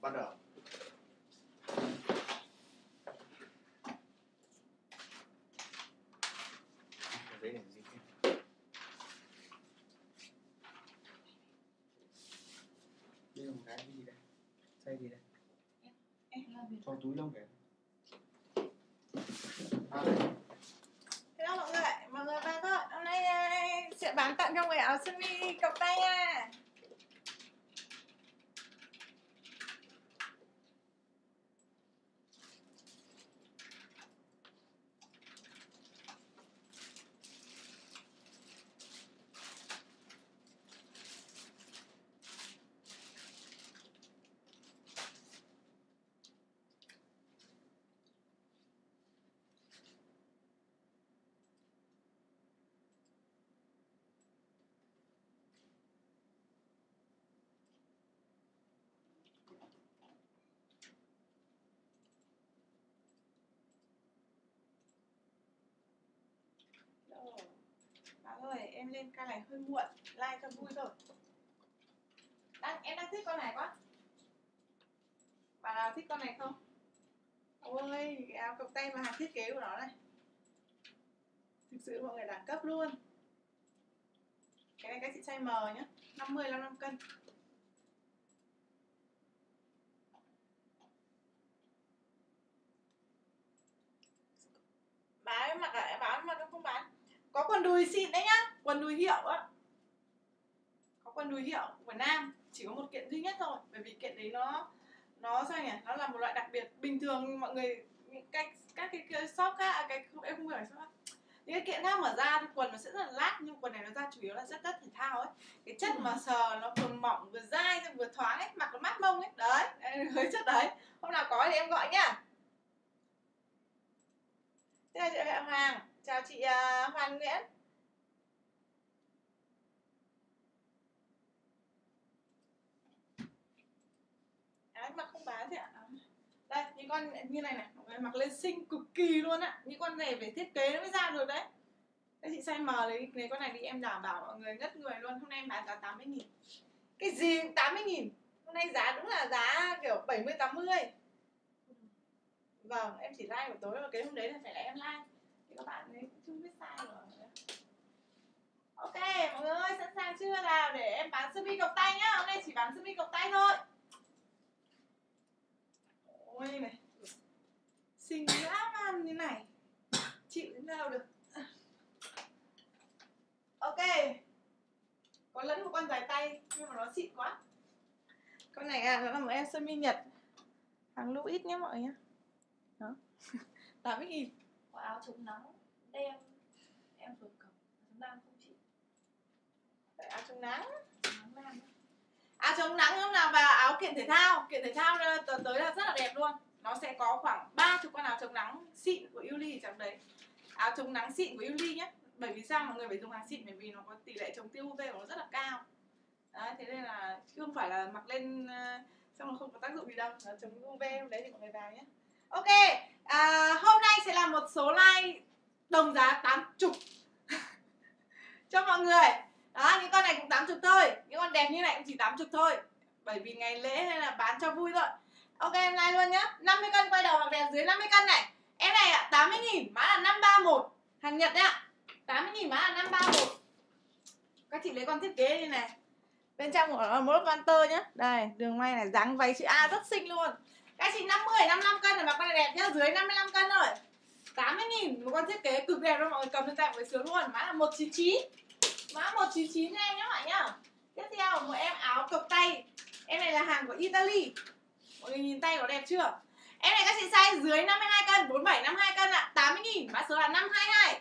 bắt đầu giấy này gì đây là một cái gì đây xây gì đây em làm việc cho túi lông kìa à. Hello mọi người, mọi người vào thôi. Hôm nay ờ, sẽ bán tặng cho người áo sơ mi cộc tay nha. Rồi. Báo ơi, em lên ca này hơi muộn, like cho vui thôi. Đang, em đang thích con này quá. Bà nào thích con này không? Ôi, cái áo cộc tay mà hàng thiết kế của nó này. Thực sự mọi người đẳng cấp luôn. Cái này các chị size M nhá, 50 55 cân. Bán em mặc à, em bán mà không bán. Có quần đùi xịn đấy nhá, quần đùi hiệu á. Có quần đùi hiệu của nam, chỉ có một kiện duy nhất thôi, bởi vì kiện đấy nó nó sao nhỉ? Nó là một loại đặc biệt. Bình thường mọi người cái các cái, cái shop khác à, cái không em không hiểu sao. Những cái kiện khác mở ra thì quần nó sẽ rất là lát nhưng quần này nó ra chủ yếu là rất đất thể thao ấy. Cái chất mà sờ nó vừa mỏng vừa dai vừa thoáng ấy mặc nó mát mông ấy. Đấy với chất đấy. Hôm nào có thì em gọi nhá. Là chị Hoàng. Chào chị uh, Hoàn Nguyễn mặc không bán thì ạ. Đây những con như này này mọi người mặc lên xinh cực kỳ luôn ạ, những con này phải thiết kế nó mới ra được đấy. Các chị size M lấy, lấy con này đi em đảm bảo mọi người ngất người luôn. Hôm nay em bán giá 80 nghìn. Cái gì? cũng 80 nghìn? Hôm nay giá đúng là giá kiểu 70 80 vâng em chỉ like buổi tối và cái hôm đấy là phải là em like. Thì các bạn ấy cũng chưa biết sai rồi ok mọi người ơi sẵn sàng chưa? Nào để em bán sơ mi cộc tay nhá. Hôm nay chỉ bán sơ mi cộc tay thôi ôi này. Xinh dã man như này. Chịu đến đâu được? Ok. Có lẫn một con dài tay nhưng mà nó xịn quá. Con này à nó là một em sơ mi nhật. Hàng lũ ít nhé mọi người nhé. Đó. 80 nghìn có áo chống nắng đen. Em ruột cổng chúng ta không chị Phải áo chống nắng. Nắng ấy áo chống nắng lúc nào và áo kiện thể thao. Kiện thể thao tới tới là rất là đẹp luôn. Nó sẽ có khoảng ba chục con áo chống nắng xịn của Yuli trong đấy. Áo chống nắng xịn của Yuli nhé bởi vì sao mọi người phải dùng hàng xịn? Bởi vì nó có tỷ lệ chống tiêu UV của nó rất là cao. Đấy thế nên là chứ không phải là mặc lên ờ, xong rồi không có tác dụng gì đâu. Nó chống UV lúc đấy thì mọi người vào nhé ok à, hôm nay sẽ là một số like đồng giá 80 cho mọi người đó những con này cũng 80 thôi. Những con đẹp như này cũng chỉ 80 thôi. Bởi vì ngày lễ hay là bán cho vui thôi. Ok, em like luôn nhá. 50 cân quay đầu hoặc đẹp dưới 50 cân này. Em này ạ 80 nghìn mã là 531 hàng Nhật đấy ạ 80 nghìn mã là 531 các chị lấy con thiết kế như này. Bên trong của nó là một con tơ nhá. Đây, đường may này dáng váy chữ A rất xinh luôn. Các chị 50 55 cân là mặc con này đẹp nhá, dưới 55 cân rồi 80 nghìn, một con thiết kế cực đẹp luôn, mọi người cầm lên tay với sướng luôn. Mã là 199 mã 199 nha em nhá mọi nhá. Tiếp theo một em áo cộc tay. Em này là hàng của Italy. Mọi người nhìn tay có đẹp chưa? Em này các chị size dưới 52 cân 47 52 cân ạ. 80 nghìn mã số là 522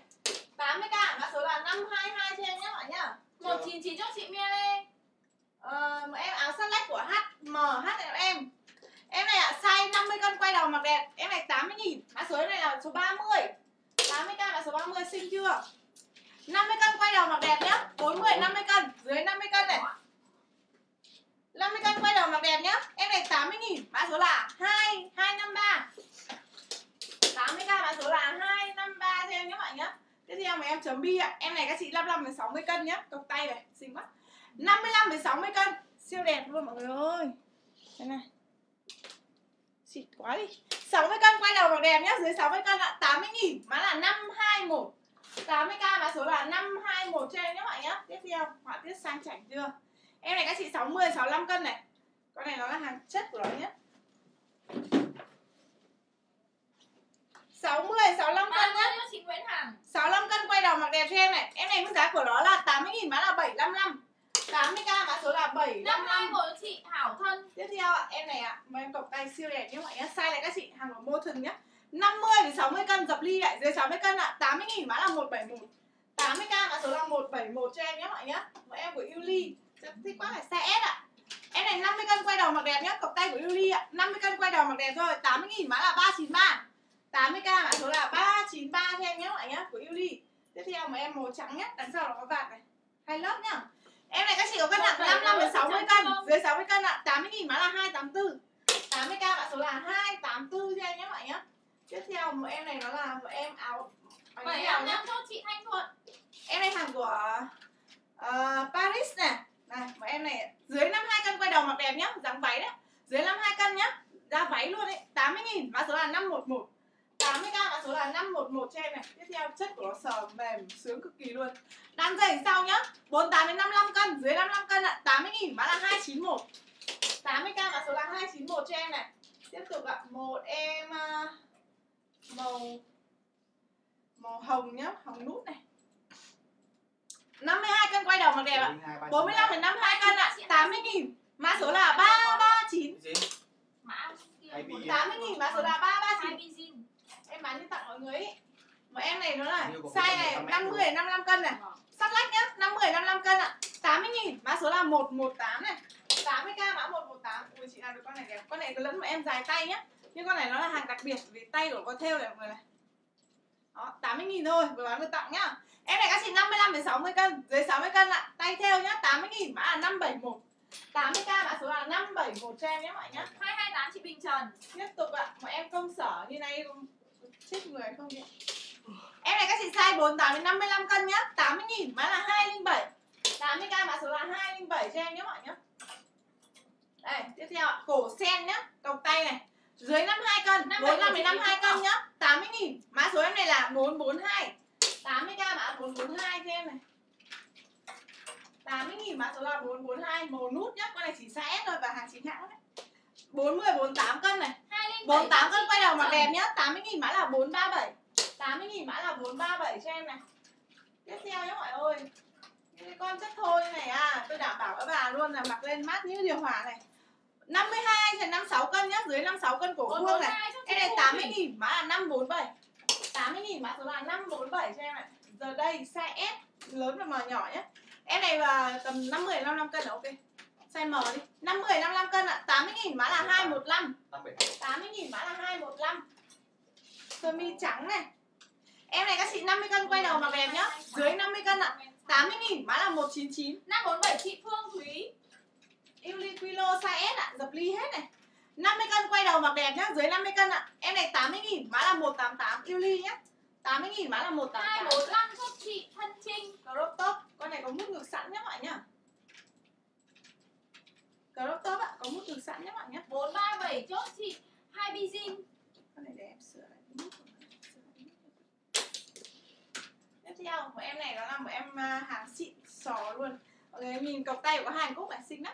80k mã số là 522 cho em nhé mọi nhá. 199 cho chị Mia Lê ờ, một em áo sắt lách của HM H&M Em này ạ, size 50 cân quay đầu mặc đẹp. Em này 80 nghìn Mã số này là số 30 80k là số 30 xinh chưa 50 cân quay đầu mặc đẹp nhá. 40, 50 cân. Dưới 50 cân này. 50 cân quay đầu mặc đẹp nhá. Em này 80 nghìn. Mã số là 2, 253 80k mã số là 253 cho em nhé mọi nhá. Tiếp theo mà em chấm bi ạ. Em này các chị 55 đến 60 cân nhá. Cộc tay này, xinh quá. 55 đến 60 cân. Siêu đẹp luôn mọi người ơi. Đây này. Xịt quá đi. 60 cân quay đầu mặc đẹp nhá. Dưới 60 cân ạ. 80 nghìn. Mã là 521 80k mã số là 521 cho em nhé bạn nhá. Tiếp theo họa tiết sang chảnh chưa? Em này các chị 60 65 cân này. Con này nó là hàng chất của nó nhé 60 65 cân cho chị Nguyễn Hằng. 65 cân quay đầu mặc đẹp cho em này. Em này mức giá của nó là 80 nghìn mã là 755 80k mã số là 755 521 cho chị Hảo Thân. Tiếp theo ạ, em này ạ, mà em cọc tay siêu đẹp nhé mọi nhé Size này các chị, hàng của Motion nhé 50 đến 60 cân dập ly lại dưới 60 cân ạ. 80 nghìn mã là 171 80k mã số là 171 cho em nhé mọi nhé. Một em của Yuli. Thích quá là size S ạ. Em này 50 cân quay đầu mặc đẹp nhé, cọc tay của Yuli ạ. 50 cân quay đầu mặc đẹp thôi, 80 nghìn mã là 393 80k mã số là 393 cho em nhé mọi nhé Của Yuli. Tiếp theo một em màu trắng nhé, đằng sau nó có vạt này. Hai lớp nhá. Em này các chị có cân nặng 55 đến 60 cân. Dưới 60 cân ạ, 80 nghìn mã là 284 80k mã số là 284 cho em nhé mọi nhé Tiếp theo một em này nó là một em áo áo nheo nhá. 755 cho chị Thanh Thuận. Em này hàng của ờ, Paris này. Này, một em này dưới 52 cân quay đầu mặc đẹp nhá Dáng váy đấy. Dưới 52 cân nhá Ra váy luôn đấy 80 nghìn mã số là 511 80k mã số là 511 cho em này. Tiếp theo chất của nó sờ mềm sướng cực kỳ luôn. Đan dày sau nhá 48 đến 55 cân Dưới 55 cân ạ 80 nghìn mã là 291 80k mã số là 291 cho em này. Tiếp tục ạ Một em à, Màu Màu hồng nhá Hồng nút này. 52 cân quay đầu mặc đẹp ạ. 45 đến 52 cân ạ. 80 nghìn. Mã số là 339 Gì? Mã kia. Hay bị- 80 nghìn mã số là 339 Hai Bizin Em bán đi tặng mọi người ý Một em này nó là size này Tâm 50 đến 55 cân này. Sắt lách nhá 50 55 cân ạ. 80 nghìn mã số là 118 này. 80k mã 118 Ui chị làm được con này đẹp. Con này có lẫn một em dài tay nhá Nhưng con này nó là hàng đặc biệt Vì tay của con thêu này mọi người này. Đó 80 nghìn thôi vừa bán vừa tặng nhá. Em này các chị 55 đến 60 cân Dưới 60 cân ạ. Tay thêu nhá 80 nghìn mã là 571 80k mã số là 571 cho em nhé mọi nhá. 228 chị Bình Trần. Tiếp tục ạ một em công sở như này chết người không nhỉ? Em này các chị size 48 đến 55 cân nhá 80 nghìn mã là 207 80k mã số là 207 cho em nhé mọi nhá. Đây tiếp theo ạ cổ sen nhá còng tay này dưới 52 cân. 45 đến 52 cân nhá. 80 nghìn. Mã số em này là 442 80k mã 442 cho em này. 80 nghìn mã số là 442 màu nút nhá. Con này chỉ size S thôi và hàng chính hãng đấy. 40 48 cân này. 207 48 cân quay đầu mặc đẹp nhá. 80 nghìn mã là 437 80 nghìn mã là 437 cho em này. Tiếp theo nhá mọi ơi. Con chất thô như này à Tôi đảm bảo các bà luôn là mặc lên mát như điều hòa này 52 thành 56 cân nhá Dưới 56 cân cổ vuông này. 442 cho chị Em này Thu 80 Thủy. nghìn mã là 547 80 nghìn mã số là 547 cho em này Giờ đây size S lớn và M nhỏ nhé Em này là tầm 50 55 cân là ok. Size M đi. 50 55 cân ạ. 80 nghìn mã là 215 Năm bảy 80 nghìn mã là 215 Sơ mi trắng này. Em này các chị 50 cân quay đầu mặc đẹp nhá. Dưới 50 cân ạ. 80 nghìn mã là 199 547 chị Phương Thúy Uli Quilo size S ạ Dập ly hết này. 50 cân quay đầu mặc đẹp nhá Dưới 50 cân ạ. Em này 80 nghìn mã là 188 Uli nhá. 80 nghìn mã là 188 245 cho chị Thân Trinh Crop top Con này có mút ngực sẵn nhá mọi nhá. Crop top ạ Có mút ngực sẵn nhá mọi nhá. 437 cho chị. Hai Bizin con này để em sửa lại tiếp theo của em này nó là một em à, hàng xịn sò luôn. Mọi người nhìn cọc tay của Hàn Quốc này xinh lắm.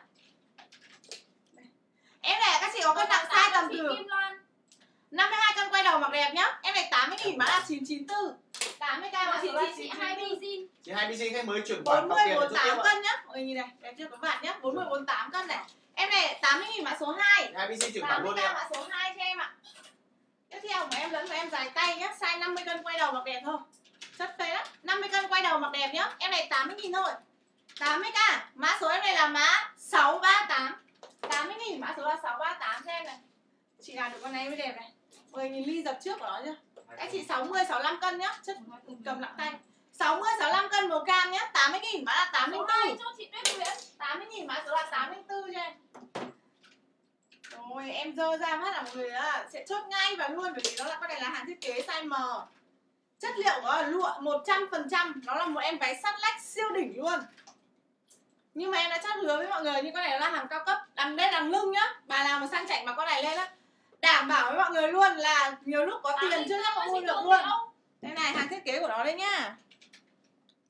Em này các chị có cân nặng size tầm từ. Kim Loan 52 cân quay đầu mặc đẹp nhá. Em này 80 nghìn mã là 994 80 k mà chị số là chị chị Hai 994 Bizin Chị hai BC khách mới chuyển khoản 40 cọc tiền cho tiếp 48 ạ. cân nhá. Mọi người nhìn này đẹp chưa? Có vạt nhá. 40 48 cân này. Em này 80 nghìn mã số 2 Chị hai BC chuyển khoản 80 luôn ạ. mã số 2 cho em ạ. Tiếp theo của em lẫn của em dài tay nhá Size 50 cân quay đầu mặc đẹp thôi. Chất phê lắm. 50 cân quay đầu mặc đẹp nhá. Em này 80 nghìn thôi. 80k Mã số em này là mã 638 80 nghìn mã số là 638 cho em này. Chị làm được con này mới đẹp này. 10 nghìn ly dập trước của nó chưa Các chị 60 65 cân nhá. Chất cầm nặng tay. 60 65 cân màu cam nhá. 80 nghìn mã là Số 84 2 cho chị Tuyết Nguyễn. 80 nghìn mã số là 84 cho em. Rồi em dơ ra mắt là mọi người á, sẽ chốt ngay và luôn bởi vì nó là con này là hàng thiết kế size M. Chất liệu của nó là lụa 100% Nó là một em váy sắt lách siêu đỉnh luôn Nhưng mà em đã chắc hứa với mọi người như con này là hàng cao cấp Đằng đây đằng lưng nhá. Bà nào mà sang chảnh mà con này lên á đảm bảo với mọi người luôn là nhiều lúc có tiền chưa chắc mua được luôn. đây này hàng thiết kế của nó đây nhá.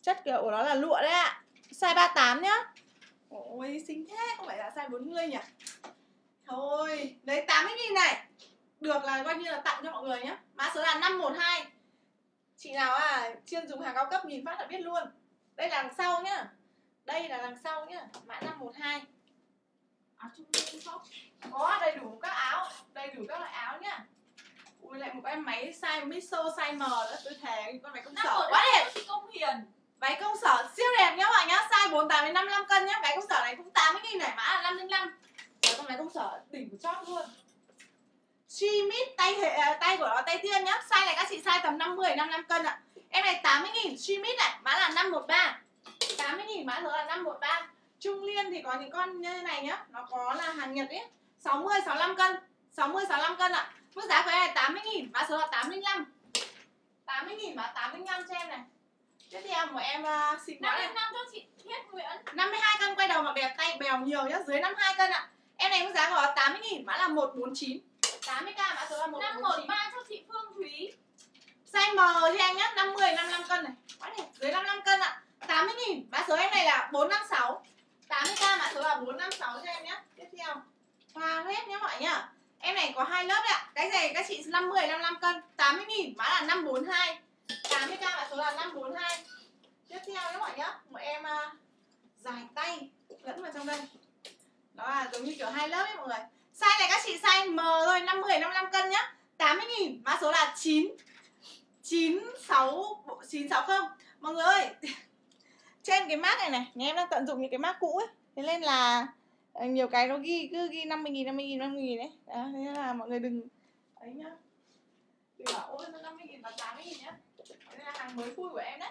Chất kiểu của nó là lụa đấy ạ. Size 38 nhá. Ôi xinh thế không phải là size 40 nhỉ? Thôi lấy 80 nghìn này. Được là coi như là tặng cho mọi người nhá. Mã số là 512 chị nào à chuyên dùng hàng cao cấp nhìn phát là biết luôn. Đây là đằng sau nhá đây là đằng sau nhá mã 512 áo trung liên không? Có đầy đủ các áo đầy đủ các loại áo nhá. Ui lại một em máy size miso size m nữa tôi thề con máy công sở quá đẹp. Công hiền. Váy công sở siêu đẹp nhá mọi nhá size 48 đến 55 cân nhá váy công sở này cũng 80 nghìn này mã là 505 Đấy, con váy công sở đỉnh của chót luôn. Chi mít tay hệ à, tay của nó tay tiên nhá. Size này các chị size tầm 50 55 cân ạ. Em này 80 nghìn chi mít này mã là 513 80 nghìn mã số là 513 Trung Liên thì có những con như này nhá. Nó có là hàng Nhật ấy. 60 65 cân. 60 65 cân ạ. Mức giá của em này 80 nghìn mã số là 805 80 nghìn mã 805 cho em này. Tiếp theo một em uh, xịn quá năm này năm năm cho chị. Thiết Nguyễn. 52 cân quay đầu mặc đẹp tay bèo nhiều nhá Dưới 52 cân ạ. Em này mức giá của nó 80 nghìn mã là 149 80k mã số là năm một 149 ba cho chị Phương Thúy. Size M cho em nhá 50 55 cân này. Quá đẹp Dưới 55 cân ạ 80 nghìn. Mã số em này là 456 80k mã số là 456 cho em nhé. Tiếp theo. Hoa hết nhé mọi nhá. Em này có hai lớp đấy ạ. Cái này các chị 50 55 cân. 80 nghìn. Mã là 542 80k mã số là 542 Tiếp theo nhé mọi nhá. Một em uh, dài tay. Lẫn vào trong đây. Đó là giống như kiểu hai lớp ấy mọi người. Size này các chị size M thôi. 50 55 cân nhá. 80 nghìn. Mã số là 9 96 960 Mọi người ơi trên cái mác này này Nhà em đang tận dụng những cái mác cũ ấy. Thế nên là ờ, nhiều cái nó ghi cứ ghi 50 nghìn 50 nghìn 50 nghìn đấy Đó, Thế nên là mọi người đừng ấy nhá. Đừng bảo ôi nó 50 nghìn và 80 nghìn nhá? Đây là hàng mới khui của em đấy.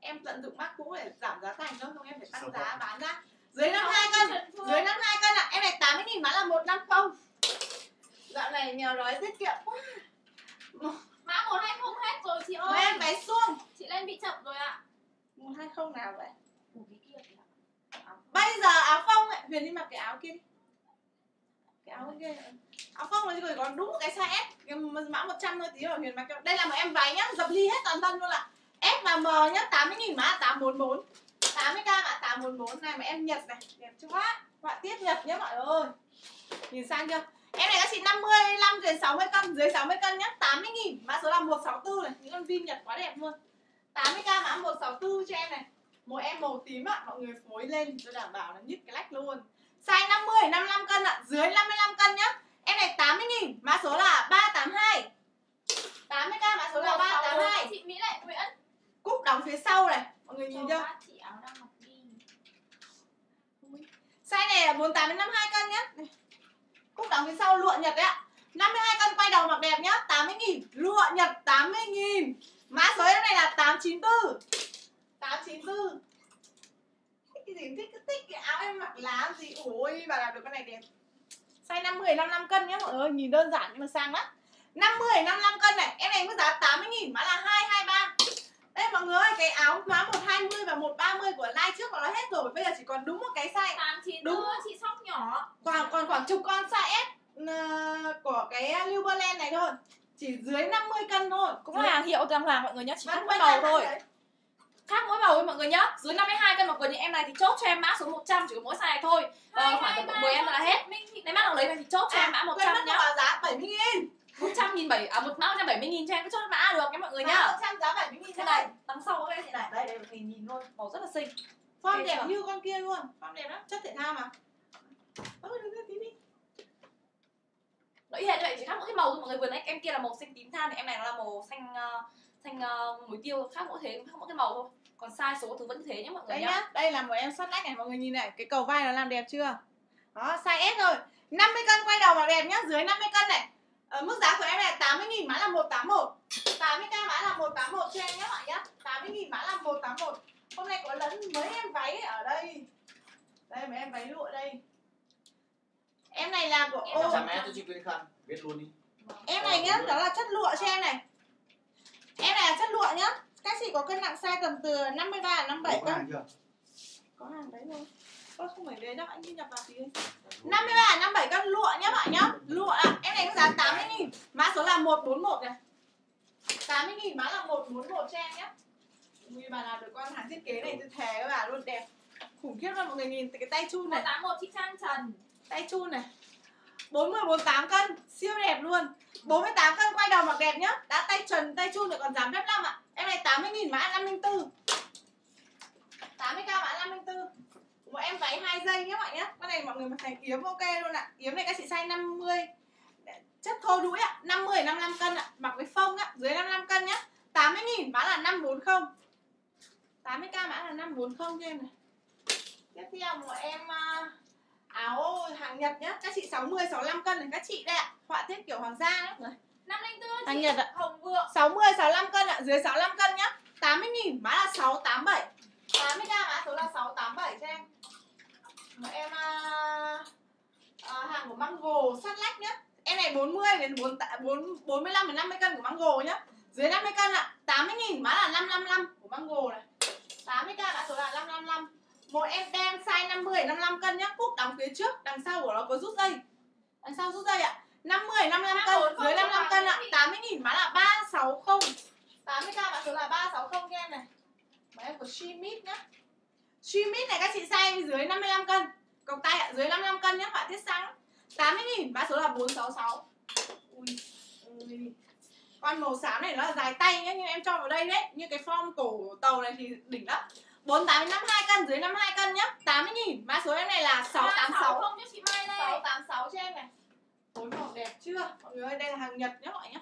Em tận dụng mác cũ để giảm giá thành thôi Không em phải tăng giá bán ra. Dưới 52 cân dưới 52 cân ạ, em này 80 nghìn bán là 150 Dạo này nghèo đói tiết kiệm quá. Mã một hai không hết rồi chị Mà ơi. em váy suông chị lên bị chậm rồi ạ 120 nào vậy? Bây giờ áo phông ấy, Huyền đi mặc cái áo kia đi. Cái áo kia. Áo phông nó chỉ có đúng một cái size S. Cái mã 100 thôi tí rồi Huyền mặc cho. Đây là một em váy nhá, dập ly hết toàn thân luôn ạ. S và M nhá, 80 nghìn mã là 844 80k mã 844 này mà em Nhật này, đẹp quá. Họa tiết Nhật nhá mọi người ơi. Nhìn sang chưa? Em này các chị 55 dưới 60 cân, dưới 60 cân nhá, 80 nghìn. Mã số là 164 này, những con vin Nhật quá đẹp luôn 80k mã 164 cho em này. Một em màu tím ạ, mọi người phối lên tôi đảm bảo là nhít cái lách luôn. Size 50, 55 cân ạ, dưới 55 cân nhá. Em này 80 nghìn, mã số là 382 80k mã số là Một sáu bốn 382 cho chị Mỹ Lệ Nguyễn. Cúc đóng phía sau này, mọi người nhìn chưa? Size này là 48 đến 52 cân nhá. Cúc đóng phía sau lụa Nhật đấy ạ. 52 cân quay đầu mặc đẹp nhá, 80 000 Lụa Nhật 80 000 Mã số em này là 894. 894. Thích cái gì thích cái thích cái áo em mặc lá gì. Ôi bà làm được cái này đẹp. Size 50 55 cân nhá mọi người, nhìn đơn giản nhưng mà sang lắm. 50 55 cân này, em này mức giá 80 000 mã là 223. Đây mọi người ơi, cái áo mã 120 và 130 của live trước nó hết rồi, bây giờ chỉ còn đúng một cái size tám chín Đúng. đúng chị sóc nhỏ còn còn khoảng chục con size S ờ, của cái Luberland này thôi chỉ dưới 50 cân thôi. Cũng là hàng hiệu đàng hoàng mọi người nhá chỉ khác mỗi màu thôi. đấy. khác mỗi màu thôi mọi người nhá. Dưới 52 cân mặc quần như em này thì chốt cho em mã số 100 chỉ có mỗi size này thôi. Ờ, khoảng tầm độ 10 em là hết. nếu mắt nào lấy này thì chốt cho em mã quên 100 mất nhá. giá 70 nghìn. 100 nghìn bảy à một mã 170 nghìn cho em cứ chốt mã được nhé mọi người nhá. 100 giá 70 nghìn thế này đằng sau có cái gì này? Đây đây mình nhìn thôi. Màu rất là xinh. Form đẹp như con kia luôn. Form đẹp lắm, chất thể thao mà. Ơ, đứng ra tí đi nó y hệt như vậy chỉ khác mỗi cái màu thôi mọi người vừa nãy em kia là màu xanh tím than thì em này nó là màu xanh ờ, xanh uh, muối tiêu khác mỗi thế khác mỗi cái màu thôi. Còn size số thứ vẫn thế nhé mọi người Đây nhá. nhá, đây là một em sắt nách này Mọi người nhìn này, cái cầu vai nó làm đẹp chưa? Đó, size S rồi 50 cân quay đầu mặc đẹp nhá, dưới 50 cân này. Ở mức giá của em này 80 nghìn mã là 181 80k mã là 181 cho em nhé mọi nhá. 80 nghìn mã là 181 Hôm nay có lẫn mấy em váy ở đây? Đây mấy em váy lụa đây Em này là của Em ô Chả mẹ tôi chỉ quên khăn Viết luôn đi. Em này nhá, đó là chất lụa cho em này. Em này là chất lụa nhá. Các chị có cân nặng size tầm từ 53 đến 57 Có cân. hàng chưa? Có hàng đấy thôi Ơ không phải đấy đâu, anh đi nhập vào tí đi. 53 57 cân lụa nhá bạn nhá. Lụa à, em này 141 này. 80 nghìn mã là 141 cho em nhé Ui bà nào được con hàng thiết kế này tôi thề với bà luôn đẹp. Khủng khiếp luôn mọi người nhìn cái tay chun này. 181 chị Trang Trần Tay chun này. 40 48 cân Siêu đẹp luôn. 48 cân quay đầu mặc đẹp nhá. Đã tay trần tay chun lại còn giảm phép 5 ạ. Em này 80.000 mã 504 80k mã 504 Một em váy 2 giây nhé mọi nhé Con này mọi người mặc thành yếm ok luôn ạ. À. Yếm này các chị size 50 Chất thô đũi ạ. à. 50 55 cân ạ. À. Mặc với phông ạ. Dưới 55 cân nhá. 80 nghìn mã là 540 80k mã là 540 cho em này. Tiếp theo một em uh, áo hàng Nhật nhá Các chị 60 65 cân này các chị đây ạ Họa tiết kiểu hoàng gia đấy mọi người 504 Hàng Nhật ạ Hồng Vượng 60 65 cân ạ, dưới 65 cân nhá. 80 000 mã là 687. 80k mã số là 687 cho em. Một em uh, uh, hàng của Mango sắt lách nhá. Em này 40 đến 4 4 45 đến 50 cân của Mango nhá. Dưới 50 cân ạ, 80 000 mã là 555 của Mango này. 80k mã số là 555. Một em đen size 50 55 cân nhá, cúc đóng phía trước, đằng sau của nó có rút dây. Đằng sau rút dây ạ. 50 55 cân, dưới 55 cân ạ, 80 000 mã là 360. 80k mã số là 360 cho em này. Mấy em của Shimit nhá. Shimit này các chị size dưới 55 cân. Cộc tay ạ, dưới 55 cân nhá, họa tiết sáng. 80 000 mã số là 466. Ui. Ui. Con màu xám này nó là dài tay nhá, nhưng em cho vào đây đấy. Như cái form cổ tàu này thì đỉnh lắm. 48 52 cân dưới 52 cân nhá. 80 000 mã số em này là 686. không cho chị Mai đây 686 cho em này. Phối màu đẹp chưa? Mọi người ơi, đây là hàng Nhật nhé mọi nhé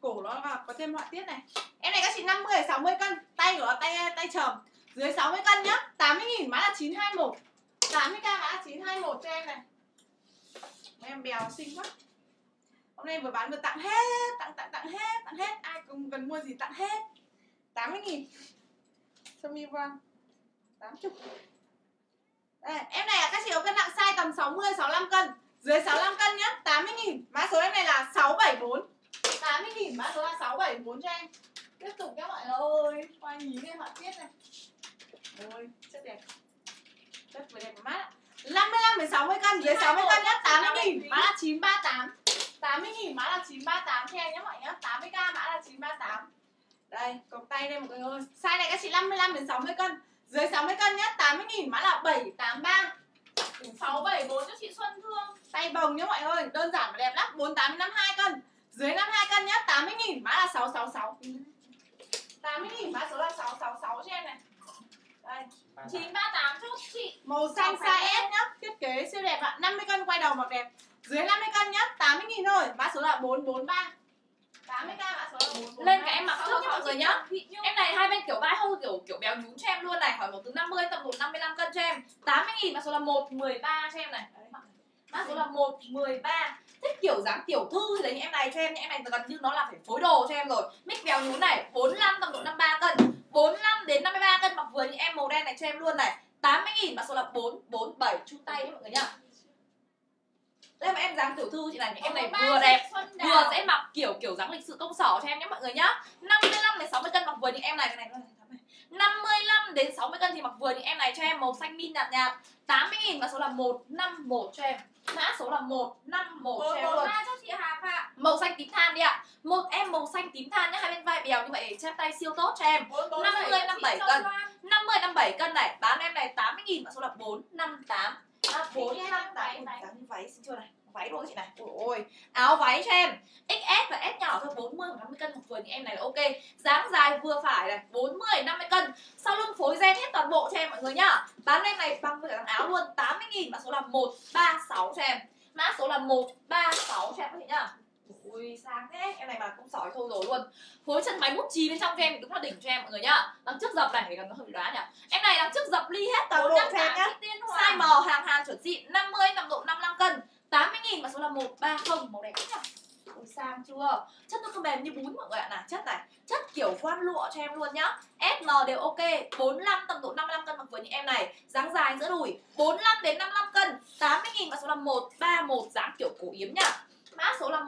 Cổ nó là có thêm họa tiết này. Em này các chị 50, 60 cân. Tay của nó tay tay trầm. Dưới 60 cân nhá. 80 nghìn. Mã là 921 80k mã là 921 cho em này. Em bèo xinh quá. Hôm nay vừa bán vừa tặng hết Tặng tặng tặng hết Tặng hết. Ai cũng cần mua gì tặng hết. 80 nghìn. Sơ mi vâng 80 đây, em này là các chị có cân nặng size tầm 60 65 cân. Dưới 65 cân nhá, 80 000 Mã số em này là 674. 80 000 mã số là 674 cho em. Tiếp tục các bạn ơi, qua nhìn lên họa tiết này. Ôi, chất đẹp. Chất vừa đẹp mát. ạ. 55 đến 60 cân, dưới 60 cân nhá, 80 000 mã là 938. 80 000 mã là 938 cho em nhé mọi nhá. 80k mã là 938. Đây, cộc tay đây mọi người ơi. Size này các chị 55 đến 60 cân. Dưới 60 cân nhá, 80 000 mã là 783. 674 cho chị Xuân Thương. Tay bồng nhá mọi người, đơn giản và đẹp lắm 48 đến 52 cân. Dưới 52 cân nhá, 80 nghìn mã là 666 80 nghìn mã số là 666 cho em này. Đây, 938 cho chị. Màu xanh size S nhá Thiết kế siêu đẹp ạ, 50 cân quay đầu mặc đẹp. Dưới 50 cân nhá, 80 nghìn thôi Mã số là 443 Lên cái em mặc trước nhá mọi người nhá. Em này hai bên kiểu vai hơi kiểu kiểu béo nhún cho em luôn này. Hỏi một từ 50 tầm một 55 cân cho em. 80 nghìn mã số là 113 cho em này. Mã số là 113 Thích kiểu dáng tiểu thư thì lấy những em này cho em em này gần như nó là phải phối đồ cho em rồi. Mix béo nhún này 45 tầm độ 53 cân. 45 đến 53 cân mặc vừa những em màu đen này cho em luôn này. 80 nghìn mã số là 447 Chu tay đấy mọi người nhá đây mà em dáng tiểu thư chị này những em này vừa đẹp vừa sẽ mặc kiểu kiểu dáng lịch sự công sở cho em nhé mọi người nhá. 55 đến 60 cân mặc vừa những em này cái này, cái này 55 đến 60 cân thì mặc vừa những em này cho em màu xanh min nhạt nhạt. 80 nghìn mã số là 151 cho em. Mã số là 151 cho em luôn. 143 cho chị Hà Phạm màu xanh tím than đi ạ. Một em màu xanh tím than nhá hai bên vai bèo như vậy chép tay siêu tốt cho em. 447 50, cho chị 57 Châu cân. Loan. 50 57 cân này bán em này 80 nghìn mã số là 458 à, 458 váy, váy. dáng như váy xin chưa này? Váy luôn chị này? Ôi ôi áo váy cho em. XS và S nhỏ thôi 40 và 50 cân một vừa những em này là ok. Dáng dài vừa phải này 40 50 cân. Sau lưng phối gen hết toàn bộ cho em mọi người nhá. Bán em này bằng với cả áo luôn 80 nghìn. Mã số là 136 cho em. Mã số là 136 cho em các chị nhá Ui sang thế. Em này mà cũng sỏi thôi rồi luôn. Phối chân máy bút chì bên trong cho em thì đúng là đỉnh cho em mọi người nhá. Đằng trước dập này thì gần nó hơi bị đoán nhỉ? Em này đằng trước dập ly hết em nhá. chị Tiên Hoàng size M hàng Hàn chuẩn xịn 50 tầm độ 55 cân. 80 nghìn mà số là 130 màu đẹp nhá Ui sang chưa? Chất nó không mềm như bún mọi người ạ. Này chất này. Chất kiểu quan lụa cho em luôn nhá. S M đều ok. 45 tầm độ 55 cân mặc với những em này. Dáng dài giữa đùi 45 đến 55 cân. 80 nghìn mà số là 131 dáng kiểu cổ yếm nhá mã số là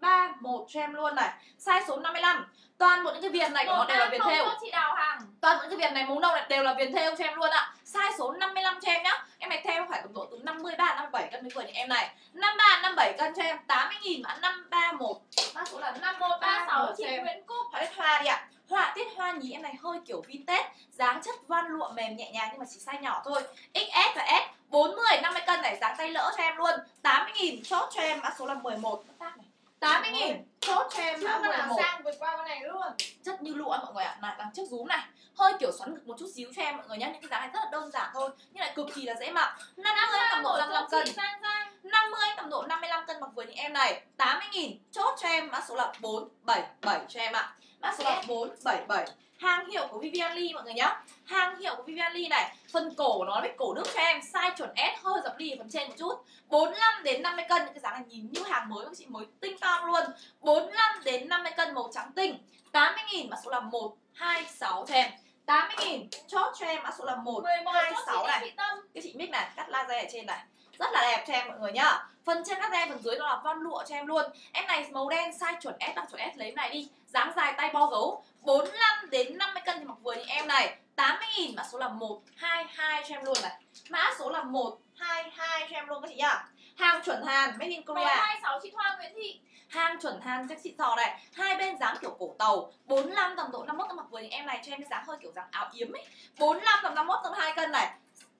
131 cho em luôn này. Size số 55 toàn bộ những cái viền này của nó đều là viền 130 thêu chị Đào Hằng toàn những cái viền này mống nâu này đều là viền thêu cho em luôn ạ. Size số 55 cho em nhá. Em này theo phải tầm độ từ 53 57 cân với vừa những em này. 53 57 cân cho em. 80 nghìn mã 531 mã số là 5136 chị Nguyễn Cúc. Tiết hoa đi ạ. Họa tiết hoa nhí em này hơi kiểu vintage. Dáng chất voan lụa mềm nhẹ nhàng nhưng mà chỉ size nhỏ thôi. XS và S. 40 50 cân này dáng tay lỡ cho em luôn. 80 nghìn chốt cho em. Mã số là 11 tác này 80 nghìn chốt cho em mã con nào 11 sang vượt qua con này luôn. Chất như lụa mọi người ạ. Này đằng trước rúm này. Hơi kiểu xoắn ngực một chút xíu cho em mọi người nhé những cái dáng này rất là đơn giản thôi. Nhưng lại cực kỳ là dễ mặc. 50 tầm độ 55 cân. sang sang. 50 tầm độ 55 cân mặc vừa những em này. 80 nghìn. Chốt cho em mã số là 477 cho em ạ mã số là 477 hàng hiệu của Vivian Lee mọi người nhá. Hàng hiệu của Vivian Lee này phần cổ của nó biết cổ đức cho em size chuẩn S hơi dập ly ở phần trên một chút. 45 đến 50 cân những cái dáng này nhìn như hàng mới các chị mới tinh tong luôn. 45 đến 50 cân màu trắng tinh. 80 nghìn mã số là 126 cho em. 80 nghìn chốt cho em mã số là 1 11 hai, chốt sáu chị này. Thị Tâm. Cái chị mic này cắt laser ở trên này. Rất là đẹp cho em mọi người nhá. Phần trên laser phần dưới nó là von lụa cho em luôn. Em này màu đen size chuẩn S bằng chuẩn S lấy em này đi dáng dài tay bo gấu 45 đến 50 cân thì mặc vừa những em này. 80 nghìn mã số là 122 cho em luôn này. Mã số là 122 cho em luôn các chị nhá. Hàng chuẩn Hàn made in Korea. 126 chị Thoa Nguyễn Thị. Hàng chuẩn Hàn cho chị thò này. Hai bên dáng kiểu cổ tàu 45 tầm độ 51 tầm mặc vừa những em này cho em dáng hơi kiểu dáng áo yếm ấy. 45 tầm 51 tầm 2 cân này.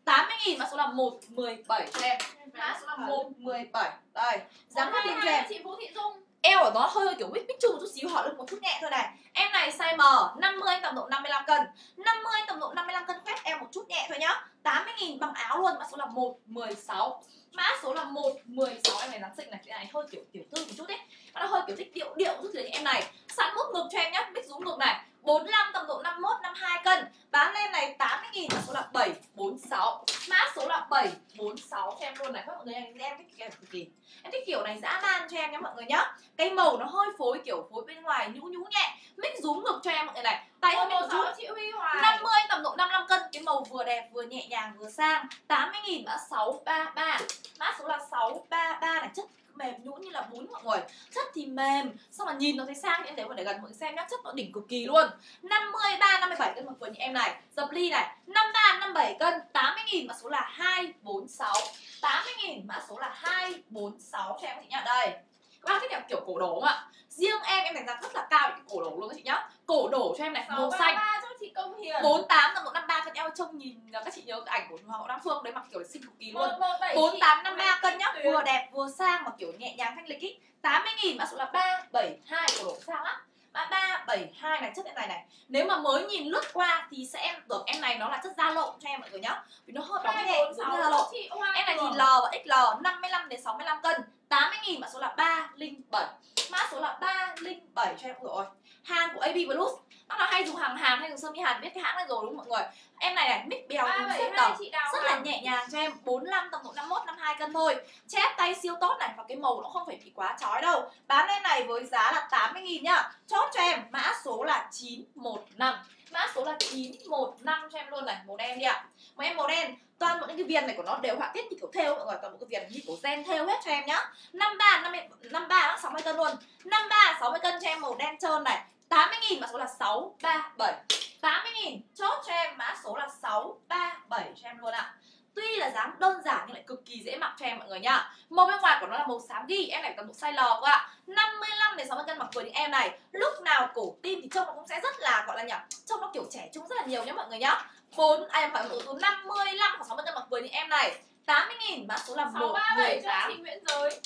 80 nghìn mã số là 117 cho em. Mã số là 117 đây dáng cho em chị Vũ Thị Dung eo của nó hơi hơi kiểu bích bích chung một chút xíu, họ được một chút nhẹ thôi này. Em này size M 50 tầm độ 55 cân. 50 tầm độ 55 cân khoét em một chút nhẹ thôi nhá. 80 nghìn bằng áo luôn, mã số là 116 mã số là 116 em này dáng xinh này, cái này hơi kiểu tiểu thư một chút đấy. Nó hơi kiểu thích điệu điệu chút thì em này. Sẵn mút ngực cho em nhá bích rúm ngực này. 45 tầm độ 51 52 cân. Bán lên này 80 nghìn mã số là 746 mã số là 746 cho em luôn này. Các mọi người em em thích kiểu cực kỳ em thích kiểu này dã man cho em nhé mọi người nhá cái màu nó hơi phối kiểu phối bên ngoài nhũ nhũ nhẹ. Mix rúm ngực cho em mọi người này. Tay hơi chút 116 chị Huy Hoài. 50 tầm độ 55 cân. Cái màu vừa đẹp vừa nhẹ nhàng vừa sang. 80 nghìn mã 633 mã số là 633 này. Chất mềm nhũ như là bún mọi người. Chất thì mềm xong mà nhìn nó thấy sang em thấy mà để gần mọi người xem nhá chất nó đỉnh cực kỳ luôn. 53 57 cân một vừa như em này. Dập ly này 53 57 cân 80 nghìn mã số là 246 80 nghìn mã số là 246 cho em các chị nhá. Đây các bác thích đẹp kiểu cổ đổ không ạ? Riêng em em đánh giá rất là cao cái cổ đổ luôn các chị nhá. Cổ đổ cho em này màu xanh. 633 cho chị Công Hiền. 48 tầm độ 53 cân eo trông nhìn là các chị nhớ cái ảnh của Hoàng hậu Đăng Phương đấy mặc kiểu xinh cực kỳ luôn. 117 48 53 cân nhá vừa đẹp vừa sang mà kiểu nhẹ nhàng thanh lịch ý. 80 nghìn mã số là 372 cổ đổ sang lắm. Mã 372 này chất em này này. Nếu mà mới nhìn lướt qua thì sẽ em tưởng em này nó là chất da lộn cho em mọi người nhá. Vì nó hơi bóng nhẹ da lộn. Em này thì. L và XL 55 đến 65 cân. 80 nghìn mã số là 307 Mã số là 307 cho em. Rồi Hàng của AB Plus Nó là hay dùng hàng Hàn hay dùng sơ mi Hàn biết cái hãng này rồi đúng không mọi người? Em này này mix bèo cùng xếp 372 tầng chị Đào rất là nhẹ nhàng cho em 45 tầm độ 51 52 cân thôi. Chép tay siêu tốt này và cái màu nó không phải bị quá chói đâu. Bán lên này với giá là 80 nghìn nhá. Chốt cho em mã số là 915 mã số là 915 cho em luôn này màu đen đi ạ. Màu em màu đen toàn bộ những cái viền này của nó đều họa tiết như kiểu thêu mọi người toàn bộ cái viền như kiểu gen thêu hết cho em nhá. 53 50 53 60 cân luôn. 53 60 cân cho em màu đen trơn này 80 nghìn mã số là 637 80 nghìn chốt cho em mã số là 637 cho em luôn ạ. Tuy là dáng đơn giản nhưng lại cực kỳ dễ mặc cho em mọi người nhá. Màu bên ngoài của nó là màu xám ghi Em này tầm độ size L cơ ạ. 55 đến 60 cân mặc vừa những em này Lúc nào cổ tim thì trông nó cũng sẽ rất là gọi là nhỉ Trông nó kiểu trẻ trung rất là nhiều nhá mọi người nhá. 4, à em phải một từ 55 hoặc 60 cân mặc vừa những em này 80 nghìn mã số là 637 cho 118 chị Nguyễn Giới.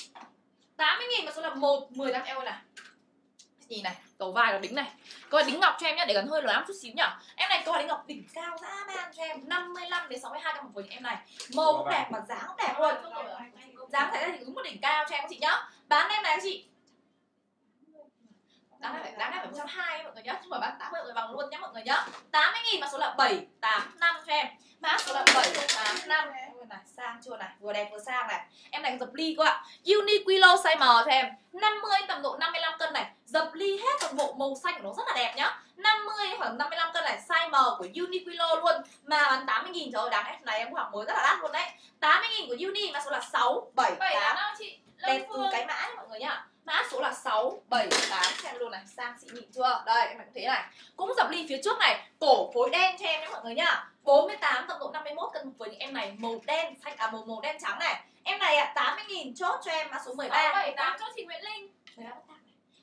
80 nghìn mã số là 118 eo này. Nhìn này, cầu vai nó đính này. Câu đính ngọc cho em nhá, để gần hơi lóa chút xíu nhá Em này câu đính ngọc đỉnh cao dã man cho em. 55 đến 62 cân một với em này. Màu cũng đẹp mà giá cũng đẹp luôn Dáng thấy là thì đúng một đỉnh cao cho em các chị nhá. Bán em này các chị. Đáng này đáng này phải 120 mọi người nhá. Chứ mà bán 80 mọi người bằng luôn nhá mọi người nhá. 80 nghìn mã số là 785 cho em. Mã số là 785 Ôi này, sang chưa này, vừa đẹp vừa sang này. Em này dập ly cơ ạ. Uniqlo size M cho em. 50 tầm độ 55 cân này. Dập ly hết toàn bộ màu xanh của nó rất là đẹp nhá. 50 khoảng 55 cân này Size M của Uniqlo luôn. Mà bán 80 nghìn trời ơi đáng em này em hàng mới rất là đắt luôn đấy. 80 nghìn của Uni mã số là 678 7 nào chị. Lâm Đẹp từ cái mã mọi người nhá mã số là 6, 7, 8 cho em luôn này sang xịn nhịn chưa? Đây em này thế này. Cũng dập ly phía trước này cổ phối đen cho em nhé mọi người nhá. 48 tổng cộng 51 cân với những em này màu đen xanh à màu màu đen trắng này. Em này ạ 80 000 chốt cho em mã số 13 78 cho chị Nguyễn Linh.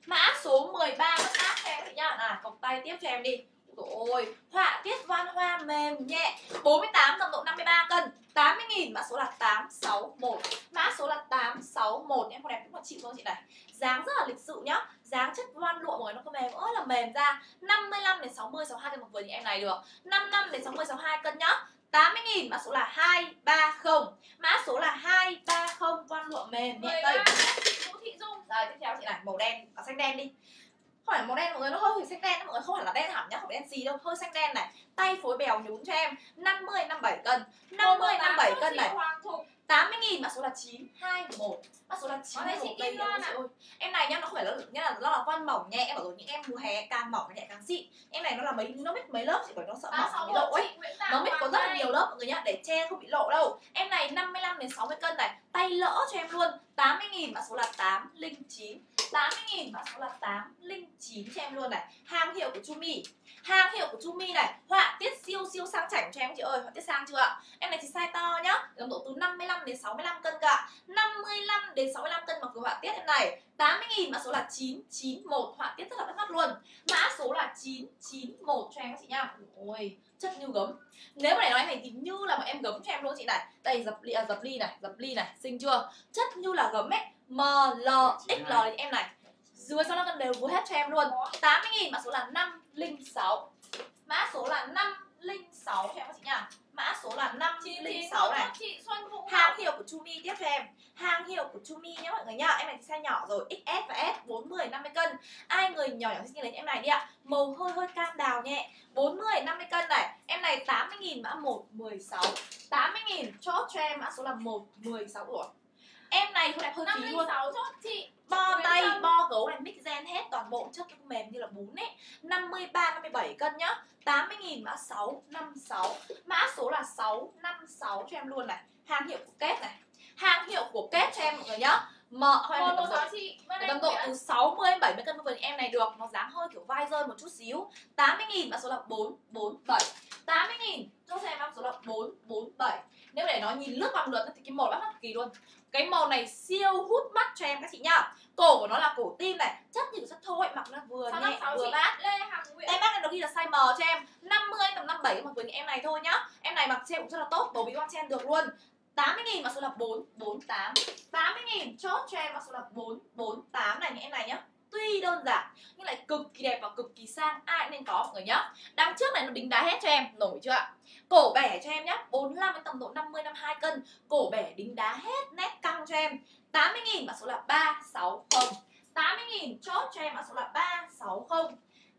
Mã số 13 bắt áp cho em nhá. À cọc tay tiếp cho em đi. Ôi, họa tiết văn hoa mềm nhẹ 48 tầm độ 53 cân 80.000 mã số là 861 Mã số là 861 Em con đẹp cũng là chịu thôi chị này? Dáng rất là lịch sự nhá Dáng chất voan lụa mọi người nó có mềm ơi là mềm ra. 55 đến 60 62 cân một vừa như em này được. 55 đến 60 62 cân nhá 80.000 mã số là 230 Mã số là 230 Voan lụa mềm nhẹ tây. Vũ Thị Dung. Rồi tiếp theo chị này màu đen à, xanh đen đi không phải màu đen mọi người nó hơi hơi xanh đen mọi người không phải là đen hẳn nhá không phải đen gì đâu hơi xanh đen này. Tay phối bèo nhún cho em 50 57 cân. 50 57 cân này. Hoàng Thục. 80 nghìn mã số là 921 Mã số là Có đây 921 chị đây Kim em này nhá nó không phải là nhá là nó là voan mỏng nhẹ em bảo rồi những em mùa hè càng mỏng nhẹ càng xịn. Em này nó là mấy nó biết mấy lớp chị bởi nó sợ mỏng bị lộ 361 ấy. nó biết có rất là nhiều lớp mọi người nhá để che không bị lộ đâu. Em này 55 đến 60 cân này Tay lỡ cho em luôn. 80 nghìn mã số là 809 80.000 mã số là 809 cho em luôn này. Hàng hiệu của Chumi Hàng hiệu của Chumi này. Họa tiết siêu siêu sang chảnh cho em chị ơi. Họa tiết sang chưa ạ? Em này thì size to nhá. Tầm độ từ 55 đến 65 cân cả 55 đến 65 cân mặc dù họa tiết em này. 80.000 mã số là 991 Họa tiết rất là bắt mắt luôn. Mã số là 991 cho em các chị nha Ôi chất như gấm. Nếu mà để nói này thì như là bọn em gấm cho em luôn chị này. Đây dập ly à, dập ly này dập ly này. Xinh chưa? Chất như là gấm ấy m l x l em này. Dưới sau nó cân đều vừa hết cho em luôn. 80 nghìn mã số là 506 mã số là 506 cho em các chị nha. Mã số là 506 này. chị Xuân Vũ Hàng hiệu của Chumi tiếp cho em. Hàng hiệu của Chumi nhé mọi người nhá. Em này thì size nhỏ rồi XS và S 40 50 cân. Ai người nhỏ nhỏ xin lấy em này đi ạ. Màu hơi hơi cam đào nhẹ. 40 50 cân này. Em này 80.000 mã 116 80.000 chốt cho em mã số là 116 Ủa Em này đẹp hơi phí luôn. 56 chốt. Chị Bo tay, bo gấu. này mix gen hết toàn bộ chất nó mềm như là bún ấy. 53, 57 cân nhá. 80.000 mã 656 Mã số là 656 cho em luôn này. Hàng hiệu của Kết này. Hàng hiệu của Kết cho em mọi người nhá. Mợ chị Vân tầm Anh độ? Nguyễn từ 60 đến 70 cân với em này được. Nó dáng hơi kiểu vai rơi một chút xíu. 80.000 mã số là 447 80.000 Chốt cho em mã số là 447 Nếu để nó nhìn lướt bằng lượt thì cái màu bắt mắt cực kỳ luôn. Cái màu này siêu hút mắt cho em các chị nhá. Cổ của nó là cổ tim này chất như chất thô ấy mặc nó vừa nhẹ 656 vừa mát Lê Hằng Nguyễn. Tem bác này nó ghi là size M cho em. 50 tầm 57 mặc với em này thôi nhá. Em này mặc treo cũng rất là tốt Bầu bí con chen được luôn. 80 nghìn mã số là 448 80 nghìn chốt cho em mã số là 448 này những em này nhá Tuy đơn giản, nhưng lại cực kỳ đẹp và cực kỳ sang, Ai cũng nên có, mọi người nhá. Đằng trước này nó đính đá hết cho em, Nổi chưa ạ? Cổ bẻ cho em nhá 45 đến tầm độ 50 52 cân. Cổ bẻ đính đá hết nét căng cho em. 80 nghìn mã số là 360 80 nghìn chốt cho em mã số là 360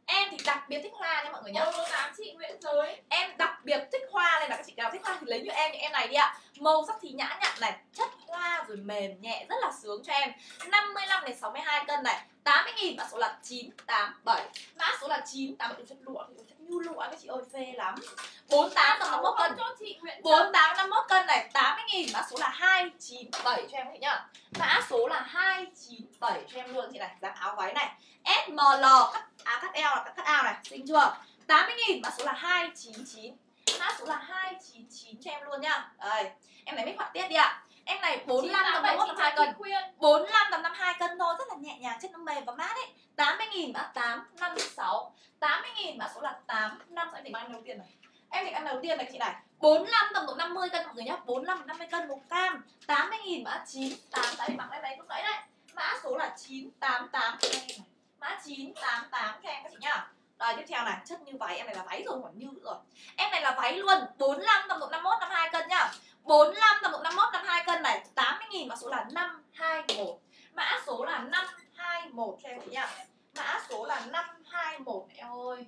Em thì đặc biệt thích hoa nha mọi người nhá. Tám chị Nguyễn Giới. Em đặc biệt thích hoa nên là các chị nào thích hoa thì lấy như em như em này đi ạ. Màu sắc thì nhã nhặn này Chất hoa rồi mềm nhẹ rất là sướng cho em. 55 đến 62 cân này 80 nghìn mã số là 987 Mã số là 987 chất lụa thì chất như lụa các chị ơi phê lắm. 48 tầm 51 cân. Chốt chị Nguyễn Trâm. 48 51 cân này 80 nghìn mã số là 297 cho em chị nhá. Mã số là 297 cho em luôn chị này Dáng áo váy này. SML cắt à cắt eo là cắt cắt ao này xinh chưa? 80 nghìn mã số là 299 Mã số là 299 cho em luôn nhá. Đây em này mix họa tiết đi ạ Em này 45 tầm 51 tầm 2 cân. Khuyên. 45 tầm 52 cân thôi rất là nhẹ nhàng chất nó mềm và mát ấy. 80 nghìn mã 856 80 nghìn mã số là 85 em định ăn đầu tiên này. Em định ăn đầu tiên này chị này. 45 tầm độ 50 cân mọi người nhá. 45 50 cân màu cam 80 nghìn mã 988 em mặc đây này lúc nãy đấy mã số là 988 cho em này mã 988 cho em các chị nhá. Rồi tiếp theo này chất như váy. Em này là váy rồi còn như rồi. Em này là váy luôn. 45 tầm độ 51 52 cân nhá 45 tầm độ 51 52 cân này 80 000 mã số là 521 mã số là 521 cho em chị nhá. Mã số là 521 em ơi.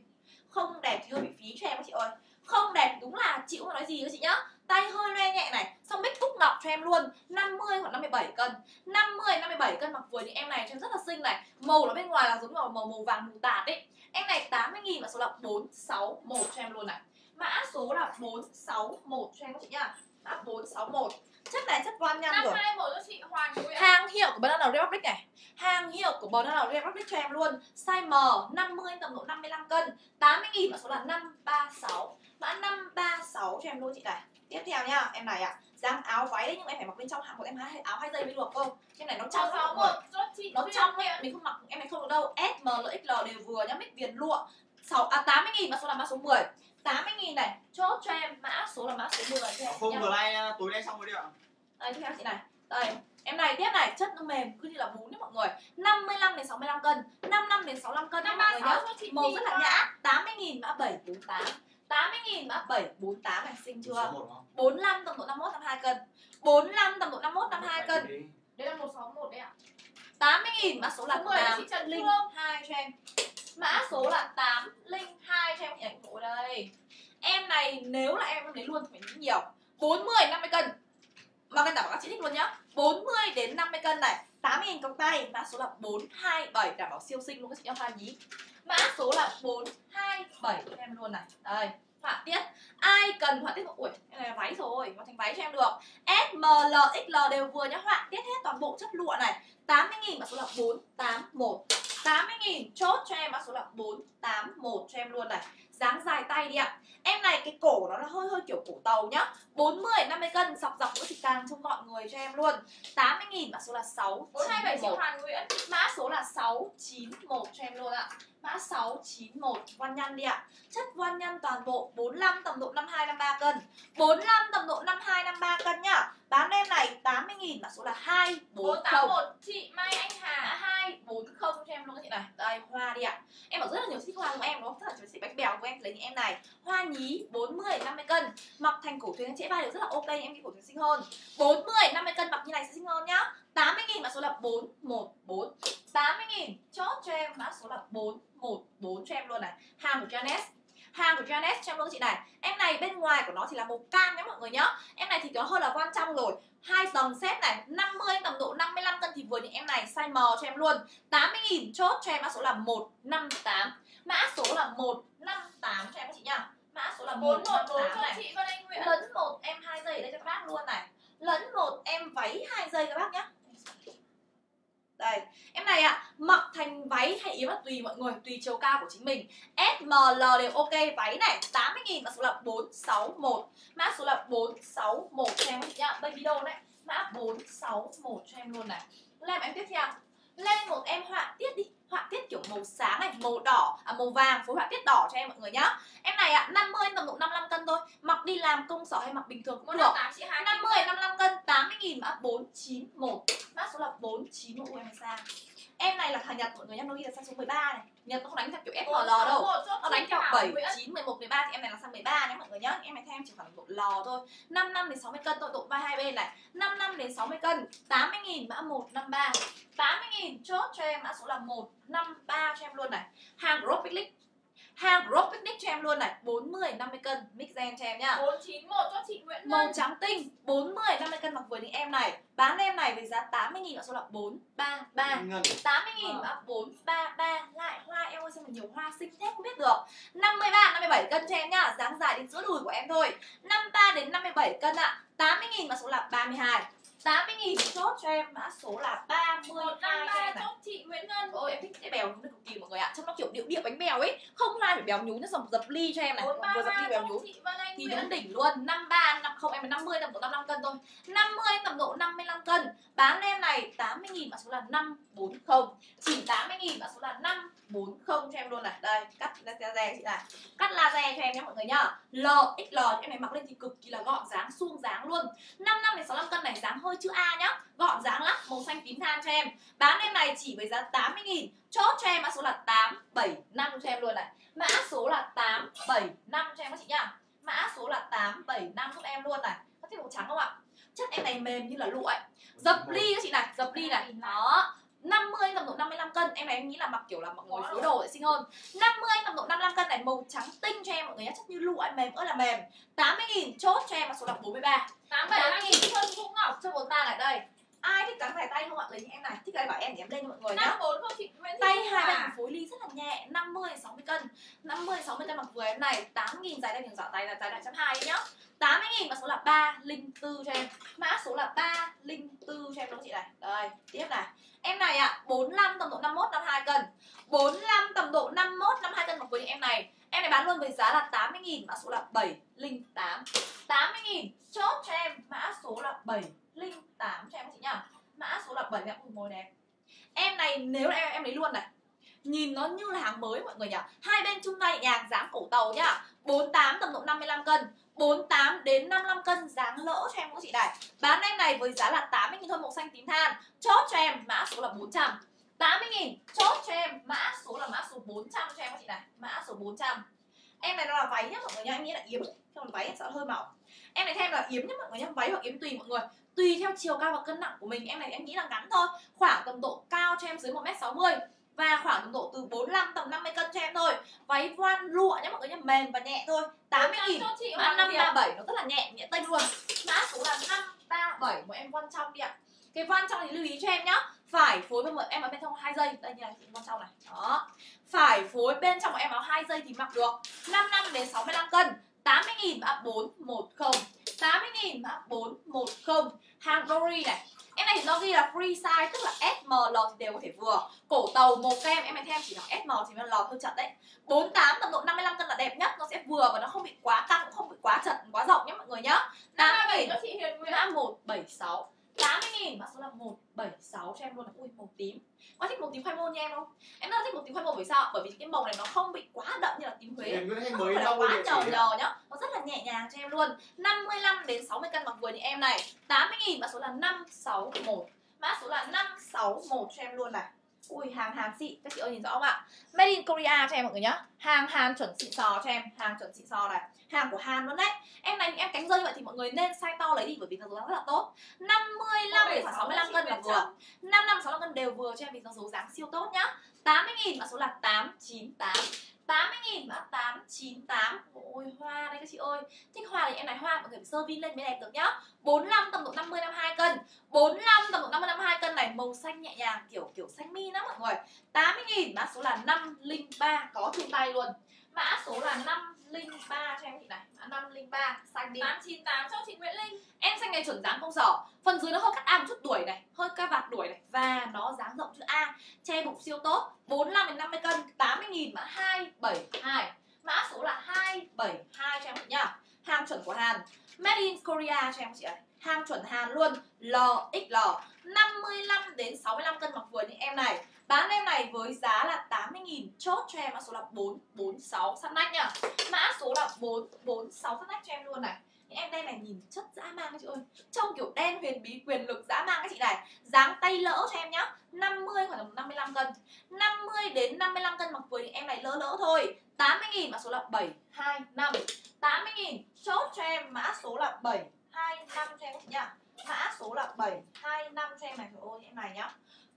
Không đẹp thì hơi bị phí cho em chị ơi. Không đẹp đúng là chị không nói gì các chị nhá. Tay hơi loe nhẹ này xong bích cúc ngọc cho em luôn. 50 hoặc 57 cân. 50 57 cân mặc vừa những em này cho em rất là xinh này. Màu nó bên ngoài là giống màu màu, màu vàng mù tạt ấy. Em này 80 000 mã số là 461 cho em luôn này. Mã số là 461 cho em các chị nhá mã 461 chất này chất voan nhăn rồi 521 cho chị Hoàng Nguyễn Hàng hiệu của Banana Republic này. Hàng hiệu của Banana Republic cho em luôn. Size M 50 tầm độ 55 cân. 80 nghìn mã số là 536 Mã 536 cho em luôn chị này. Tiếp theo nhá em này ạ. À, Dáng áo váy đấy nhưng em phải mặc bên trong hàng của em hai áo hai dây mới được không? Em này nó trong lắm mọi người. 661 chốt chị Nó trong ấy mình không mặc em này không được đâu. S, M, L, XL đều vừa nhá Mix viền lụa. 6 à 80 nghìn mã số là mã số 10 80 nghìn này chốt cho em mã số là mã số 10 cho em không nhá. vừa nay à, tối nay xong rồi đi ạ Đây, theo chị này. Đây, em này tiếp này, chất nó mềm cứ như là bún đấy mọi người. 55 đến 65 cân, 55 đến 65 cân năm mọi người nhá. chị Màu rất là nhã, 80 000 mã 748. 80 000 mã 748 này xinh chưa? một không 45 tầm độ 51 52 cân. 45 tầm độ 51 52 cân. Đây là 161 đấy ạ 80 000 mã số là Số 10 là chị 8 Trần linh Phương. 2 cho em. Mã số là 802 cho em chị ảnh ngồi đây. Em này nếu là em em lấy luôn thì phải nghĩ nhiều. 40 50 cân. Mà cái đảm bảo các chị thích luôn nhá. 40 đến 50 cân này. 80 000 cọc tay, mã số là 427 đảm bảo siêu xinh luôn các chị nhá hoa nhí. Mã số là 427 cho em luôn này. Đây, họa tiết. Ai cần họa tiết ủi, cái này là váy rồi, mà thành váy cho em được. S, M, L, X L đều vừa nhá, họa tiết hết toàn bộ chất lụa này. 80 000 mã số là 481 80 000 chốt cho em mã số là 481 cho em luôn này dáng dài tay đi ạ. Em này cái cổ nó là hơi hơi kiểu cổ tàu nhá. 40 50 cân dọc dọc nữa thì càng trông gọn người cho em luôn. 80 000 mã số là 6 427 chị Hoàn Nguyễn. Mã số là 691 cho em luôn ạ. Mã 691 Voan nhân đi ạ. Chất voan nhân toàn bộ 45 tầm độ 52 53 cân. 45 tầm độ 52 53 cân nhá 8 em này 80 000 mã số là 241 chị Mai Anh Hà. 240 cho em luôn các chị này. Đây, hoa đi ạ. Em bảo rất là nhiều thích hoa của em đúng không? Rất là chị thích bèo của em. Lấy những em này. Hoa nhí 40 50 cân. Mặc thành cổ thuyền trễ vai đều rất là ok, Em cái cổ thuyền xinh hơn 40 50 cân mặc như này sẽ xinh hơn nhá. 80 000 mã số là 414 80 000 chốt cho em, mã số là 414 cho em luôn này. Hàng của Janet Hàng của Janet cho em luôn chị này. Em này bên ngoài của nó thì là màu cam nhé mọi người nhá. Em này thì nó hơi là quan trọng rồi. Hai tầng set này 50 tầm độ 55 cân thì vừa những em này size M cho em luôn. 80 000 chốt cho em mã số là 158 Mã số là 158 cho em các chị nhá. Mã số là 411 158 cho này. chị Vân Anh Nguyễn. Lấn một em hai giây đây cho các bác luôn này. Lấn một em váy hai giây các bác nhá đây em này ạ à, mặc thành váy hay yếm là tùy mọi người tùy chiều cao của chính mình. S, M, L đều ok váy này 80 000 mã số là 461 mã số là 461 cho em nhá baby doll đấy mã 461 cho em luôn này. Làm em tiếp theo lên một em họa tiết đi. Họa tiết kiểu màu sáng này màu đỏ à màu vàng phối họa tiết đỏ cho em mọi người nhá. Em này ạ 50 tầm độ 55 cân thôi. Mặc đi làm công sở hay mặc bình thường cũng được. 158 chị Hà 50 55 cân 80 nghìn mã 491 mã số là 491 của em xa em này là thằng Nhật mọi người nhá nó ghi là sang số 13 này. Nhật nó không đánh theo kiểu SML đâu. nó đánh theo 7, 9, 11, 13 thì em này là sang 13 nhé mọi người nhá. Em này theo em chỉ khoảng độ lò thôi. 5 năm đến 60 cân tôi độ vai hai bên này. 5 năm đến 60 cân 80 nghìn mã 153 80 nghìn chốt cho em mã số là 153 cho em luôn này. Hàng Group Picnic Hàng Group Picnic cho em luôn này. 40, 50 cân Mix gen cho em nhá. 491 cho chị Nguyễn Màu Ngân trắng tinh 40, 50 cân mặc vừa những em này. Bán em này với giá 80 nghìn mã số là 433 Ngân 80 nghìn mã 433 Lại hoa em ơi sao mà nhiều hoa xinh thế không biết được. 53, 57 cân cho em nhá. Dáng dài đến giữa đùi của em thôi. 53 đến 57 cân ạ. 80 nghìn mã số là 32 80 nghìn chốt cho em mã số là 32 cho 153 em này cho chị Nguyễn Ngân. Ôi em thích cái bèo nhún này cực kỳ mọi người ạ. Trông nó kiểu điệu điệu bánh bèo ấy. Không ai phải béo nhún nó dòng dập ly cho em này. Vừa dập ly 433 béo cho nhún chị Vân Anh thì đến đỉnh luôn. 53, 5, không em là 50 tầm độ 55 cân thôi. 50 tầm độ 55 cân. Bán em này 80 nghìn mã số là 540 Chỉ 80 nghìn mã số là 540 cho em luôn này. Đây cắt laser chị này. Cắt laser cho em nhé mọi người nhá. L, XL em này mặc lên thì cực kỳ là gọn dáng suông dáng luôn. 55 đến 65 cân này dáng hơi chữ A nhá. Gọn dáng lắm màu xanh tím than cho em. Bán em này chỉ với giá 80 nghìn. Chốt cho em mã số là 875 cho em luôn này. Mã số là 875 cho em các chị nhá. Mã số là 875 giúp em luôn này. Có thích màu trắng không ạ? Chất em này mềm như là lụa ấy. Dập ly các chị này, dập ly này. Đó 50 tầm độ 55 cân. Em này em nghĩ là mặc kiểu là mặc ngồi phối đồ sẽ xinh hơn. 50 tầm độ 55 cân này Màu trắng tinh cho em mọi người nhé. Chất như lụa mềm ơi là mềm. 80 nghìn chốt cho em mã số là 43 875 chị Xuân Vũ Ngọc. Cho bốn ta này đây Ai thích trắng dài tay không ạ? Lấy những em này. Thích cái bảo em để em lên cho mọi người nhá. 54 cho chị? Tay hai Hà. bên phối ly rất là nhẹ. 50 60 cân. 50 60 cân mặc vừa em này. 8 000 dài tay đường dạo tay là dài trăm hai nhá. 80 000 mã số là 304 cho em. Mã số là 304 cho em đúng không chị này? Đây tiếp này. Em này ạ à, 45 tầm độ 51 52 cân. 45 tầm độ 51 52 cân mặc vừa những em này. Em này bán luôn với giá là 80 000 mã số là 708 80 000 chốt cho em. Mã số là 708 8 cho em chị nhá. Mã số là 7 em cùng ngồi đẹp em này, nếu em em lấy luôn này. Nhìn nó như là hàng mới mọi người nhỉ. Hai bên chung tay nhạc, dáng cổ tàu nhá. 48 tầm độ 55 cân. 48 đến 55 cân, dáng lỡ cho em cũng chị này. Bán em này với giá là 80.000 thôi, màu xanh tím than. Chốt cho em, mã số là 400 80.000 chốt cho em, mã số là mã số 400 cho em các chị này. Mã số 400 Em này nó là váy nhá mọi người nhá, Em nghĩ là yếm. Còn váy sợ hơi mỏng. Em này thêm là yếm nhá mọi người nhá Váy hoặc yếm tùy mọi người. Tùy theo chiều cao và cân nặng của mình Em này em nghĩ là ngắn thôi. Khoảng tầm độ cao cho em dưới 1m60 và khoảng tầm độ từ 45 tầm 50 cân cho em thôi. Váy voan lụa nhá mọi người nhá mềm và nhẹ thôi. 80 nghìn mã Hoàng Diệp 537 nó rất là nhẹ nhẹ tênh luôn. Mã số là 537 một em voan trong đi ạ. Cái voan trong thì lưu ý cho em nhá phải phối với một em ở bên trong hai giây. Đây như này chị voan trong này. Đó. Phải phối bên trong một em áo hai giây thì mặc được 55 đến 65 cân 80 nghìn mã 410 80 nghìn mã 410 hàng Dory này Em này thì nó ghi là free size tức là S, M, L thì đều có thể vừa. Cổ tàu màu kem em này thêm chỉ là S, M thì L hơi chật đấy. 48 tầm độ 55 cân là đẹp nhất Nó sẽ vừa và nó không bị quá căng cũng không bị quá chật quá rộng nhé mọi người nhá. 80 nghìn cho chị Hiền Nguyễn mã 176 80 nghìn. Mã số là 176 cho em luôn. Là ui màu tím. Có thích màu tím khoai môn nha em không? Em rất là thích màu tím khoai môn bởi sao? Bởi vì cái màu này nó không bị quá đậm như là tím Huế. Em không mới đâu quá chỉ nhờ nhá. Nó rất là nhẹ nhàng cho em luôn. 55 đến 60 cân mặc vừa như em này. 80 nghìn. Mã số là 561 mã số là 561 cho em luôn này ui, hàng Hàn xịn các chị ơi, nhìn rõ không ạ? Made in Korea cho em mọi người nhá. Hàng Hàn chuẩn xịn sò cho em. Hàng chuẩn xịn sò này. Hàng của Hàn luôn đấy. Em này em cánh rơi như vậy thì mọi người nên size to lấy đi, bởi vì nó rất là tốt. 55 đến 65 cân là vừa. 55 65 cân đều vừa cho em vì nó số dáng siêu tốt nhá. 80 nghìn mã số là 898 80.000 mã 898 Ôi, hoa đây các chị ơi. Thích hoa thì em này hoa, mọi người phải sơ vin lên mới đẹp được nhá. 45 tầm độ 50 52 cân. 45 tầm độ 50 52 cân này, màu xanh nhẹ nhàng, kiểu kiểu xanh mi lắm mọi người. 80.000 mã số là 503 có trên tay luôn. Mã số là 503 cho em chị này. Mã 503 xanh đi. 898 cho chị Nguyễn Linh. Em xanh này chuẩn dáng công sở Phần dưới nó hơi cắt A một chút đuổi này Hơi ca vạt đuổi này. Và nó dáng rộng chữ A Che bụng siêu tốt 45 đến 50 cân 80 nghìn mã 272 Mã số là 272 cho em chị nhá. Hàng chuẩn của Hàn. Made in Korea cho em chị ạ Hàng chuẩn Hàn luôn. LXL 55 đến 65 cân mặc vừa như em này Bán em này với giá là 80.000 Chốt cho em mã số là 446 sắt nách nhá Mã số là 446 sắt nách cho em luôn này. Những em đen này nhìn chất dã man các chị ơi. Trông kiểu đen huyền bí, quyền lực dã man các chị này. Dáng tay lỡ cho em nhá. 50 khoảng tầm 55 cân. 50 đến 55 cân mặc với thì em này lỡ lỡ thôi. 80 nghìn, mã số là 725 80 nghìn, chốt cho em mã số là 725 cho em các chị nhá. Mã số là 725 cho em này. Trời ơi, em này nhá.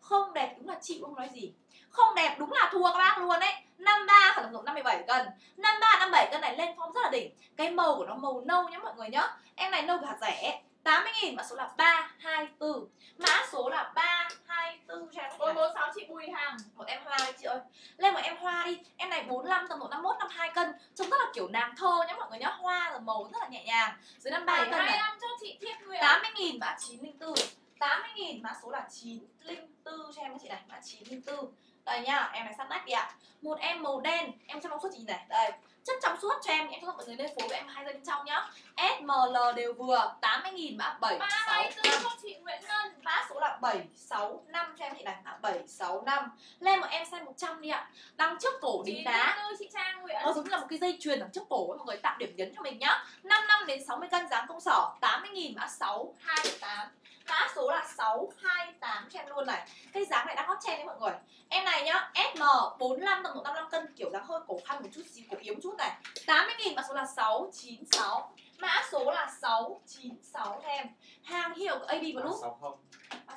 Không đẹp đúng là chịu không nói gì. Không đẹp đúng là thua các bác luôn đấy 53 khoảng độ 57 cân. 53 57 cân này lên form rất là đỉnh. Cái màu của nó màu nâu nhá mọi người nhá. Em này nâu hạt rẻ. 80 nghìn mã số là 324 mã số là 324 cho em này. 446 chị Bùi Hằng một em hoa đi chị ơi. Lên một em hoa đi. Em này 45 tầm độ 51 52 cân. Trông rất là kiểu nàng thơ nhá mọi người nhá. Hoa rồi màu rất là nhẹ nhàng. Dưới 53 cân này. 725 cho chị Thiết Nguyệt. 80 nghìn mã 904 80 nghìn mã số là 904 cho em các chị này mã 904 đây nhá em này sắt nách đi ạ. Một em màu đen em trong suốt chị này đây chất trong suốt cho em em cho mọi người lên phối với em hai dây bên trong nhá. S, M, L đều vừa 80 nghìn mã 764 324 cho chị Nguyễn Ngân. Mã số là 765 cho em chị này. Mã 765 lên một em size 100 đi ạ. Đằng trước cổ đính đá. 94 chị Trang Nguyễn. Nó giống như là một cái dây chuyền đằng trước cổ mọi người tạo điểm nhấn cho mình nhá. 5 năm đến 60 cân dáng công sở 80 nghìn mã 628 mã số là 628 cho em luôn này. Cái dáng này đang hot trend đấy mọi người. Em này nhá SM 45 tầm độ 55 cân kiểu dáng hơi cổ khăn một chút xíu cổ yếu một chút này. 80 nghìn mã số là 696 mã số là 696 cho em. Hàng hiệu của AB Blue. Sáu không.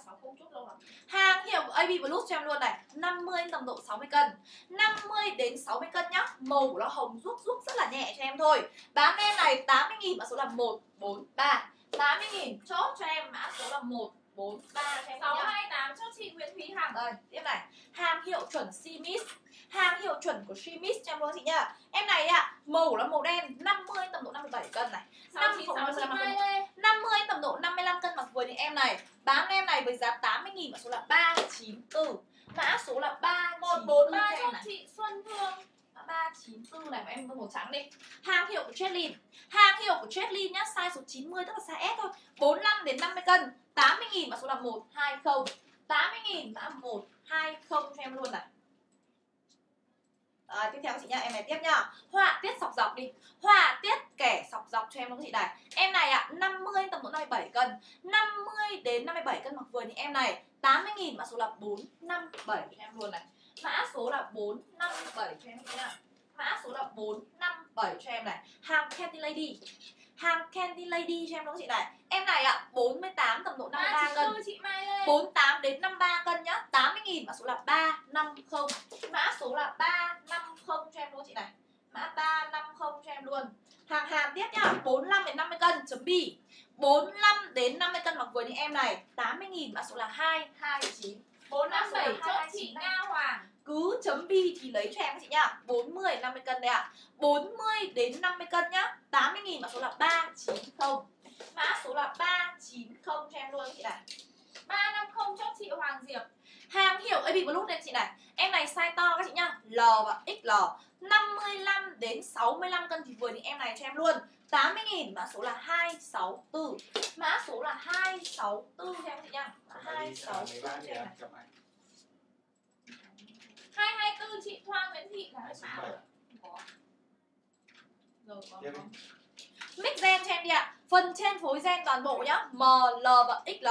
60 chút lâu lắm. Hàng hiệu của AB Blue cho em luôn này. 50 tầm độ 60 cân. 50 đến 60 cân nhá. Màu của nó hồng ruốc ruốc rất là nhẹ cho em thôi. Bán em này 80 nghìn mã số là 143 80 nghìn chốt cho em mã số là 143 cho em nhá. 628 cho chị Nguyễn Thúy Hằng. Đây tiếp này. Hàng hiệu chuẩn Simis. Hàng hiệu chuẩn của Simis cho em luôn chị nhá. Em này ạ Màu nó màu đen 50 tầm độ 57 cân này. 696 chị Mai Lê 50 tầm độ 55 cân mặc vừa như em này. Bán em này với giá 80 nghìn mã số là 394 Mã số là 394 143 cho chị Xuân Hương 394 này mà em mua màu trắng đi Hàng hiệu của Jetlin Hàng hiệu của Jetlin nhá Size số 90 tức là size S thôi 45 đến 50 cân 80 nghìn mã số là 120 80 nghìn mã 120 cho em luôn này À, tiếp theo chị nhá, em này tiếp nhá. Họa tiết sọc dọc đi. Họa tiết kẻ sọc dọc cho em luôn chị này. Em này ạ, à, 50 tầm độ 57 cân. 50 đến 57 cân mặc vừa thì em này. 80 000 mã số là 457 cho em luôn này. Mã số là 457 cho em nhá. Mã số là 457 cho em này. Hàng Candy Lady. Hàng Candy Lady cho em không chị này Em này ạ, à, 48 tầm độ 53 cân. chị Mai ơi. 48 đến 53 cân nhá. 80 nghìn mã số là 350 Mã số là 350 cho em luôn chị này? Mã 350 cho em luôn. Hàng hàn tiếp nhá. 45 đến 50 cân chấm bì 45 đến 50 cân mặc vừa như em này 80 nghìn mã số là 229 457 cho chị Nga Hoàng. Cứ chấm bi thì lấy cho em chị nhá. 40 50 cân đây ạ. À. 40 đến 50 cân nhá. 80 nghìn mã số là 390 Mã số là 390 cho em luôn chị này. 350 cho chị Hoàng Diệp. Hàng hiệu AB Blue đây chị này. Em này size to các chị nhá. L và XL 55 đến 65 cân thì vừa những em này cho em luôn 80 nghìn mã số là 264 Mã số là 264 cho em chị nhá 264 cho em này. 224 chị Thoa Nguyễn Thị là mã Rồi có. Mix gen cho em đi ạ. Phần trên phối gen toàn bộ nhá. M, L và XL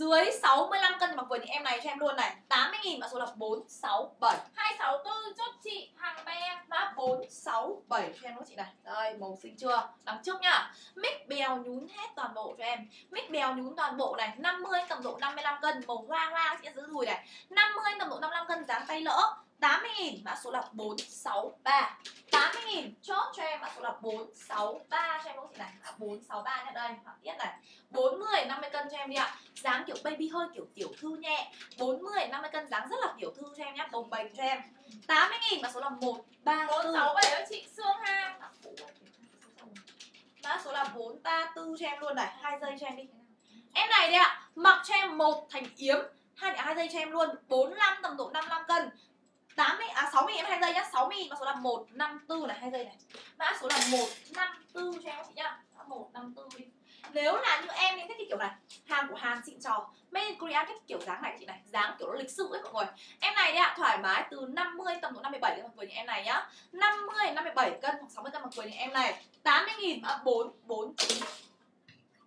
dưới 65 cân mặc vừa những em này cho em luôn này. 80 nghìn mã số là 467 264 chốt chị, Hàng Be Mã 467 cho em đúng chị này. Đây màu xinh chưa? Đằng trước nhá. Mix bèo nhún hết toàn bộ cho em. Mix bèo nhún toàn bộ này 50 tầm độ 55 cân, Màu hoa hoa sẽ giữ đùi này. 50 tầm độ 55 cân, dáng tay lỡ. 80 nghìn mã số là 463 80 nghìn chốt cho em mã số là 463 cho em đúng chị này. Mã 463 nha. Đây Họa tiết này. 40 50 cân cho em đi ạ. Dáng kiểu baby hơi kiểu tiểu thư nhẹ. 40 50 cân dáng rất là tiểu thư cho em nhá. Bồng bềnh cho em. 80 nghìn mã số là 134 467 cho chị Sương Ha. Mã số là 434 cho em luôn này. Hai giây cho em đi. Em này đi ạ. Mặc cho em một thành yếm. Hai hai giây cho em luôn. 45 tầm độ 55 cân 80 à 60 em 2 giây nhá 60 mã số là 154 này 2 giây này. Mã số là 154 cho em chị nhá. 154 đi. Nếu là như em thì thích cái kiểu này hàng của Hàn xịn trò. Made in Korea thích kiểu dáng này chị này dáng kiểu nó lịch sự ấy mọi người. Em này đấy ạ à, thoải mái từ 50 tầm độ 57 cân mặc vừa như em này nhá. 50 57 cân hoặc 60 cân mặc vừa như em này. 80 000 mã 449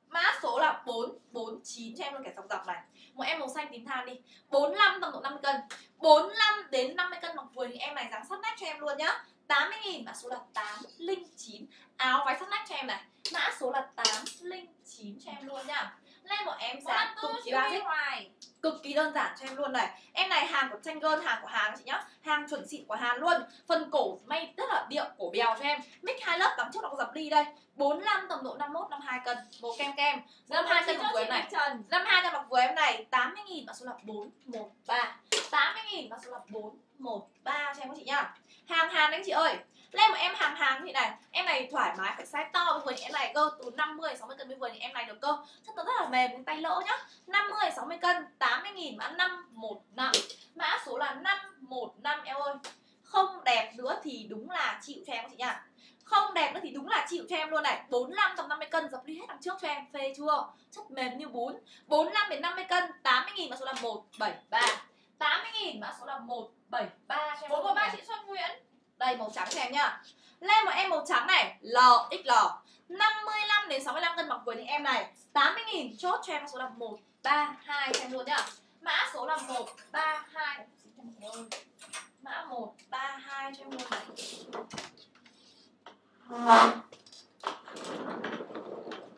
Mã số là 449 cho em luôn kẻ dọc dọc này. Một em màu xanh tím than đi. 45 tầm độ 50 cân. 45 đến 50 cân mặc vừa như em này dáng sắt nách cho em luôn nhá. 80 nghìn mã số là 809 Áo váy sắt nách cho em này. Mã số là 809 cho em luôn nhá. Lên một em dáng cực 454 kỳ Huy Hoài cực kỳ đơn giản cho em luôn này. Em này hàng của tranh hàng của hàng chị nhá. Hàng chuẩn xịn của hàn luôn. Phần cổ may rất là điệu cổ bèo cho em. Mix hai lớp đằng trước nó có dập ly đây. 45 tầm độ 51 52 cân. Màu kem kem. 52 cân mặc em này. Trần. 52 cân mặc vừa em này. 80 nghìn mã số là 413 80 nghìn mã số là 413 cho em các chị nhá. Hàng hàn anh chị ơi lên một em hàng hàng như này, em này thoải mái, phải size to, vừa em này cơ, từ 50 60 cân vừa em này được cơ. Chất nó rất là mềm đến tay lỗ nhá. 50 60 cân 80 nghìn mã 515 mã số là 515 em ơi. Không đẹp nữa thì đúng là chịu cho em chị nhá. Không đẹp nữa thì đúng là chịu cho em luôn này. 45 tầm 50 cân, dập đi hết đằng trước cho em, phê chưa? Chất mềm như bún. 45 đến 50 cân 80 nghìn mã số là 173 80 nghìn mã số là 173 cho em. Luôn 413 chị Xuân Nguyễn. Đây màu trắng cho em nhá. Lên một em màu trắng này L, XL 55 đến 65 cân mặc vừa thì em này 80 000 chốt cho em số là 132 cho em luôn nhá. Mã số là 132 Mã 132 cho em luôn này. À.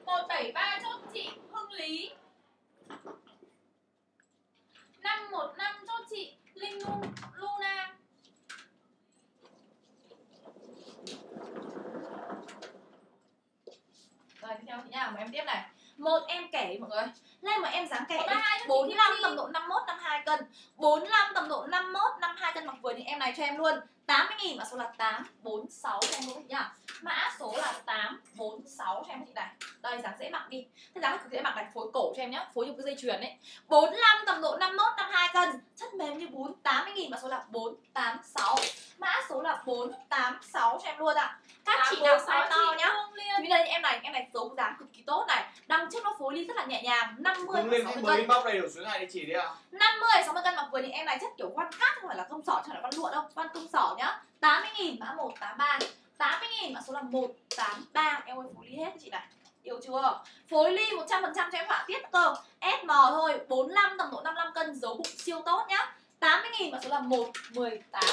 173 chốt chị Hưng Lý. 515 chốt chị Linh Luna. Theo chị nha, một em tiếp này? Một em kẻ mọi người Lên một em dáng kẻ đi 132 cho chị 45 Kim Chi. tầm độ 51 52 cân. 45 tầm độ 51 52 cân mặc vừa những em này cho em luôn 80 nghìn mã số là 846 cho em luôn nhá. Mã số là 846 cho em chị này. Đây dáng dễ mặc đi. Thế dáng cực dễ mặc này phối cổ cho em nhá. Phối như cái dây chuyền ấy. 45 tầm độ 51 52 cân. Chất mềm như bún 80 nghìn mã số là 486 Mã số là 486 cho em luôn ạ. Các chị nào size to nhá. Hương Liên Như đây em này, em này giống dáng cực kỳ tốt này. Đằng trước nó phối ly rất là nhẹ nhàng 50 Hưng và lên 60 cái cân. mới inbox đủ số điện thoại địa chỉ đi ạ 50 60 cân mặc vừa thì em này chất kiểu quan cắt không phải là không sỏ chẳng phải văn lụa đâu văn cung sỏ nhá. 80 nghìn, mã 183 80 nghìn, mã số là 183 em ơi, phối ly hết chị này. Yêu chưa? Phối ly 100% cho em họa tiết cơ. SM thôi 45 tầm độ 55 cân, dấu bụng siêu tốt nhá. 80 nghìn, mã số là 118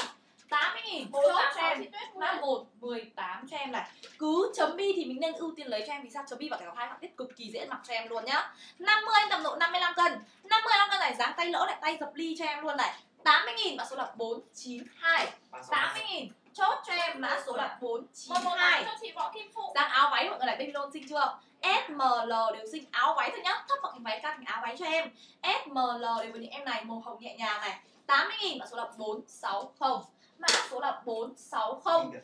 80 nghìn. Chốt tám cho em. Mã Nguyên. 1 18 cho em này. Cứ chấm bi thì mình nên ưu tiên lấy cho em. Vì sao? Chấm bi và cái hai họa tiết cực kỳ dễ mặc cho em luôn nhá. 50 tầm độ 55 cân. 55 cân này dáng tay lỡ lại tay dập ly cho em luôn này. 80 nghìn mã số là 492 80 nghìn chốt cho em mã số là Một một 492 tám cho chị Võ Kim Phụ. Dáng áo váy mọi người này doll xinh chưa? SML đều xinh. Áo váy thôi nhá. Thấp vào cái váy căng áo váy cho em. SML đều với những em này màu hồng nhẹ nhàng này. 80 nghìn mã số là 460 mã số là 460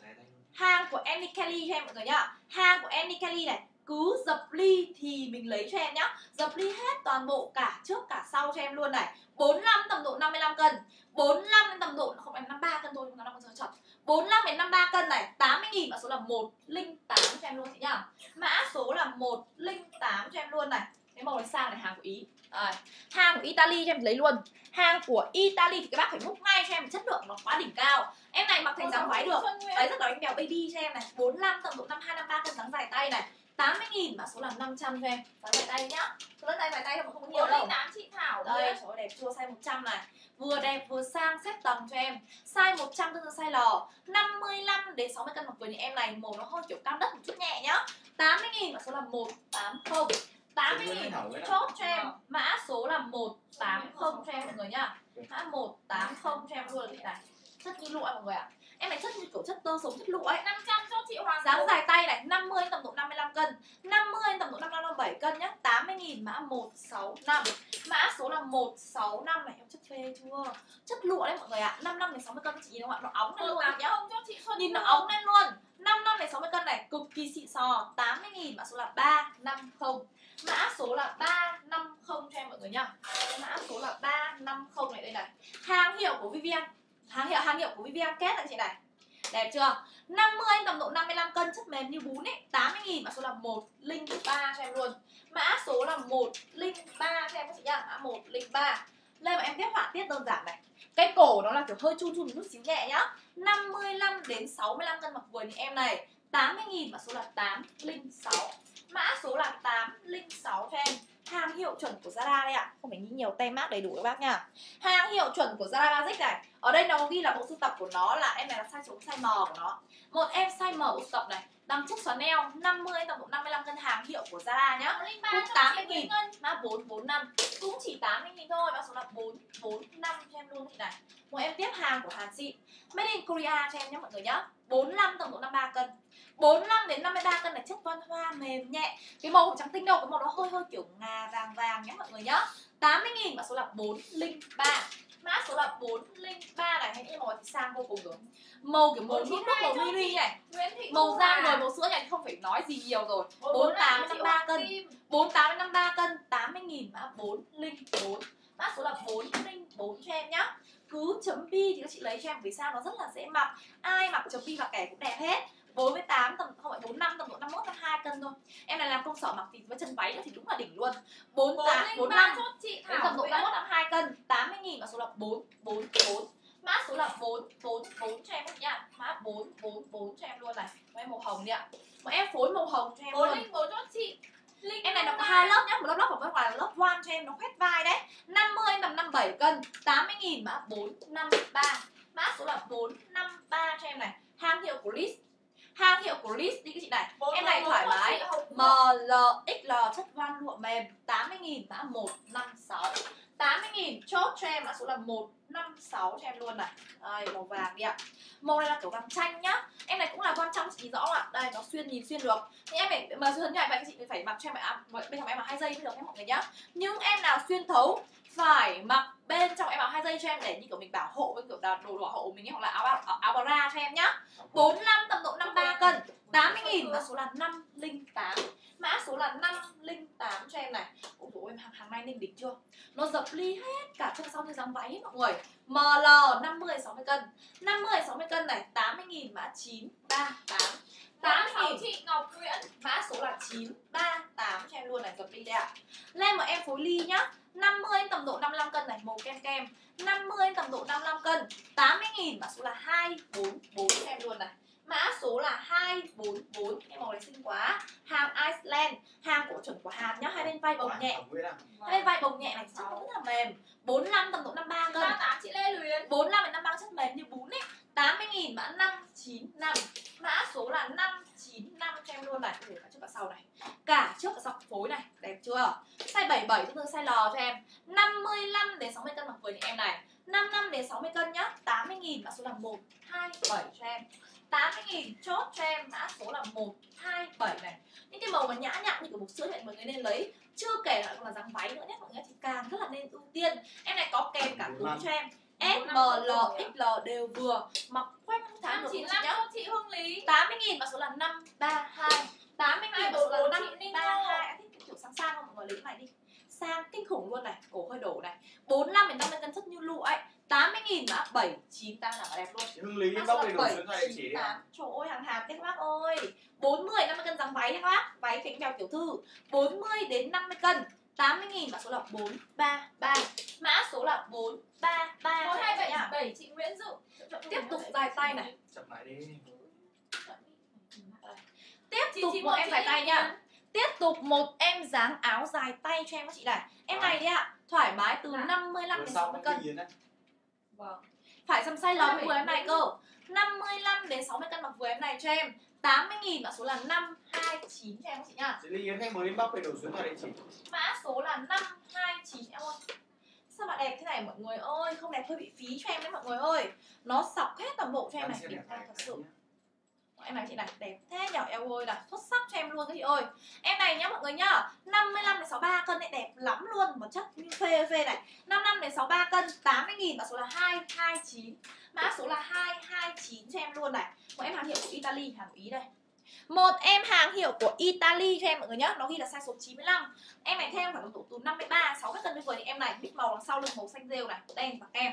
hàng của Annie Kelly cho em mọi người nhá. Hàng của Annie Kelly này cứ dập ly thì mình lấy cho em nhá. Dập ly hết toàn bộ cả trước cả sau cho em luôn này. 45 tầm độ 55 cân. 45 đến tầm độ không phải 53 cân thôi nhưng nó đang giờ chật. 45 đến 53 cân này 80 nghìn mã số là 108 cho em luôn chị nhá. Mã số là 108 cho em luôn này cái màu này sang này hàng của Ý. Rồi. hàng của Italy cho em lấy luôn. Hàng của Italy thì các bác phải múc ngay cho em chất lượng nó quá đỉnh cao. Em này mặc thành dáng váy được. Đấy rất là bánh bèo baby cho em này. 45 tầm độ 52 53 cân dáng dài tay này. 80 nghìn mã số là 500 cho em. Dáng dài tay nhá. Số dài dài tay không có nhiều đâu. Linh tám chị Thảo. Đây trời ơi, đẹp chưa? Size 100 này. Vừa đẹp vừa sang xếp tầng cho em. Size 100 tương đương size L. 55 đến 60 cân mặc vừa như em này Màu nó hơi kiểu cam đất một chút nhẹ nhá. 80 nghìn mã số là 180 80 nghìn chốt cho em. Mã số là 180 cho em mọi người nhá. Mã 180 cho em luôn chị này. Chất như lụa mọi người ạ Em này chất như kiểu chất tơ sống chất lụa ấy. 500 cho chị Hoàng Dáng dài tay này 50 tầm độ 55 cân. 50 tầm độ 55 57 cân nhá. 80 nghìn mã 165 Mã số là 165 này Em chất phê chưa? Chất lụa đấy mọi người ạ. 55 đến 60 cân chị nhìn không ạ? Nó óng lên Một luôn nhá. không cho chị Xuân Nhìn nó óng lên luôn. 55 đến 60 cân này cực kỳ xịn sò. 80 nghìn mã số là 350 Mã số là 350 cho em mọi người nhá. Mã số là 350 này đây này. Hàng hiệu của Vivian Hàng hiệu hàng hiệu của Vivian kết anh chị này. Đẹp chưa? 50 tầm độ 55 cân, chất mềm như bún ấy 80 nghìn, mã số là 103 cho em luôn. Mã số là 103 cho em các chị nhá, Mã 103 Lên mà em tiếp họa tiết đơn giản này. Cái cổ nó là kiểu hơi chun chun một chút xíu nhẹ nhá. 55 đến 65 cân mặc vừa như em này 80 nghìn, mã số là 806 Mã số là 806 cho em. Hàng hiệu chuẩn của Zara đây ạ. Không phải nghĩ nhiều tem mác đầy đủ các bác nha. Hàng hiệu chuẩn của Zara Basic này. Ở đây nó ghi là bộ sưu tập của nó là em này là size số size M của nó. Một em size M bộ sưu tập này Đăng chất xoắn eo 50 tầm độ 55 cân hàng hiệu của Zara nhá. Cũng cho 80 chị Nguyễn nghìn. Mã 445 Cũng chỉ 80 nghìn thôi Mã số là 445 cho em luôn chị này. Một em tiếp hàng của Hàn xịn. Made in Korea cho em nhé mọi người nhá. 45 tầm độ 53 cân 45 đến 53 cân này chất voan hoa mềm nhẹ. Cái màu không trắng tinh đâu Cái màu nó hơi hơi kiểu ngà vàng vàng nhé mọi người nhá. 80 nghìn mã số là 403 Mã số là 403 này Hay màu thì sang vô cùng rồi. Màu kiểu màu Bốn nước màu chị. này Màu da Hà. rồi màu sữa này không phải nói gì nhiều rồi. Bốn 48 bốn năm chị 53 Hoàng cân. Kim. 48 53 cân 80 nghìn mã 404 Mã số là 404 cho em nhá. Cứ chấm bi thì các chị lấy cho em Vì sao? Nó rất là dễ mặc. Ai mặc chấm bi và kẻ cũng đẹp hết 48 tầm không phải 45 tầm độ 51 52 cân thôi. Em này làm công sở mặc thì với chân váy nữa thì đúng là đỉnh luôn. 48 Bốn 45 linh ba cho chị Thảo tầm độ Nguyễn. 51 52 cân 80 nghìn mã số là 444 Mã số là 444 cho em chị nha Mã 444 cho em luôn này. Em màu hồng đi ạ. Một em phối màu hồng cho em Bốn luôn. linh bốn cho chị. Linh Em này nó có hai lớp nhá, một lớp lớp ở bên ngoài là lớp one cho em nó khoét vai đấy. 50 tầm 57 cân 80 nghìn mã 453 Mã số là 453 cho em này. Hàng hiệu của Liz Hàng hiệu của Liz đi các chị này. Em này thoải mái. chị Hồng ML XL chất voan lụa mềm 80 nghìn mã 156 80 nghìn chốt cho em mã số là 156 cho em luôn này. Đây màu vàng đi ạ. Màu này là kiểu vàng chanh nhá. Em này cũng là quan trọng chị nhìn rõ không ạ. Đây nó xuyên nhìn xuyên được. Thì em phải mà xuyên như vậy vậy chị phải mặc cho em áo bên trong em mặc hai dây mới được em mọi người nhá. Nhưng em nào xuyên thấu phải mặc bên trong em áo hai dây cho em để như kiểu mình bảo hộ với kiểu là đồ bảo hộ mình ấy, hoặc là áo áo, áo bra cho em nhá. 45 tầm độ 53 cân 80 nghìn mã số là 508 Mã số là 508 cho em này. Ôi dồi ôi, em hàng, hàng này ninh đỉnh chưa? Nó dập ly hết cả chân sau như dáng váy hết mọi người. ML 50 60 cân. 50 60 cân này 80 nghìn mã 938 80 sáu nghìn. Chị Ngọc Nguyễn. Mã số là 938 cho em luôn này dập ly đây ạ. Lên mà em phối ly nhá 50 tầm độ 55 cân này màu kem kem. 50 tầm độ 55 cân 80 80.000 mã số là 244 cho em luôn này. Mã số là 244 em màu này xinh quá. Hàng Iceland hàng của chuẩn của Hàn nhá. Hai bên vai bồng nhẹ. Hai bên vai bồng nhẹ này chất rất là mềm. 45 tầm độ 53 cân. 38 chị Lê Luyến. 45 đến 53 chất mềm như bún ấy 80.000 mã 595 mã số là 595 cho em luôn này. Để cả trước cả sau này. Cả trước cả sau. Phối này. Đẹp chưa? Size 77 tương đương size L cho em. 55 đến 60 cân mặc vừa như em này. 55 đến 60 cân nhá. 80.000 mã số là 127 cho em. 80.000 chốt cho em. Mã số là 127 này. Những cái màu mà nhã nhặn như của bột sữa thì mọi người nên lấy. Chưa kể lại còn là dáng váy nữa nhé mọi người thì càng rất là nên ưu tiên. Em này có kèm cả túi cho em S, M, L, XL đều vừa. Mặc quanh tháng được chị 95 nhá. chị Hương Lý. 80.000 mã số là 532 80.000 mã số là 532 Em thích kiểu sáng sang không? Mọi người lấy cái này đi. Sang kinh khủng luôn này. Cổ hơi đổ này. 45 đến 50 cân chất như lụa ấy. 80.000 mã. 798 là đẹp luôn. Hương Lý bóc số đầy là đủ số này chỉ đi ạ. 798 Trời ơi hàng hàm các bác ơi. 40 50 cân dáng váy các bác. Váy cánh bèo kiểu thư. 40 đến 50 cân 80.000 mã số là 433 Mã số là 433 Một hai bảy nhá. bảy chị Nguyễn Dụ. Tiếp tục dài tay này. Chậm lại đi. Tiếp Chị- tục chị một em dài tay nha. Tiếp tục một em dáng áo dài tay cho em các chị này. Em này đi ạ. Thoải mái từ Dạ. 55 Vừa đến sau 60 cái cân. Vâng. Phải xăm size Hai lớn vừa em này cơ. 55 đến 60 cân mặc vừa em này cho em 80.000 mã số là 529 cho em các chị nha Chị Lý Yến khách mới inbox đầy đủ số này địa chỉ Mã số là 529 em ơi. Sao mà đẹp thế này mọi người ơi Không đẹp hơi bị phí cho em đấy mọi người ơi. Nó sọc hết toàn bộ cho em Em này. Đỉnh cao thật sự. Em này chị này đẹp thế nhỏ eo ơi là xuất sắc cho em luôn các chị ơi. Em này nhá mọi người nhá 55 đến 63 cân này đẹp lắm luôn. Một chất như phê phê này. 55 đến 63 cân 80 nghìn mã số là 229 Mã số là 229 cho em luôn này. Một em hàng hiệu của Italy, hàng của Ý đây. Một em hàng hiệu của Italy cho em, mọi người nhá. Nó ghi là size số 95 Em này theo khoảng độ từ 53 60 cân với vừa thì em này Bít màu đằng sau lưng màu xanh rêu này Đen và kem.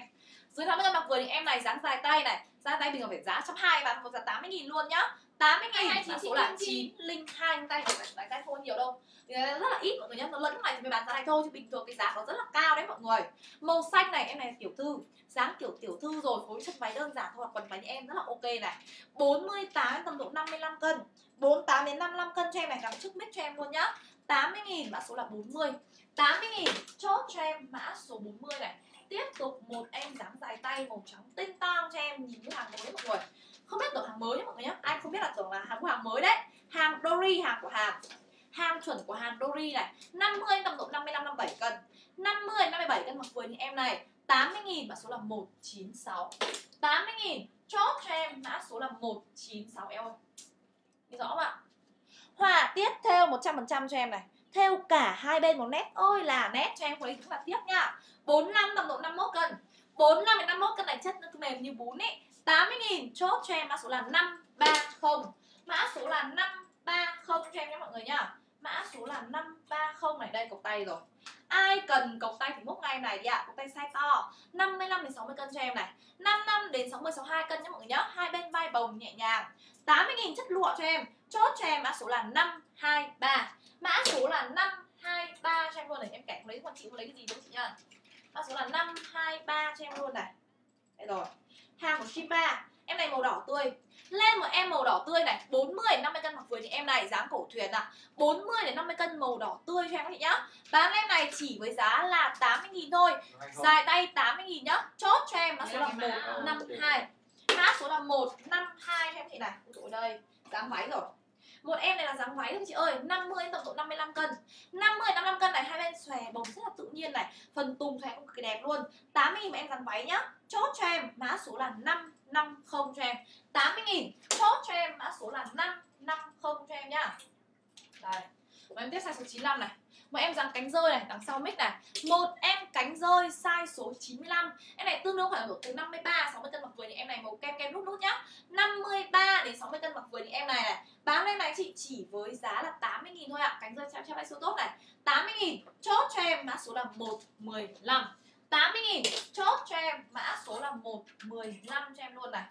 Dưới 80 cân mặc vừa thì em này dáng dài tay này. Dài tay bình thường phải giá 120 và một giá 80 nghìn luôn nhá. 80 nghìn 229 mã số là chị Linh 902 tay Dài tay không nhiều đâu. Rất là ít mọi người nhá nó lẫn này thì mới bán giá này thôi chứ bình thường cái giá nó rất là cao đấy mọi người. Màu xanh này em này tiểu thư. Dáng kiểu tiểu thư rồi phối chất váy đơn giản thôi là quần váy như em rất là ok này. 48 tầm độ 55 cân. 48 đến 55 cân cho em này gắn trước mic cho em luôn nhá. 80 nghìn mã số là 40 80 nghìn chốt cho em mã số 40 này. Tiếp tục một em dáng dài tay màu trắng tinh tao cho em nhìn như hàng mới mọi người không biết tưởng hàng mới nhé mọi người nhé. Ai không biết là tưởng là hàng của hàng mới đấy. Hàng Dory, hàng của hàng. Hàng chuẩn của hàng Dory này. 50 tầm độ 55 57 cân. 50 57 cân mặc vừa như em này. 80.000 mã số là 196 80.000 chốt cho em mã số là 196 em ơi. Nghe rõ không ạ? Họa tiết theo 100% cho em này. Theo cả hai bên một nét. Ơi là nét cho em lấy cũng là tiếp nha. 45 tầm độ 51 cân. 45 đến 51 cân này chất nó mềm như bún ấy. 80.000 chốt cho em mã số là 530 Mã số là 530 cho em nhé mọi người nhá. Mã số là 530 này, đây cộc tay rồi. Ai cần cộc tay thì múc ngay này. Dạ, Đi ạ Cộc tay size to. 55 đến 60 cân cho em này. 55 đến 60 62 cân nhé mọi người nhá. Hai bên vai bồng nhẹ nhàng. 80.000 chất lụa cho em. Chốt cho em mã số là 523 Mã số là 523 cho em luôn này. Em kẻ lấy con chị không lấy cái gì đâu chị nhá. Mã số là 523 cho em luôn này. Đây rồi. Hàng của Shiba. Em này màu đỏ tươi. Lên một em màu đỏ tươi này 40 50 cân mặc vừa thì em này dáng cổ thuyền ạ. à. 40 đến 50 cân màu đỏ tươi cho em các chị nhá. Bán em này chỉ với giá là 80.000 thôi. Dài tay 80.000 nhá. Chốt cho em mã số là 152 Mã số là 152 cho em chị này. Ôi đây Dáng váy rồi. Một em này là dáng váy thôi chị ơi 50 đến tầm độ 55 cân. 50 55 cân này hai bên xòe bồng rất là tự nhiên này. Phần tùng xòe cũng cực kỳ đẹp luôn. 80 000 mà em dáng váy nhá chốt cho em mã số là 550 cho em. 80 000 chốt cho em mã số là 550 cho em nhá. Đây. Mà em tiếp size số 95 này. Mà em dáng cánh rơi này, đằng sau mic này. Một, em cánh rơi size số 95 em này tương đương khoảng độ từ 53 60 cân mặc vừa thì em này màu kem kem nút nút nhá. 53 đến 60 cân mặc vừa thì em này này. Bán lên này chị, chỉ với giá là 80 000 thôi ạ. À. cánh rơi chạm chạm vai siêu tốt này. 80 000 chốt cho em mã số là 115 80 nghìn. Chốt cho em. Mã số là 115 cho em luôn này.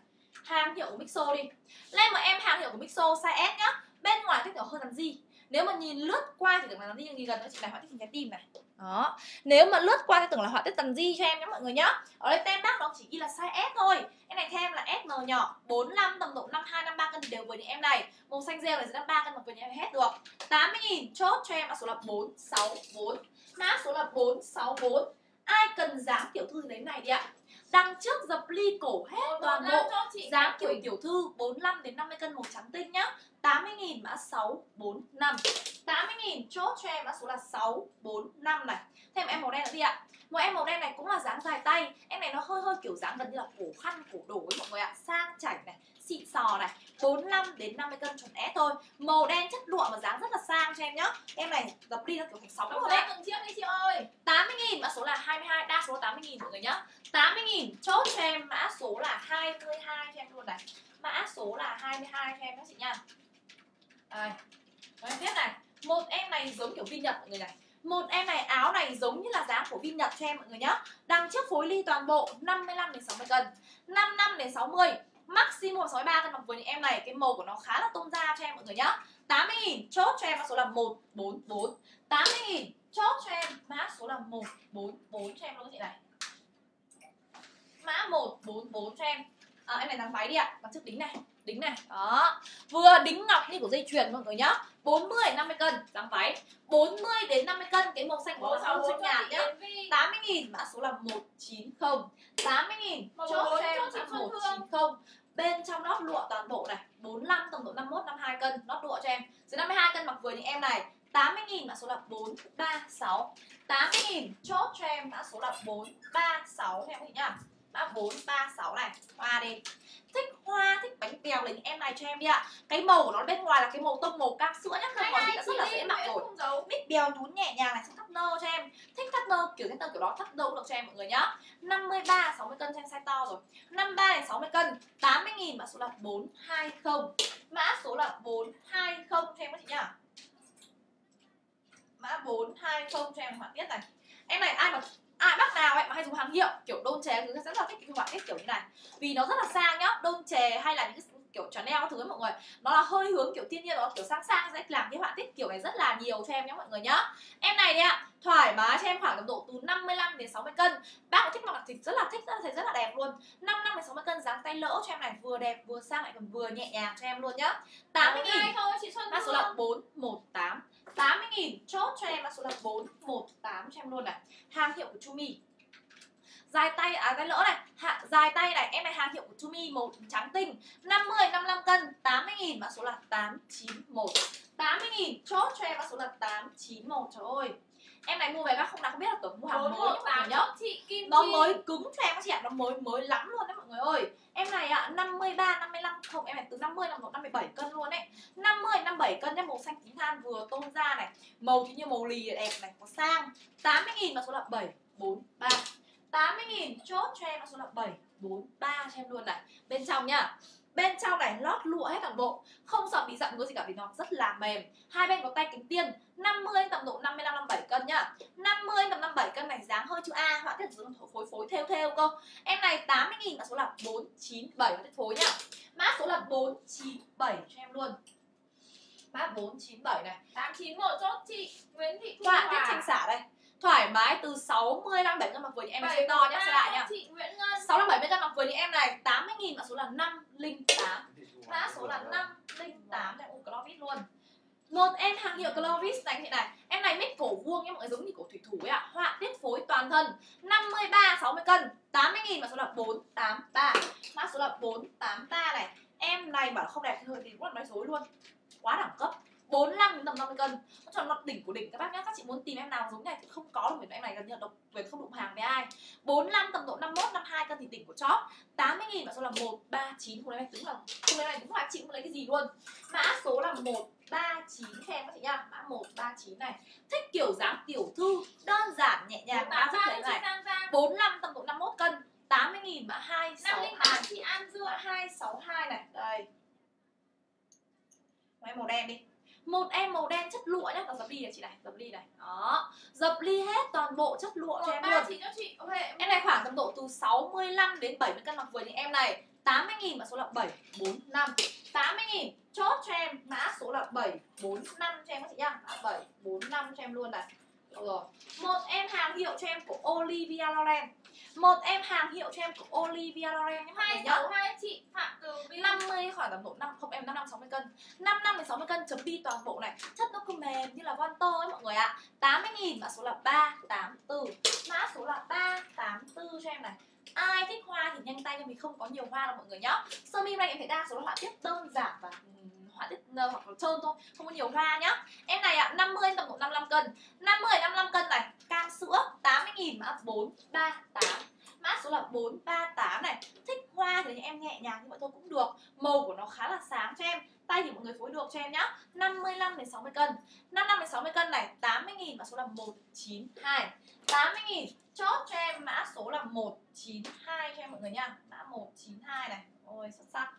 Hàng hiệu của Mixo đi. Lên mà em hàng hiệu của Mixo size S nhá. Bên ngoài thích kiểu hơn làm gì. Nếu mà nhìn lướt qua thì tưởng là làm gì, nhìn gần nữa chị là họa tiết hình trái tim này. Đó. Nếu mà lướt qua thì tưởng là họa tiết tần di cho em nhé mọi người nhá. Ở đây tem bác nó chỉ ghi là size S thôi. Cái này thêm là SM nhỏ. 45 tầm độ 52 53 cân thì đều với những em này. Màu xanh rêu này sẽ là 3 cân mặc với những em hết được. 80.000 chốt cho em mã số là 464 mã số là 464 ai cần dáng tiểu thư lấy này đi ạ? Đằng trước dập ly cổ hết toàn bộ. Giá kiểu tiểu thư 45 đến 50 cân màu trắng tinh nhá. 80.000 mã 645 80.000 chốt cho em mã số là 645 này. Thêm em màu đen nữa đi ạ Một em màu đen này cũng là dáng dài tay. Em này nó hơi hơi kiểu dáng gần như là cổ khăn cổ đổ ấy mọi người ạ. Sang chảnh này, xịn sò này 45 đến 50 cân chuẩn S thôi. Màu đen chất lụa mà dáng rất là sang cho em nhá. Em này dập ly nó kiểu thành sóng luôn đấy. từng chiếc đi chị ơi. 80.000 mã số là 22 Đa số là 80.000 mọi người nhá. 80.000 chốt cho em mã số là 22 cho em luôn này. Mã số là 22 cho em các chị nha. Đây Nói tiếp này. Một em này giống kiểu vi nhật mọi người này một em này, áo này giống như là giá của Vin nhật cho em, mọi người nhá. Đằng trước phối ly toàn bộ 55 đến 60 cân. 55 đến 60 Maximum 63 cân mặc với những em này. Cái màu của nó khá là tôn da cho em, mọi người nhá. 80.000 chốt cho em mã số là 144 80.000 chốt cho em mã số là 144 cho em luôn chị này? Mã 144 cho em à, Em này dáng váy đi ạ. Đằng trước đính này. Đính này. Đó. Vừa đính ngọc như của dây chuyền mọi người nhá. 40 50 cân. Dáng váy. 40 đến 50 cân. Cái màu xanh của màu xanh nhạt nhá. 80.000 mã số là 190 80.000 Màu chốt bốn cho em cho chị mã Xuân Hương. 190 Bên trong nót lụa toàn bộ này 45 tầm độ 51 52 cân. Nót lụa cho em. Dưới 52 cân mặc vừa những em này 80.000 mã số là 436 80.000 chốt cho em mã số là 436 cho em nhá Mã 436 này Hoa đi Thích hoa, thích bánh bèo lấy em này cho em đi ạ. Cái màu của nó bên ngoài là cái màu tông màu cam sữa nhá. Không còn thì đã rất là dễ mặc rồi. Mít bèo nhún nhẹ nhàng này trong thắt nơ cho em. Thích thắt nơ kiểu thắt nơ kiểu đó thắt nơ cũng được cho em mọi người nhá. 53 60 cân cho em size to rồi. 53 đến 60 cân 80 nghìn mã số là 420 Mã số là 420 cho em các chị nhá. Mã 420 cho em họa tiết này. Em này ai mà ai bác nào ấy mà hay dùng hàng hiệu? Kiểu đôn chè thứ rất là thích cái họa tiết kiểu như này. Vì nó rất là sang nhá, đôn chè hay là những kiểu Chanel các thứ ấy mọi người. Nó là hơi hướng kiểu thiên nhiên nó kiểu sang sang sẽ làm cái họa tiết kiểu này rất là nhiều cho em nhé mọi người nhá. Em này đi ạ thoải mái cho em khoảng tầm độ từ 55 đến 60 cân. Bác có thích mặc thì rất là thích rất là thấy rất là đẹp luôn. 55 đến 60 cân dáng tay lỡ cho em này vừa đẹp vừa sang lại còn vừa nhẹ nhàng cho em luôn nhá. 80 nghìn. Thôi chị Xuân mã số là Hương 418 80 nghìn chốt cho em mã số là 418 cho em luôn này. Hàng hiệu của Chumi dài tay à tay lỡ này. Hạ, dài tay này em này hàng hiệu của Chumi màu trắng tinh. 50 55 cân 80 nghìn mã số là 891 80 nghìn chốt cho em mã số là 891 trời ơi. Em này mua về các không nào không biết là tưởng mua hàng bốn mới tám nhá chốt chị Kim nó mới cứng cho em các chị ạ nó mới mới lắm luôn đấy mọi người ơi. Em này ạ 53 55 không em này từ 50 năm 57 cân luôn đấy 50 57 cân nhá màu xanh tím than vừa tôn da này. Màu thì như màu lì đẹp này có sang 80 nghìn mà số là 743 80 nghìn. Chốt cho em là số là 743 cho em luôn này. Bên trong nhá. Bên trong này lót lụa hết toàn bộ. Không sợ bị dặn ngứa gì cả vì nó rất là mềm. Hai bên có tay cánh tiên. 50 tầm độ 55 57 cân nhá. 50 tầm 57 cân này dáng hơi chữ A họa tiết phối phối theo theo cơ. Em này 80 nghìn mã số là 497 họa tiết phối nhá. Mã số là 497 cho em luôn. Mã 497 này. 891 chốt chị Nguyễn Thị Thu họa tiết Hòa. tranh xả đây thoải mái từ 65 7 cân mặc với những em này size to nhá size lại nhá. chị Nguyễn Ngân. 65 70 cân mặc với những em này 80 nghìn mã số là 508 mã số là 508 này ui Clovis luôn. Một em hàng hiệu Clovis này chị này. Em này mít cổ vuông nhá mọi người giống như cổ thủy thủ ấy ạ. Họa tiết phối toàn thân 53 60 cân 80 nghìn mã số là 483 mã số là 483 này. Em này bảo không đẹp thì hơi thì cũng là nói dối luôn. Quá đẳng cấp 45 đến tầm 50 cân. Nó cho nó đỉnh của đỉnh. Các bác nhá các chị muốn tìm em nào giống này thì không có được em này gần như là độc quyền không đụng hàng với ai. 45 tầm độ 51 52 cân thì đỉnh của chóp. 80 nghìn mã số là 139 hôm nay này đúng là hôm nay này đúng là chị không lấy cái gì luôn? Mã số là 139 cho em các chị nhá. Mã 139 này. Thích kiểu dáng tiểu thư đơn giản nhẹ nhàng mã rất lấy này. 45 tầm độ 51 cân. 80 nghìn mã 262 508 chị An Dương mã 262 này. Đây. Em màu đen đi một em màu đen chất lụa nhá. Còn dập ly này chị này dập ly này. Đó. Dập ly hết toàn bộ chất lụa cho em luôn. 13 chị cho chị. Ok Em này khoảng tầm độ từ 65 đến 70 cân mặc vừa những em này 80 nghìn mã số là 745 80 nghìn chốt cho em mã số là 745 cho em các chị nhá. Mã 745 cho em luôn này rồi. Một em hàng hiệu cho em của Olivia Lauren một em hàng hiệu cho em của Olivia Lauren nhé hai sáu hai chị phạm tường vi 50 khoảng tầm độ 5 không em 55 60 cân. 55 đến 60 cân chấm bi toàn bộ này. Chất nó cứ mềm như là von tơ ấy mọi người ạ. 80 nghìn mã số là 384 mã số là 384 cho em này. Ai thích hoa thì nhanh tay cho mình không có nhiều hoa đâu mọi người nhá. Sơ mi này em thấy đa số là họa tiết đơn giản và họa tiết ờ, hoặc là trơn thôi không có nhiều hoa nhá. Em này ạ à, 50 tầm độ 55 cân. 50 55 cân này cam sữa 80.000 mã 438 mã số là 438 này. Thích hoa thì em nhẹ nhàng nhưng vậy thôi cũng được. Màu của nó khá là sáng cho em. Tay thì mọi người phối được cho em nhá. 55 đến 60 cân. 55 đến 60 cân này 80.000 mã số là 192 80.000 chốt cho em mã số là 192 cho em mọi người nha mã 192 này. Ôi xuất sắc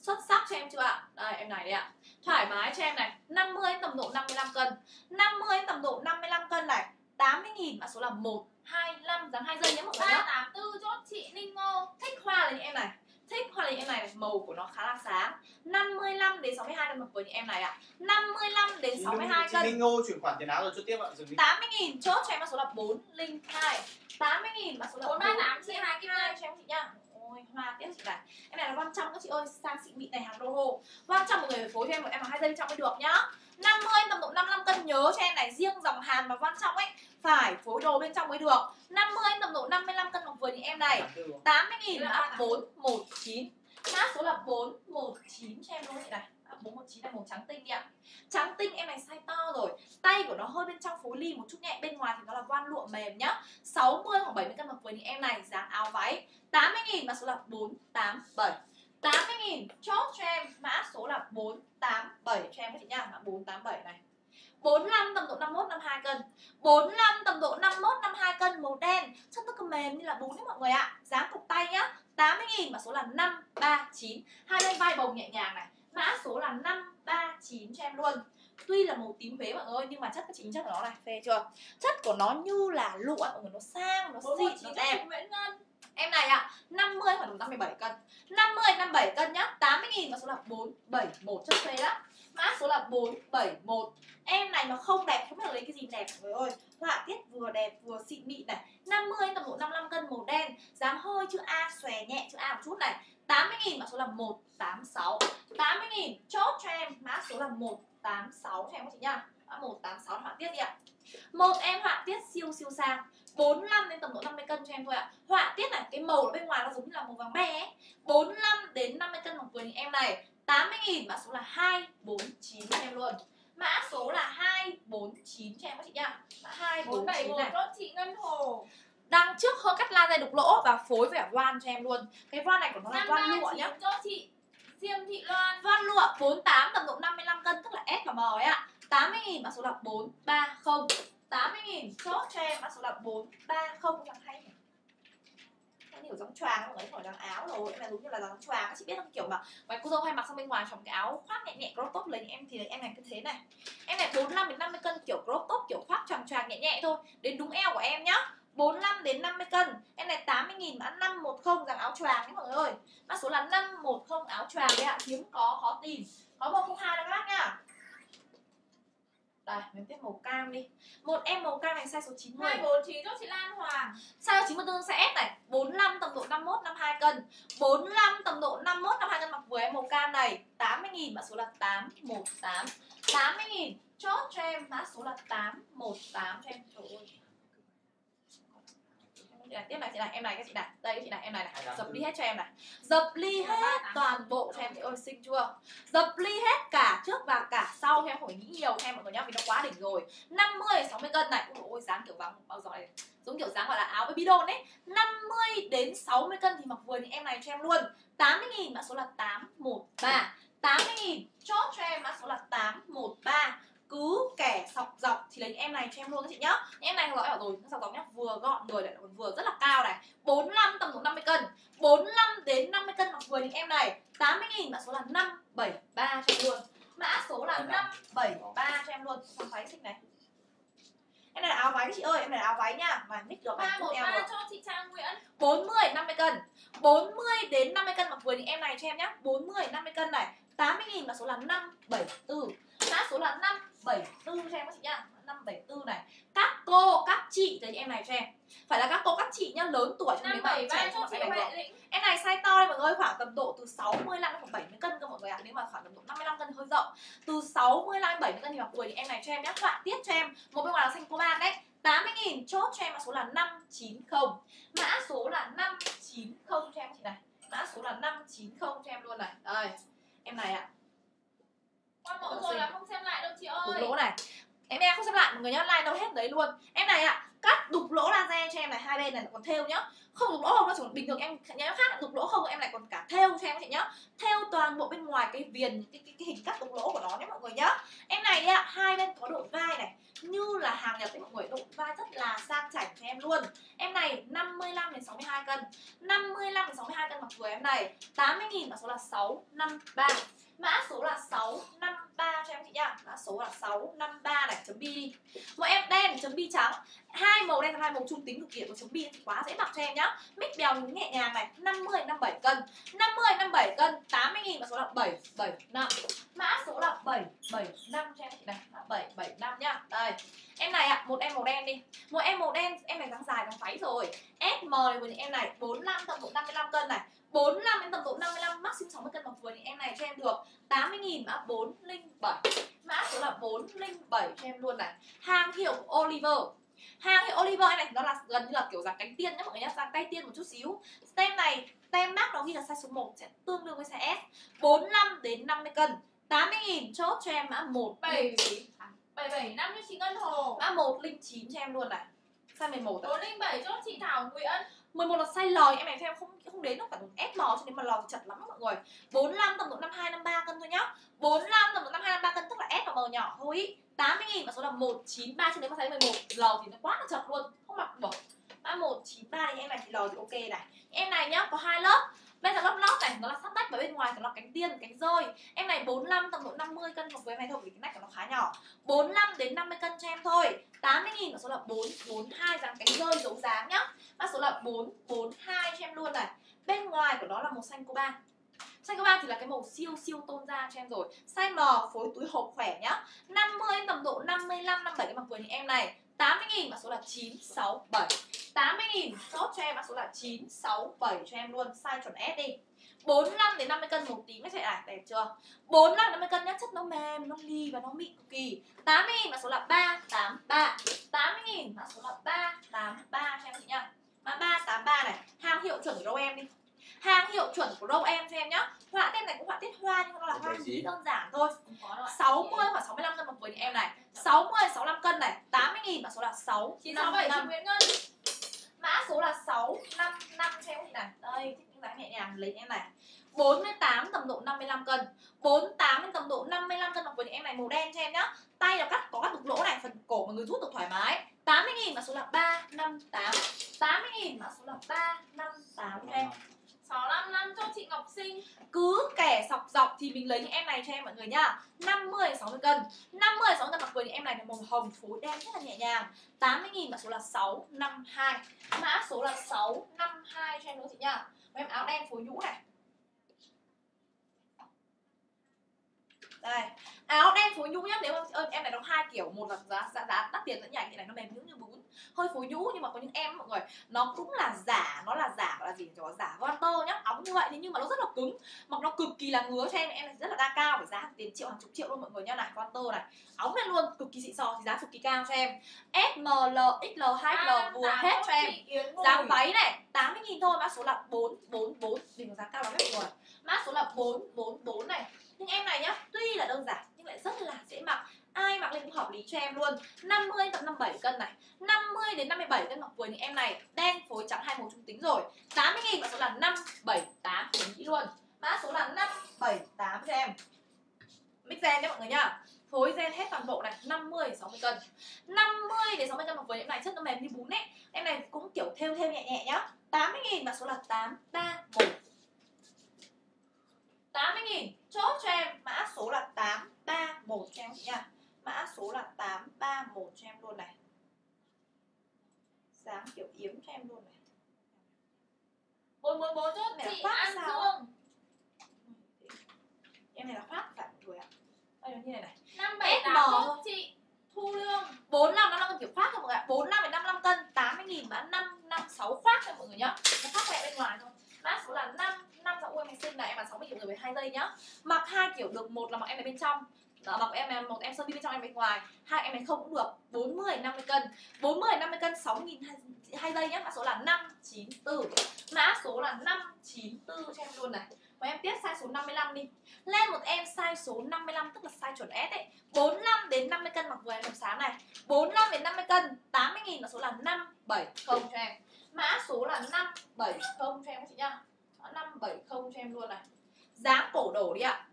xuất sắc cho em chưa ạ? Đây em này đây ạ. Thoải mái cho em này 50 đến tầm độ 55 cân. 50 đến tầm độ 55 cân này 80 nghìn mã số là 125 dáng 2 giây nhé mọi người nhé. ba tám tư chốt chị ninh ngô. Thích hoa là những em này thích hoa là những em này màu của nó khá là sáng. 55 đến 62 cân mặc với những em này ạ. 55 đến Chị 62 Minh- chị cân. Minh Ngô chuyển khoản tiền áo rồi cho tiếp ạ dừng đi. 80 nghìn chốt cho em mã số là 402 80 nghìn mã số là bốn ba tám chị hai kim hai hai cho em chị nhá hơi hoa tiếp chị này Em này là văn trăm các chị ơi. Sang xịn mịn này hàng đô hồ Văn trăm mọi người phải phối cho em một em là hai dây trong mới được nhá. 50 tầm độ 55 cân nhớ cho em này. Riêng dòng hàn và văn trong ấy, Phải phối đồ bên trong mới được. 50 tầm độ 55 cân mặc vừa thì em này. 80 nghìn là 419 Mã số là 419 cho em luôn chị này. 419 là màu trắng tinh đi ạ. Trắng tinh em này size to rồi. Tay của nó hơi bên trong phối ly một chút nhẹ, Bên ngoài thì nó là voan lụa mềm nhá. 60 hoặc 70 cân mặc quần thì em này Dáng áo váy. 80 nghìn mà số là 487 80 nghìn chốt cho em Mã số là 487 cho em các chị nha. Mã 487 này. 45 tầm độ 51 52 cân. 45 tầm độ 51 52 cân, màu đen. Chất nó cứ mềm như là bún đấy mọi người ạ. Dáng cục tay nhá. 80 000 mà số là 539 hai bên vai bồng nhẹ nhàng này mã số là 539 cho em luôn. Tuy là màu tím vế mọi người ơi nhưng mà chất cái chính chất của nó này phê chưa? Chất của nó như là lụa mọi người nó sang nó xịn nó đẹp. Em này ạ, 50 khoảng tầm 57 cân. 50 57 cân nhá 80 nghìn mã số là 471 chất phê đó. Mã số là 471 Em này mà không đẹp không biết là lấy cái gì đẹp mọi người ơi. Họa tiết vừa đẹp vừa xịn mịn này. 50 tầm độ 55 cân màu đen. Dáng hơi chữ A xòe nhẹ chữ A một chút này 80 nghìn mã số là 186 80 nghìn chốt cho em mã số là 186 cho em các chị nhá. Mã 186 họa tiết đi ạ. Một em họa tiết siêu siêu sang 45 đến tầm độ 50 cân cho em thôi ạ. Họa tiết này, cái màu ở bên ngoài nó giống như là màu vàng be ấy. 45 đến 50 cân vừa những em này 80 nghìn mã số là 249 cho em luôn. Mã số là 249 cho em các chị nhá. Mã bốn bảy 249 một này. chị ngân hồ Đằng trước hơi cắt la dây đục lỗ và phối vẻ voan cho em luôn. Cái voan này của nó là voan lụa nhá. chốt chị. Diêm thị loan. Voan lụa 48 tầm độ 55 cân tức là S và M ấy ạ. 80 nghìn mã số là 430 80 nghìn chốt cho em mã số là 430 Dáng hay nhỉ? Em hiểu dáng choàng mọi người khỏi dáng áo rồi. Em là giống như là dáng choàng. Các chị biết không? Kiểu mà Ngoài cô dâu hay mặc sang bên ngoài trong cái áo khoác nhẹ nhẹ crop top lấy em thì em này cứ thế này. Em này 45 đến 50 cân kiểu crop top kiểu khoác choàng choàng nhẹ nhẹ thôi. Đến đúng eo của em nhá 45 đến 50 cân. Em này 80 nghìn mã 510 dáng áo choàng đấy mọi người. Ơi Mã số là 510 áo choàng đấy ạ. Hiếm có khó tìm. Có 102 đâu các bác nha. Đây mình tiếp màu cam đi. Một em màu cam này size số 90 hai bốn chín chốt chị lan hoàng. Size 94 sẽ S này. 45 tầm độ 51 52 cân. 45 tầm độ 51 52 cân mặc vừa em màu cam này. 80 nghìn mã số là 818 80 nghìn. Chốt cho em mã số là 818 cho em. Trời ơi Chị này, tiếp này chị này em này các chị này. Đây các chị này em này. này dập ly hết cho em này. Dập ly hết toàn bộ cho em chị ơi xinh chưa? Dập ly hết cả trước và cả sau. Em không phải nghĩ nhiều. Em mọi người nhá vì nó quá đỉnh rồi. 50 60 cân này. Ôi ôi dáng kiểu vàng bao giờ này giống kiểu dáng gọi là áo baby doll ấy. 50 đến 60 cân thì mặc vừa những em này cho em luôn. 80 nghìn mã số là 813 80 nghìn. Chốt cho em mã số là 813 cứ kẻ sọc dọc thì lấy những em này cho em luôn các chị nhá. Những em này gọi bảo rồi nó sọc dọc nhá vừa gọn người lại còn vừa rất là cao này. 45 tầm độ 50 cân. 45 đến 50 cân mặc vừa những em này 80 nghìn mã số là 573 cho em luôn. Mã số là 573 cho em luôn. Con váy xinh này. Em này là áo váy các chị ơi em này là áo váy nha. Mà nick được ba một eo ba rồi. chốt chị trang nguyễn. 40 50 cân. 40 đến 50 cân mặc vừa những em này cho em nhé 40 50 cân này. 80 nghìn mã số là 574 mã số là 574 cho em các chị nhá. 574 này. Các cô các chị thấy em này cho em. Phải là các cô các chị nhá lớn tuổi mà bảy ba trẻ cho chị em này size to đây mọi người khoảng tầm độ từ 65 đến khoảng 70 cân cơ mọi người ạ. Nếu mà khoảng tầm độ 55 cân hơi rộng. Từ 65 đến 70 cân thì mặc vừa thì em này cho em nhé họa tiết cho em một bên ngoài là xanh cô ban đấy. 80.000 chốt cho em mã số là 590 mã số là 590 cho em chị này. Mã số là 590 cho em luôn này. Đây em này ạ Qua mẫu rồi là không xem lại đâu chị đục lỗ này. Em em không xem lại mọi người nhá like đâu hết đấy luôn. Em này ạ cắt đục lỗ laser cho em này hai bên này còn thêu nhá. Không đục lỗ không nó chỉ bình thường em nhá khác đục lỗ không em lại còn cả thêu cho em chị nhá. Thêu toàn bộ bên ngoài cái viền cái, cái, cái hình cắt đục lỗ của nó nhé mọi người nhá. Em này ạ hai bên có độ vai này như là hàng nhập đấy mọi người độ vai rất là sang chảnh cho em luôn. Em này 55 đến 62 cân. 55 đến 62 cân mặc vừa em này 80 nghìn mã số là 653 mã số là 653 cho em chị nhá. Mã số là 653 này chấm bi. Đi một em đen chấm bi trắng hai màu đen và hai màu trung tính cực kỳ của chống bi thì quá dễ mặc cho em nhá. Mix bèo nhẹ nhàng này 50 57 cân. 50 57 cân 80 nghìn và số là 775 mã số là 775 cho em chị này 775 nhá. Đây. Em này ạ à, một em màu đen đi. Một em màu đen em này dáng dài dáng váy rồi. SM này với những em này 45 tầm độ 55 cân này. 45 đến tầm độ 55 maximum 60 cân mặc vừa thì em này cho em được 80 nghìn mã 407 mã số là 407 cho em luôn này. Hàng hiệu Oliver hàng hiệu Oliver này nó là gần như là kiểu dáng cánh tiên nhé mọi người nhé dáng tay tiên một chút xíu. Tem này tem mác nó ghi là size số 1 sẽ tương đương với size S. 45 đến 50 cân. 80 nghìn chốt cho em mã 1 Bảy. 77 năm cho chị Ngân Hồ. Mã 109 cho em luôn này. Size 11 ạ. 407 chốt chị Thảo Nguyễn 11 là size L em này cho em không không đến nó phải một S L cho nên mà lò thì chật lắm mọi người. 45 tầm độ 52 53 cân thôi nhá. 45 tầm độ 52 53 cân tức là S và M nhỏ thôi ý. 80 000 và số là 193 cho đến mà size 11 lò thì nó quá là chật luôn, không mặc được. 3193 thì em này thì lò thì ok này. Em này nhá, có hai lớp đây là lót lót này, nó là sắt tách và bên ngoài nó là cánh tiên cánh rơi. Em này 45 tầm độ 50 cân hoặc với em này thôi vì cái nách của nó khá nhỏ. 45 đến 50 cân cho em thôi. 80 nghìn và số là 442 dáng cánh rơi dấu dáng nhá. Mã số là 442 cho em luôn này. Bên ngoài của nó là màu xanh coban Size coban thì là cái màu siêu siêu tôn da cho em rồi. Size M, phối túi hộp khỏe nhá. 50 tầm độ 55 57 cái mặc vừa như em này. 80.000 mã số là 967 80.000 chốt cho em mã số là 967 cho em luôn. Size chuẩn S đi. 45 đến 50 cân một tí mới chạy lại. Đẹp chưa? 45 đến 50 cân nhá. Chất nó mềm, nó ly và nó mịn cực kỳ. 80.000 mã số là 383 80.000 mã số là 383 cho em chị nhá. Mã 383 này hàng hiệu chuẩn của đâu em đi? Hàng hiệu chuẩn của đâu em cho em nhá. Họa tiết này cũng họa tiết hoa nhưng nó là hoa gì? đơn giản thôi. Không có đâu ạ. 60 hoặc 65 cân một với em này. 60 65 cân này. 80 nghìn mã số là 6 Chị 67 chị 5 Nguyễn Ngân. Mã số là 655 cho em này? Đây thích những dáng nhẹ nhàng lấy em này. 48 tầm độ 55 cân. 48 đến tầm độ 55 cân mặc với em này màu đen cho em nhá. Tay là cắt có cắt đục lỗ này phần cổ mà người rút được thoải mái. 80 nghìn mã số là 358 80 nghìn mã số là 358 cho em 655 cho chị Ngọc Sinh. Cứ kẻ sọc dọc thì mình lấy những em này cho em, mọi người nhá 50 60 cân. 50 60 cân mặc vừa những em này là màu hồng, phối đen rất là nhẹ nhàng. 80 nghìn mã số là 652 mã số là 652 cho em nữa chị nhá Và em áo đen phối nhũ này. Đây. Áo đen phối nhũ nhá nếu mà ơi, em này nó hai kiểu. Một là giá giá, giá đắt tiền lẫn nhảy như này nó mềm nhũ như bún. Hơi phối nhũ nhưng mà có những em mọi người nó cũng là giả nó là giả gọi là gì là giả tơ nhá óng như vậy. Thế nhưng mà nó rất là cứng mặc nó cực kỳ là ngứa cho em em này rất là đa cao phải giá tiền triệu hàng chục triệu luôn mọi người nhá. Này tơ này óng lên luôn cực kỳ xịn sò thì giá cực kỳ cao cho em. S, M, L, XL, 2L vừa hết cho em. giá váy này 80 nghìn thôi mã số là 444 đừng giá cao lắm mọi người. Mã số là 444 này nhưng em này nhá, tuy là đơn giản nhưng lại rất là dễ mặc. Ai mặc lên cũng hợp lý cho em luôn. 50 tận 57 cân này. 50 đến 57 cân mặc vừa những em này, đen, phối trắng hai màu trung tính rồi. 80 nghìn và số là 578 của Mỹ luôn. Mã số là 578 cho em. Mix gen nhé mọi người nhá. Phối gen hết toàn bộ này 50 60 cân. 50 đến 60 cân mặc với em này chất nó mềm như bún ấy. Em này cũng kiểu thêu thêu nhẹ nhẹ nhá. 80 nghìn và số là 831 80.000 Chốt cho em. Mã số là 831 cho em nha. Mã số là 831 cho em luôn này. Dáng kiểu yếm cho em luôn này. 444 chốt. Mẹ Chị khoác sao? Dương. Em này là phát phải một người ạ. Đây là như này này. 578 chốt chị Thu lương. 45 55 cân kiểu phát cho mọi người ạ. 45 55 cân. 80.000 bán 5 56 khoác cho mọi người nhá. Nó khoác lẹ bên ngoài thôi. Lát số là 5 5 dạng UMC này em là 60 triệu người với hai giây nhá. Mặc hai kiểu được một là mặc em này bên trong đó, mặc em em một em sơ mi bên trong em bên ngoài. Hai em này không cũng được 40 50 cân. 40 50 cân 6 nghìn hai, giây nhá mã số là 594 mã số là 594 cho em luôn này. Và em tiếp size số 55 đi. Lên một em size số 55 tức là size chuẩn S ấy. 45 đến 50 cân mặc vừa em màu sáng này. 45 đến 50 cân 80 nghìn là số là 570 cho em mã số là 570 cho em các chị nhá. 570 cho em luôn này. Dáng cổ đổ đi ạ.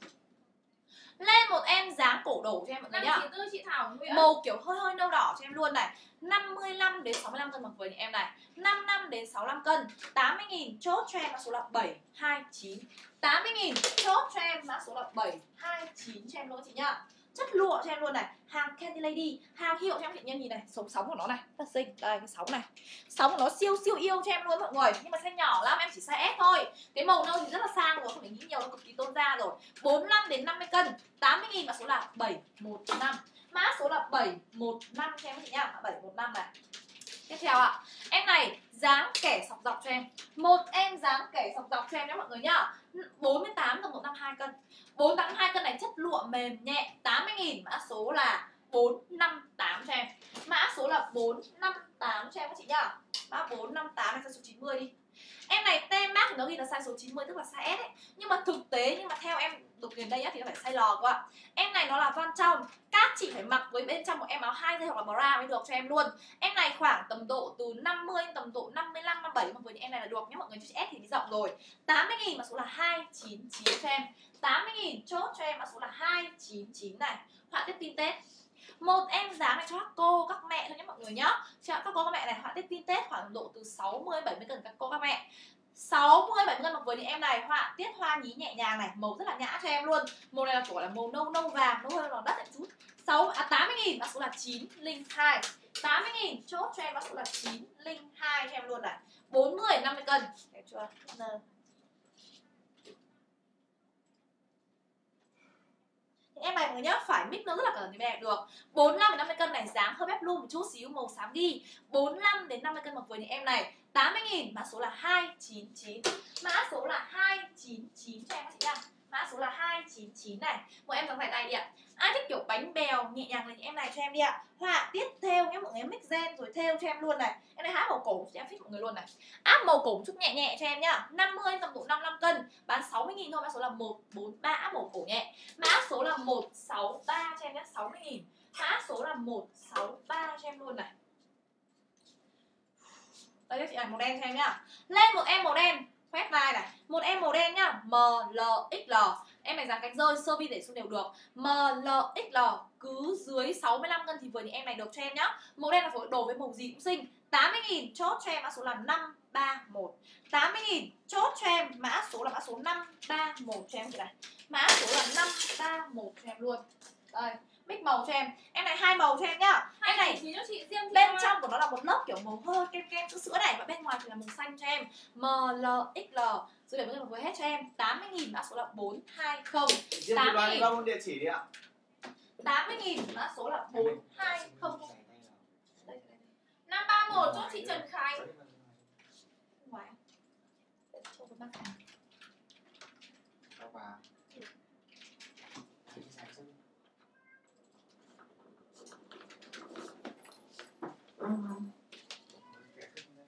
Lên một em dáng cổ đổ cho em mọi người nhá. 594 chị Thảo Nguyễn. Màu kiểu hơi hơi nâu đỏ cho em luôn này. 55 đến 65 cân mặc như em này. 55 đến 65 cân. 80 nghìn chốt cho em mã số là 729 80 nghìn chốt cho em mã số là 729 cho em luôn chị nhá chất lụa cho em luôn này. Hàng Candy Lady, hàng hiệu cho em chị nhân nhìn này. Số sóng của nó này. Rất xinh đây, cái sóng này. Sóng của nó siêu siêu yêu cho em luôn mọi người. Nhưng mà size nhỏ lắm, em chỉ size S thôi. Cái màu nâu thì rất là sang rồi, không phải nghĩ nhiều, nó cực kỳ tôn da rồi. 45 đến 50 cân 80 nghìn và số là 715 mã số là 715 cho em chị nhá. 715 này. Tiếp theo ạ. Em này, dáng kẻ sọc dọc cho em. Một em dáng kẻ sọc dọc cho em nhé mọi người nhá. 48 đồng 152 cân. 482 cân này chất lụa mềm nhẹ 80.000 mã số là 458 cho em. Mã số là 458 cho em các chị nhá. Mã 458 này size số 90 đi. Em này tem mát thì nó ghi là size số 90 tức là size S ấy. Nhưng mà thực tế nhưng mà theo em tục liền đây á, thì nó phải size lò cơ ạ. Em này nó là van trong. Các chị phải mặc với bên trong một em áo hai dây hoặc là bra mới được cho em luôn. Em này khoảng tầm độ từ 50 tầm độ 55 57 mà với những em này là được. Nhé mọi người cho chị S thì đi rộng rồi. 80 000 mà số là 299 cho em. 80 000 chốt cho em mã số là 299 này. Họa tiết tin Tết. Một em giá này cho các cô, các mẹ thôi nhé mọi người nhá. Cho các cô, các mẹ này, họa tiết tin Tết khoảng độ từ 60 70 cần các cô, các mẹ. 60 70 cân mặc với những em này, họa tiết hoa nhí nhẹ nhàng này, màu rất là nhã cho em luôn. Màu này là của là màu nâu nâu vàng nó hơi lòng đất một chút 6 à 80 nghìn mã số là 902 80 nghìn, chốt cho em mã số là 902 cho em luôn này. 40 50 cân. Đẹp chưa? Nờ. Những em này mọi người nhá, phải mix nó rất là cẩn thận thì đẹp được. 45 đến 50 cân này dáng hơi bếp luôn một chút xíu, màu xám đi. 45 đến 50 cân mặc với những em này. 80.000 mã số là 299 mã số là 299 cho em các chị nha. Mã số là 299 này. Mọi em cầm phải tay đi ạ. Ai thích kiểu bánh bèo nhẹ nhàng là em này cho em đi ạ. Họa tiết theo nhé mọi người mix gen rồi theo cho em luôn này. Em này hát màu cổ cho em fit mọi người luôn này. Áp màu cổ chút nhẹ nhẹ cho em nhá. 50 tầm độ 55 cân. Bán 60 000 thôi, mã số là 143 áp màu cổ nhẹ. Mã số là 163 cho em nhá 60 000 mã số là 163 cho em luôn này đây các chị này màu đen cho em nhá. Lên một em màu đen, khoét vai này. Một em màu đen nhá, M L X L. Em này dáng cánh rơi, sơ vi để xuống đều được. M L X L, cứ dưới 65 cân thì vừa thì em này được cho em nhá. Màu đen là phối đồ với màu gì cũng xinh. 80 nghìn, chốt cho em mã số là 531 80 nghìn, chốt cho em mã số là mã số 531 cho em chị này. Mã số là 531 cho em luôn. Đây mix màu cho em. Em này hai màu cho em nhá. Em này chỉ cho chị riêng bên trong của nó là một lớp kiểu màu hơi kem kem sữa sữa này và bên ngoài thì là màu xanh cho em. M L X L. Rồi để mọi người hết cho em. 80 nghìn mã số là 420 Riêng Tám thì đoàn nghìn. bao địa chỉ đi ạ. 80 nghìn mã số là 420 đây, đây, đây. 531 cho chị Trần Khánh ngoài cho tôi bác hàng Đâu vào Cái sạc sức. Kẻ thức nữa.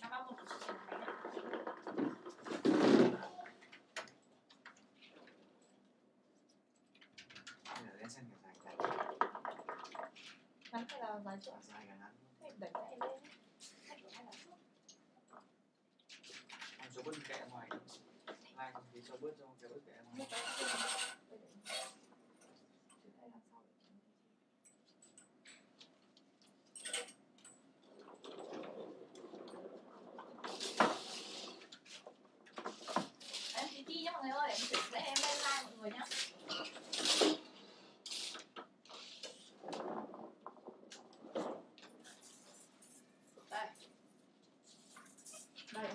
năm ba một của chị Trần Khánh ạ. Bây giờ lên xem kiểu dài dài. ngắn hay là dài chưa Dài cả ngắn. Hay đẩy cái này lên hay kiểu hay là trước Em số bớt kẹ ngoài đi. Hai con tí cho bớt cho cái bớt kẹ ngoài. Như cái này. Đây để- Chứ đây làm sao để- Em tí ti nhá mọi người ơi, em sẽ em lên like mọi người nhá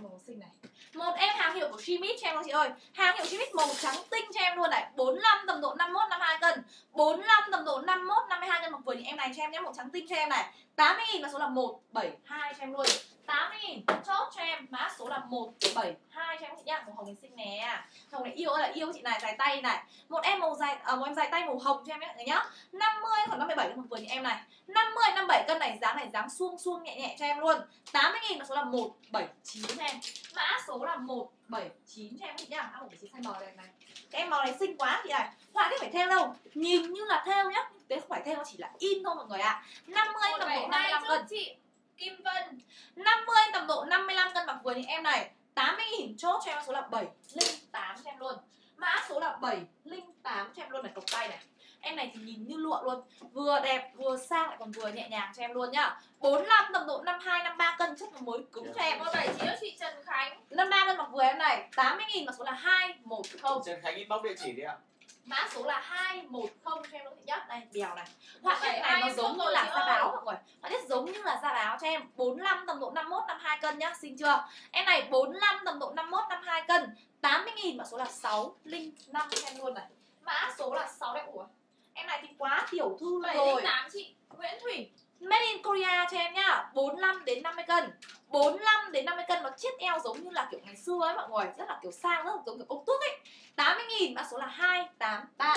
màu xinh này. Một em hàng hiệu của Shimit cho em không chị ơi? Hàng hiệu Shimit màu trắng tinh cho em luôn này. 45 tầm độ 51 52 cân. 45 tầm độ 51 52 cân mặc vừa những em này cho em nhé, màu trắng tinh cho em này. 80 000 và số là 172 cho em luôn. 80 000 chốt cho em, mã số là 172 cho em chị nhá màu hồng xinh nè hồng này yêu ơi là yêu chị này dài tay này. Một em màu dài à, một em dài tay màu hồng cho em nhé nhá. 50 khoảng 57 cân mặc vừa những em này. 50 57 cân này dáng này dáng suông suông nhẹ nhẹ cho em luôn. 80 000 và số là 179 cho em. Mã số là 179 cho em chị nhá. À 179 size M này này. Cái em màu này xinh quá chị này. Họa cái phải theo đâu? Nhìn như là theo nhá. Thế không phải theo nó chỉ là in thôi mọi người ạ. à. 50 tầm độ 55 giúp cân. chị Kim Vân. 50 tầm độ 55 cân mặc vừa những em này 80 nghìn chốt cho em số là 708 cho em luôn. Mã số là 708 cho em luôn này cộc tay này. Em này thì nhìn như lụa luôn. Vừa đẹp vừa sang lại còn vừa nhẹ nhàng cho em luôn nhá. 45 tầm độ 52 53 cân chất mới cứng cho em. Một bảy chín cho chị Trần Khánh. 53 cân mặc vừa em này. 80 nghìn mà số là 210 Trần Khánh inbox địa chỉ đi ạ Mã số là 210 cho em luôn chị nhá. Đây bèo này. Họa tiết này nó giống như là da báo mọi người. Họa tiết giống như là da báo cho em. 45 tầm độ 51 52 cân nhá. Xinh chưa? Em này 45 tầm độ 51 52 cân. 80 nghìn mã số là 605 cho em luôn này. Mã số là 6 đấy Ủa Em này thì quá tiểu thư rồi linh tám chị. Nguyễn Thủy. Made in Korea cho em nhá. 45 đến 50 cân 45 đến 50 cân nó chiết eo giống như là kiểu ngày xưa ấy mọi người Rất là kiểu sang, rất là giống kiểu ốc tước ấy. 80 nghìn mã số là 283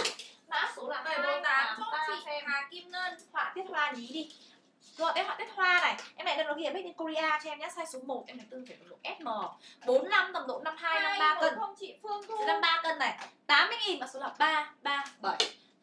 Mã số là bảy bốn tám cho 283 chị Hà Kim Ngân. Họa tiết hoa nhí đi. Rồi em họa tiết hoa này em này đây nó ghi made in Korea cho em nhé size số 1 em này tương phải độ SM 45 tầm độ 52 53 cân. không chị Phương Thu? 53 cân này 80 nghìn mã số là 337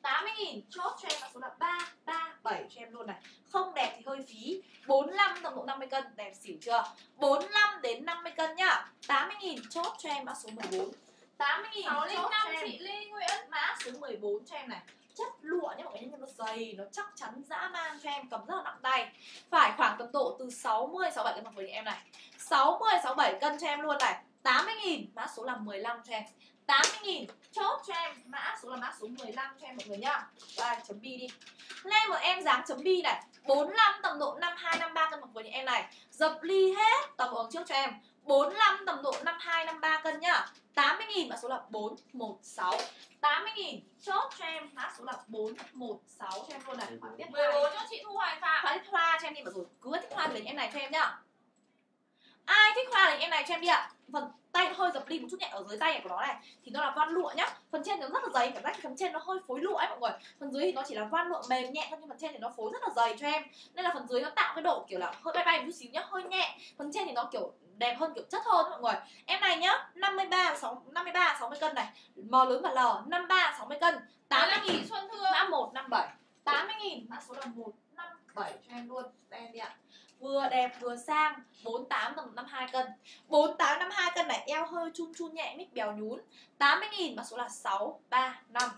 80 nghìn. Chốt cho em mã số là 337 cho em luôn này. Không đẹp thì hơi phí. 45 tầm độ 50 cân. Đẹp xỉu chưa? 45 đến 50 cân nhá. 80 nghìn. Chốt cho em mã số 14 80 nghìn. Sáu linh chốt năm cho em. chị Lê Nguyễn mã số 14 cho em này. Chất lụa nhé mọi người nhưng nó dày nó chắc chắn dã man cho em cầm rất là nặng tay. Phải khoảng tầm độ từ 60 67 cân mặc với em này. 60 67 cân cho em luôn này. 80 nghìn. Mã số là 15 cho em 80 nghìn. Chốt cho em mã số là mã số 15 cho em mọi người nhá. Đây chấm bi đi. Lên một em dáng chấm bi này. 45 tầm độ 52 53 cân mặc với em này. Dập ly hết tầm ở trước cho em. 45 tầm độ 52 53 cân nhá. 80 nghìn mã số là 416 80 nghìn chốt cho em mã số là 416 cho em luôn này. Mười hoa bốn cho chị Thu Hoài Phạm. Họa tiết hoa cho em đi mà rồi cứ thích hoa lấy em này cho em nhá ai thích hoa thì em này cho em đi ạ. Phần tay hơi dập ly một chút nhẹ ở dưới tay của nó này thì nó là van lụa nhá. Phần trên nó rất là dày cảm giác phần trên nó hơi phối lụa ấy mọi người. Phần dưới thì nó chỉ là van lụa mềm nhẹ thôi nhưng phần trên thì nó phối rất là dày cho em. Nên là phần dưới nó tạo cái độ kiểu là hơi bay bay một chút xíu nhá hơi nhẹ. Phần trên thì nó kiểu đẹp hơn kiểu chất hơn mọi người. Em này nhá 53 6 53 60 cân này. M lớn và L 53 60 cân. 80 80 nghìn. Nghìn Xuân Thương. Mã 157 80 nghìn. Mã số là 157 cho em luôn. Đây em đi ạ vừa đẹp vừa sang 48 tầm 52 cân. 48 52 cân này eo hơi chun chun nhẹ mít béo nhún. 80 nghìn mã số là 635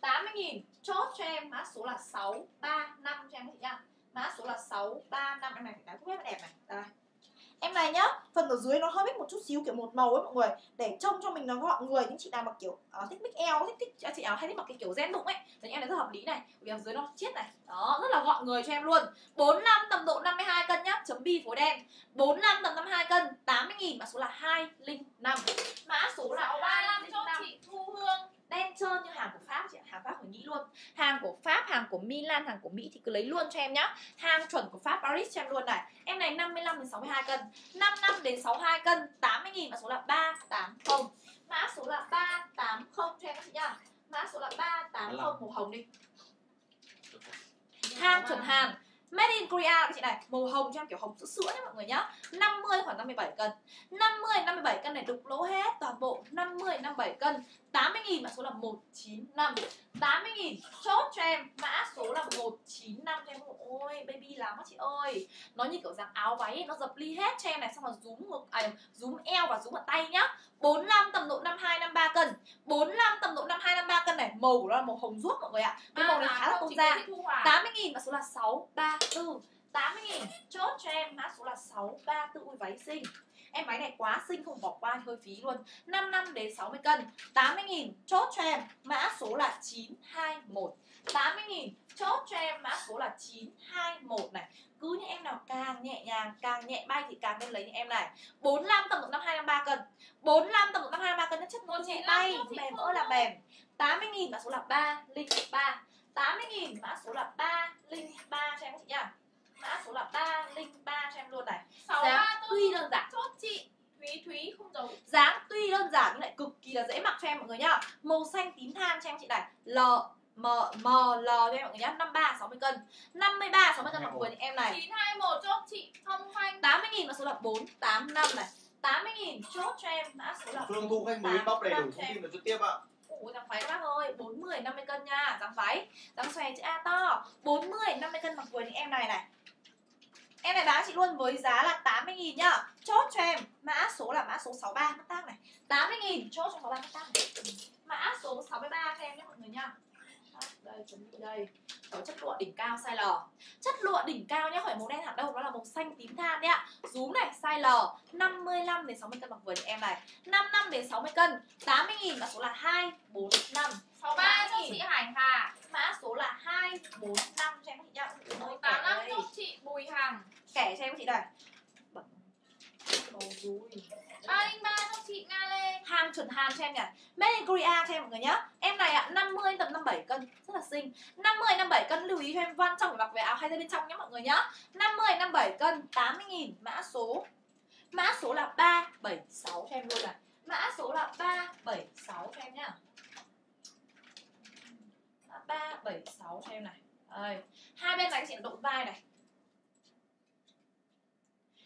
80 nghìn, chốt cho em mã số là 635 cho em chị nha mã số là 635 em này phải cái thuốc đẹp này. Đây em này nhá phần ở dưới nó hơi mít một chút xíu kiểu một màu ấy mọi người. Để trông cho mình nó gọn người những chị nào mặc kiểu uh, thích mix eo thích thích à, chị nào hay thích mặc cái kiểu gen bụng ấy thì em này rất hợp lý này. Vì ở dưới nó chết này đó rất là gọn người cho em luôn. 45 tầm độ 52 cân nhá chấm bi phối đen. 45 tầm 52 cân 80 nghìn mã số là 205 mã số là 35 cho chị Thu Hương đen trơn như hàng của Pháp chị ạ hàng Pháp của Mỹ luôn. Hàng của Pháp hàng của Milan hàng của Mỹ thì cứ lấy luôn cho em nhá. Hàng chuẩn của Pháp Paris cho em luôn này. Em này 55 đến 62 cân 55 đến 62 cân 80 nghìn mã số là 380 mã số là 380 cho em các chị nhá. Mã số là 380 màu hồng đi. Hàng chuẩn Hàn Made in Korea các chị này Màu hồng cho em kiểu hồng sữa sữa nhé mọi người nhá. 50 khoảng 57 cân. 50 57 cân này đục lỗ hết toàn bộ. 50 57 cân 80 nghìn mã số là 195 80 nghìn chốt cho em mã số là 195 cho em. Ôi baby lắm á chị ơi. Nó như kiểu dạng áo váy ấy, nó dập ly hết cho em này xong rồi rúm ngực à, rúm eo và rúm ở tay nhá. 45 tầm độ 52 53 cân. 45 tầm độ 52 53 cân này màu của nó là màu hồng ruốc mọi người ạ. Cái màu này khá là tôn da 80 nghìn mã số là 634 80 nghìn chốt cho em mã số là 634 Ui váy xinh Em váy này quá xinh không bỏ qua hơi phí luôn. 55 đến 60 cân 80 nghìn chốt cho em. Mã số là 921 80 nghìn chốt cho em. Mã số là 921 này. Cứ những em nào càng nhẹ nhàng càng nhẹ bay thì càng nên lấy những em này. 45 tầm độ 5253 cân. 45 tầm độ 5253 cân chất ngôn nhẹ bay mềm mỡ là mềm. 80.000 mã số là 3 linh 3 80.000 mã số là 3 linh 3 cho em chị nhá mã số là 3 linh 3 cho em luôn này. Sáu Giá ba tuy đơn giản. chốt chị. Thúy thúy không giấu. Dáng tuy đơn giản nhưng lại cực kỳ là dễ mặc cho em mọi người nhá. Màu xanh tím than cho em chị này. L M M L cho em mọi người nhá. 53 60 cân. 53 60 cân mặc vừa những em này. chín hai một chốt chị. Thông thanh 80.000 mã số là 485 này. 80.000 chốt cho em mã số là Phương Thu khách mới inbox đầy đủ thông tin và trực tiếp ạ. Ủa dáng váy các bác ơi. 40 50 cân nha. Dáng váy dáng xòe chữ A to. 40 50 cân mặc vừa những em này này Em này bán chị luôn với giá là 80.000 nhá. Chốt cho em. Mã số là mã số 63 mắt tác này. 80.000 chốt cho 63 mắt tác này. Mã số 63 cho em nhé mọi người nhá. Đây chuẩn bị đây. Có chất lụa đỉnh cao size L. Chất lụa đỉnh cao nhá, Khỏi màu đen hạt đâu Nó là màu xanh tím than đấy ạ. Rúm này size L 55 đến 60 cân mặc vừa những em này. 55 đến 60 cân 80.000 mã số là 245 sáu ba chốt chị Hải Hà. Mã số là 2 4 5 cho em các chị nhá. Một tám năm chốt chị Bùi Hằng. Kẻ cho em các chị dồi. ba linh ba chốt chị Nga Lê. Hàng chuẩn Hàn cho em nhỉ. Made in Korea cho em mọi người nhá. Em này ạ 50 tầm 57 cân. Rất là xinh. 50 57 cân lưu ý cho em văn trong phải mặc về áo hay ra bên trong nhé mọi người nhá. 50 57 cân 80 nghìn. Mã số. Mã số là 376 cho em luôn này. Mã số là 376 cho em nhá 3, 7, 6 cho em này. Đây. Hai bên này các chị độ vai này.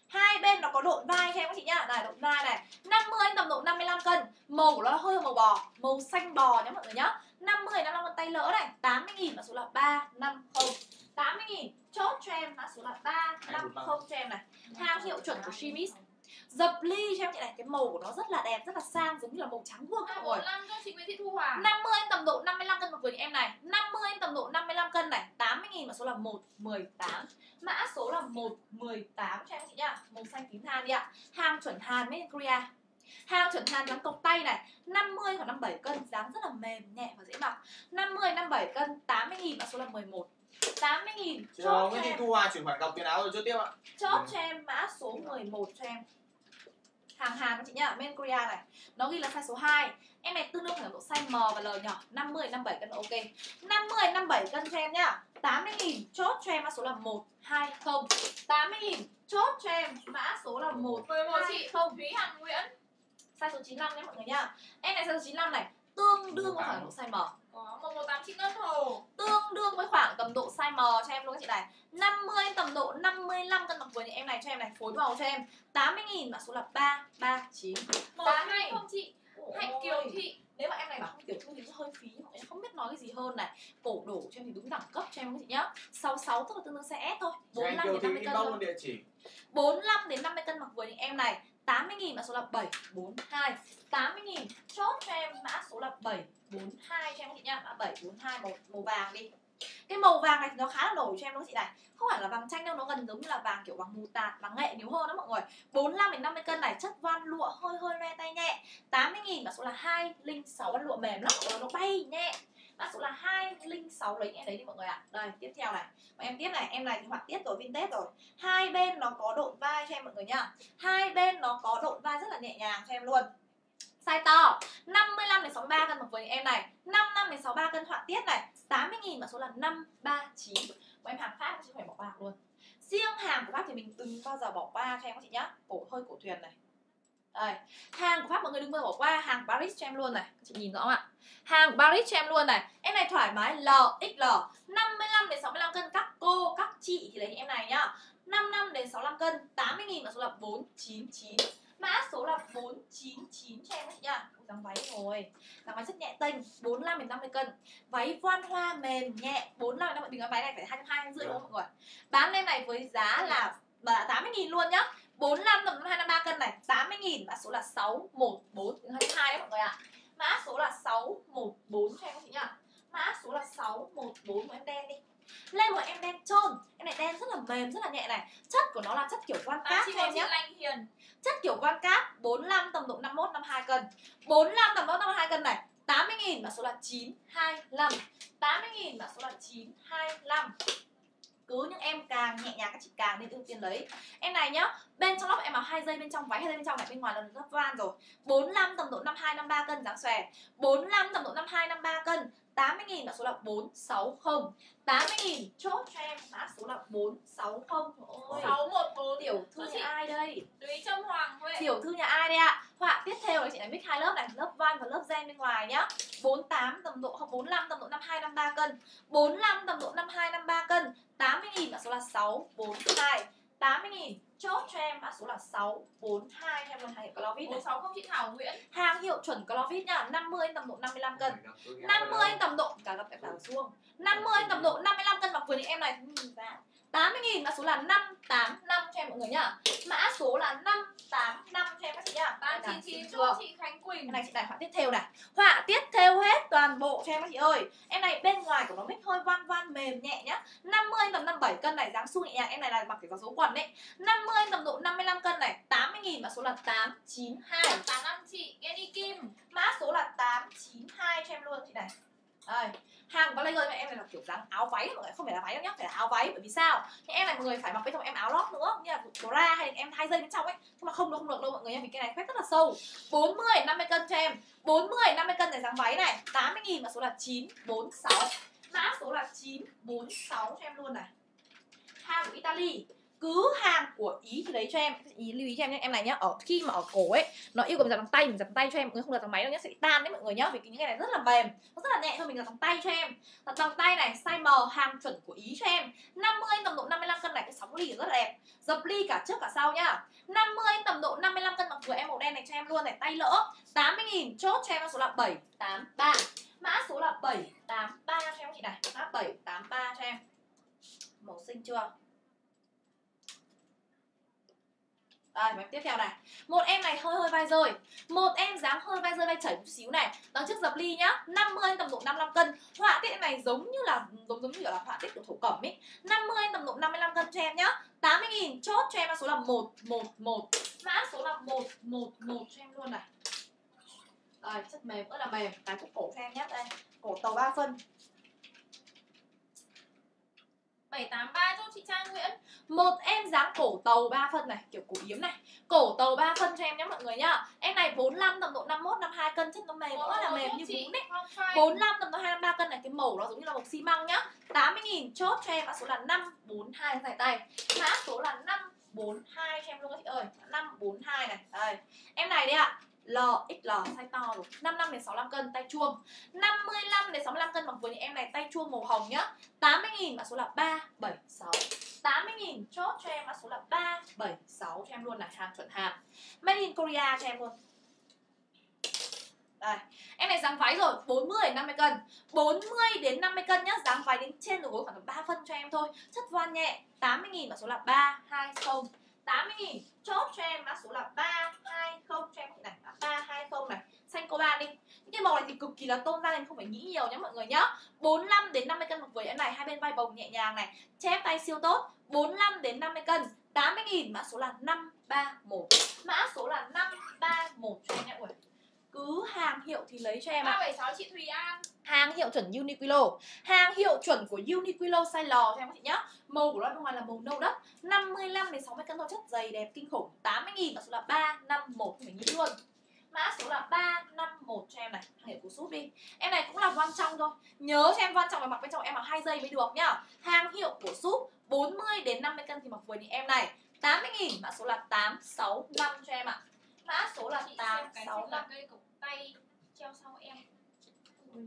Hai bên nó có độ vai cho em các chị nhá. Này độ vai này. 50 tầm độ 55 cân. Màu của nó là hơi màu bò màu xanh bò nhá mọi người nhá. 50 55 cân tay lỡ này. 80 nghìn mã số là 350 80 nghìn. Chốt cho em mã số là 350 cho em này. Hàng hiệu chuẩn của Shimis dập ly cho em chị này cái màu của nó rất là đẹp rất là sang giống như là màu trắng vuông các mọi bốn người năm chốt chị Nguyễn Thị Thu Hoàng 50 tầm độ 55 cân một vừa những em này. 50 tầm độ 55 cân này. 80 nghìn mã số là 118 Mã số là 118 cho em chị nhá. Màu xanh tím than đi ạ. Hàng chuẩn Hàn made in Korea. Hàng chuẩn Hàn dáng cộc tay này. 50 khoảng 57 cân Dáng rất là mềm nhẹ và dễ mặc. 50 57 cân 80 nghìn mã số là 11 80 nghìn Chờ chốt cho Nguyễn Thị em. Thu Hòa chuyển khoản cọc tiền áo rồi chưa tiếp ạ. Chốt cho em mã số 11 cho em Hàng Hàn các chị nhá, made in Korea này. Nó ghi là size số 2 Em này tương đương với độ size M và L nhỏ. 50, 57 cân ok. 50, 57 cân cho em nhá. 80 nghìn chốt cho em mã số là 120 80 nghìn chốt cho em mã số là 1 mười một chị. không. Thúy Hằng Nguyễn. Size số 95 nhé mọi người nhá. Em này size số 95 này Tương đương với khoảng độ size M có một một tám chị Ngân Hồ. Tương đương với khoảng tầm độ size M cho em luôn các chị này. 50 tầm độ 55 cân mặc vừa những em này cho em này phối màu cho em. 80 nghìn mã số là 339 một Tám hai nghìn. không chị? Hạnh. Kiều Thị nếu mà em này bảo không tiểu thư thì hơi phí em không biết nói cái gì hơn này. Cổ đổ cho em thì đúng đẳng cấp cho em các chị nhá. 66 tức là tương đương sẽ S thôi. Anh 45 Kiều đến Thị 50 cân luôn địa chỉ. 45 đến 50 cân mặc vừa những em này 80.000 mã số là 742 80.000 chốt cho em mã số là 742 cho em các chị nhá. Mã 742 màu, màu vàng đi. Cái màu vàng này thì nó khá là nổi cho em đúng chị này. Không phải là vàng chanh đâu nó gần giống như là vàng kiểu vàng mù tạt vàng nghệ nhiều hơn đó mọi người. 45 đến 50 cân này chất van lụa hơi hơi loe tay nhẹ. 80 000 mã số là 206 van lụa mềm lắm. Nó bay nhẹ mã số là 206 lấy em đấy đi mọi người ạ. Đây, tiếp theo này. Mà em tiếp này, em này thì họa tiết rồi vintage rồi. Hai bên nó có độ vai cho em mọi người nhá. Hai bên nó có độ vai rất là nhẹ nhàng cho em luôn. Size to. 55 đến 63 cân một với em này. 55 đến 63 cân họa tiết này. 80 nghìn mã số là 539 của em hàng Pháp chứ không phải bỏ qua luôn. Riêng hàng của Pháp thì mình từng bao giờ bỏ qua cho em các chị nhá. Cổ, hơi cổ thuyền này đây. Hàng của Pháp mọi người đừng bỏ qua, hàng Paris cho em luôn này. Các chị nhìn rõ không ạ? Hàng Paris cho em luôn này. Em này thoải mái, L XL 55 đến 65 cân. Các cô, các chị thì lấy em này nhá. 55 đến 65 cân 80 000 mã số là 499 Mã số là 499 cho em các chị nhá Dáng váy rồi. Dáng váy rất nhẹ tênh 45 đến 50 cân. Váy voan hoa mềm nhẹ 45 đến 50 cân. Váy này phải 22 rưỡi đúng không mọi người? Bán em này với giá là 80 000 luôn nhá. 45 tầm 253 cân này 80 nghìn Mã số là 614 Đến 22 đấy mọi người ạ. Mã số là 614 cho em các chị nhá. Mã số là 614 của em đen đi. Lên một em đen trơn. Em này đen rất là mềm rất là nhẹ này. Chất của nó là chất kiểu quan tám cát cho em nhé Lành Hiền. Chất kiểu quan cát 45 tầm độ 51 52 cân. 45 tầm độ 52 cân này 80 000 mã số là 925 80 000 mã số là 925 cứ cứ những em càng nhẹ nhàng các chị càng nên ưu tiên lấy em này nhá bên trong lớp em mặc hai dây bên trong váy hai dây bên trong này bên ngoài là lớp van rồi. 45 tầm độ 52 53 cân dáng xòe. 45 tầm độ 52 53 cân. 80 000 là số là 460 80 000 chốt cho em mã số là 460 Ôi, 614 tiểu thư chị. nhà ai đây? Túy Trâm Hoàng Huệ. Tiểu thư nhà ai đây ạ? Họa tiếp theo là chị này mix hai lớp này lớp van và lớp gen bên ngoài nhá. 48 tầm độ không 45 tầm độ 52 53 cân. 45 tầm độ 52 53 cân 80 000 mã số là 642 80 000 chốt cho em mã số là 642 cho em luôn hàng hiệu Clovis này. 460 chị Thảo Nguyễn. Hàng hiệu chuẩn Clovis nhá 50 tầm độ 55 cân. 50 tầm độ cả gặp em đảo xuông 50 tầm độ 55 cân mặc vừa những em này. Giá 80 nghìn mã số là 585 cho em mọi người nhá. Mã số là 585 cho em các chị nhá. Đây này, 899 xinh cho chưa? chị Khánh Quỳnh. Cái này chị này họa tiết theo này. Họa tiết theo hết toàn bộ cho em các chị ơi. Em này bên ngoài của nó mix hơi van van mềm nhẹ nhá. 50 tầm 57 cân này dáng su nhẹ nhàng. Em này là mặc cái số quần đấy 50 tầm độ 55 cân này. 80 nghìn mã số là 892 85 chị Jenny Kim. Mã số là 892 cho em luôn chị này. Đây hàng có layer mà em này là kiểu dáng áo váy, mọi người không phải là váy đâu nhá, phải là áo váy, bởi vì sao? Nhưng em này mọi người phải mặc bên trong em áo lót nữa, như là bra hay là em hai dây bên trong ấy. Nhưng mà không được không được đâu mọi người nha vì cái này khoét rất là sâu. 40 50 cân cho em. 40 50 cân này dáng váy này 80 nghìn mã số là 946 mã số là 946 cho em luôn này. Hàng của Italy cứ hàng của ý thì lấy cho em. Ý lưu ý cho em nhé. Em này nhá, ở khi mà ở cổ ấy, nó yêu cầu mình giặt bằng tay, mình giặt bằng tay cho em. Không giặt bằng máy đâu nhé sẽ bị tan đấy mọi người nhá. Vì những cái này rất là mềm, nó rất là nhẹ thôi, mình giặt bằng tay cho em. Giặt bằng tay này, size M hàng chuẩn của ý cho em. 50 tầm độ 55 cân này, cái sóng ly rất là đẹp. Dập ly cả trước cả sau nhá. 50 tầm độ 55 cân mặc vừa em màu đen này cho em luôn này, tay lỡ. 80 nghìn, chốt cho em số là 783 mã số là 783 cho em chị này. Mã 783 cho em. Màu xinh chưa? Đây, mấy tiếp theo này. Một em này hơi hơi vai rơi. Một em dáng hơi vai rơi vai chảy một xíu này. Đó trước dập ly nhá. 50 tầm độ 55 cân. Họa tiết này giống như là giống giống như là họa tiết của thổ cẩm ấy. 50 tầm độ 55 cân cho em nhá. 80 nghìn chốt cho em mã số là 111 Mã số là 111 cho em luôn này. Đây, chất mềm rất là mềm. Cái cúc cổ cho em nhé Đây, cổ tàu 3 phân. 783 cho chị Trang Nguyễn. Một em dáng cổ tàu 3 phân này kiểu cổ yếm này. Cổ tàu 3 phân cho em nhé mọi người nhá. Em này 45 tầm độ 51 52 cân chất nó mềm rất là mềm như bún đấy 45 tầm độ 23 cân này cái màu nó giống như là màu xi măng nhá. 80 nghìn chốt cho em mã số là 542 dài tay mã số là 542 cho em luôn các chị ơi. 542 này. Đây em này đi ạ LXL size to rồi 55 đến 65 cân tay chuông. 55 đến 65 cân bằng vừa như em này tay chuông màu hồng nhá. 80 nghìn mã số là 376 80 nghìn chốt cho em mã số là 376 cho em luôn là hàng chuẩn hàng Made in Korea cho em luôn. Đây, em này dáng váy rồi, 40 đến 50 cân. 40 đến 50 cân nhá, dáng váy đến trên đầu gối khoảng tầm 3 phân cho em thôi. Chất voan nhẹ, 80 nghìn mã số là 320 80 nghìn chốt cho em mã số là 320 cho em chị này, 320 này. Xanh coban đi. Những cái màu này thì cực kỳ là tôn ra nên không phải nghĩ nhiều nhé mọi người nhá. 45 đến 50 cân một với em này, hai bên vai bồng nhẹ nhàng này. Chép tay siêu tốt. 45 đến 50 cân. 80.000 mã số là 531 Mã số là 531 cho em nhé cứ hàng hiệu thì lấy cho em ạ. 376 chị Thùy An. Hàng hiệu chuẩn Uniqlo. Hàng hiệu chuẩn của Uniqlo size L cho em các chị nhá. Màu của nó bên ngoài là màu nâu đất 55 đến 60 cân thôi chất dày đẹp kinh khủng. 80 nghìn mã số là 351 mình nghĩ luôn. Mã số là 351 cho em này. Hàng hiệu của Súp đi. Em này cũng là voan trong thôi. Nhớ cho em voan trong và mặc bên trong em mặc hai giây mới được nhá. Hàng hiệu của Súp 40 đến 50 cân thì mặc vừa như em này. 80 nghìn mã số là 865 cho em ạ. Mã số là chị xem cái xinh 865 là cây cổng tay treo sau em.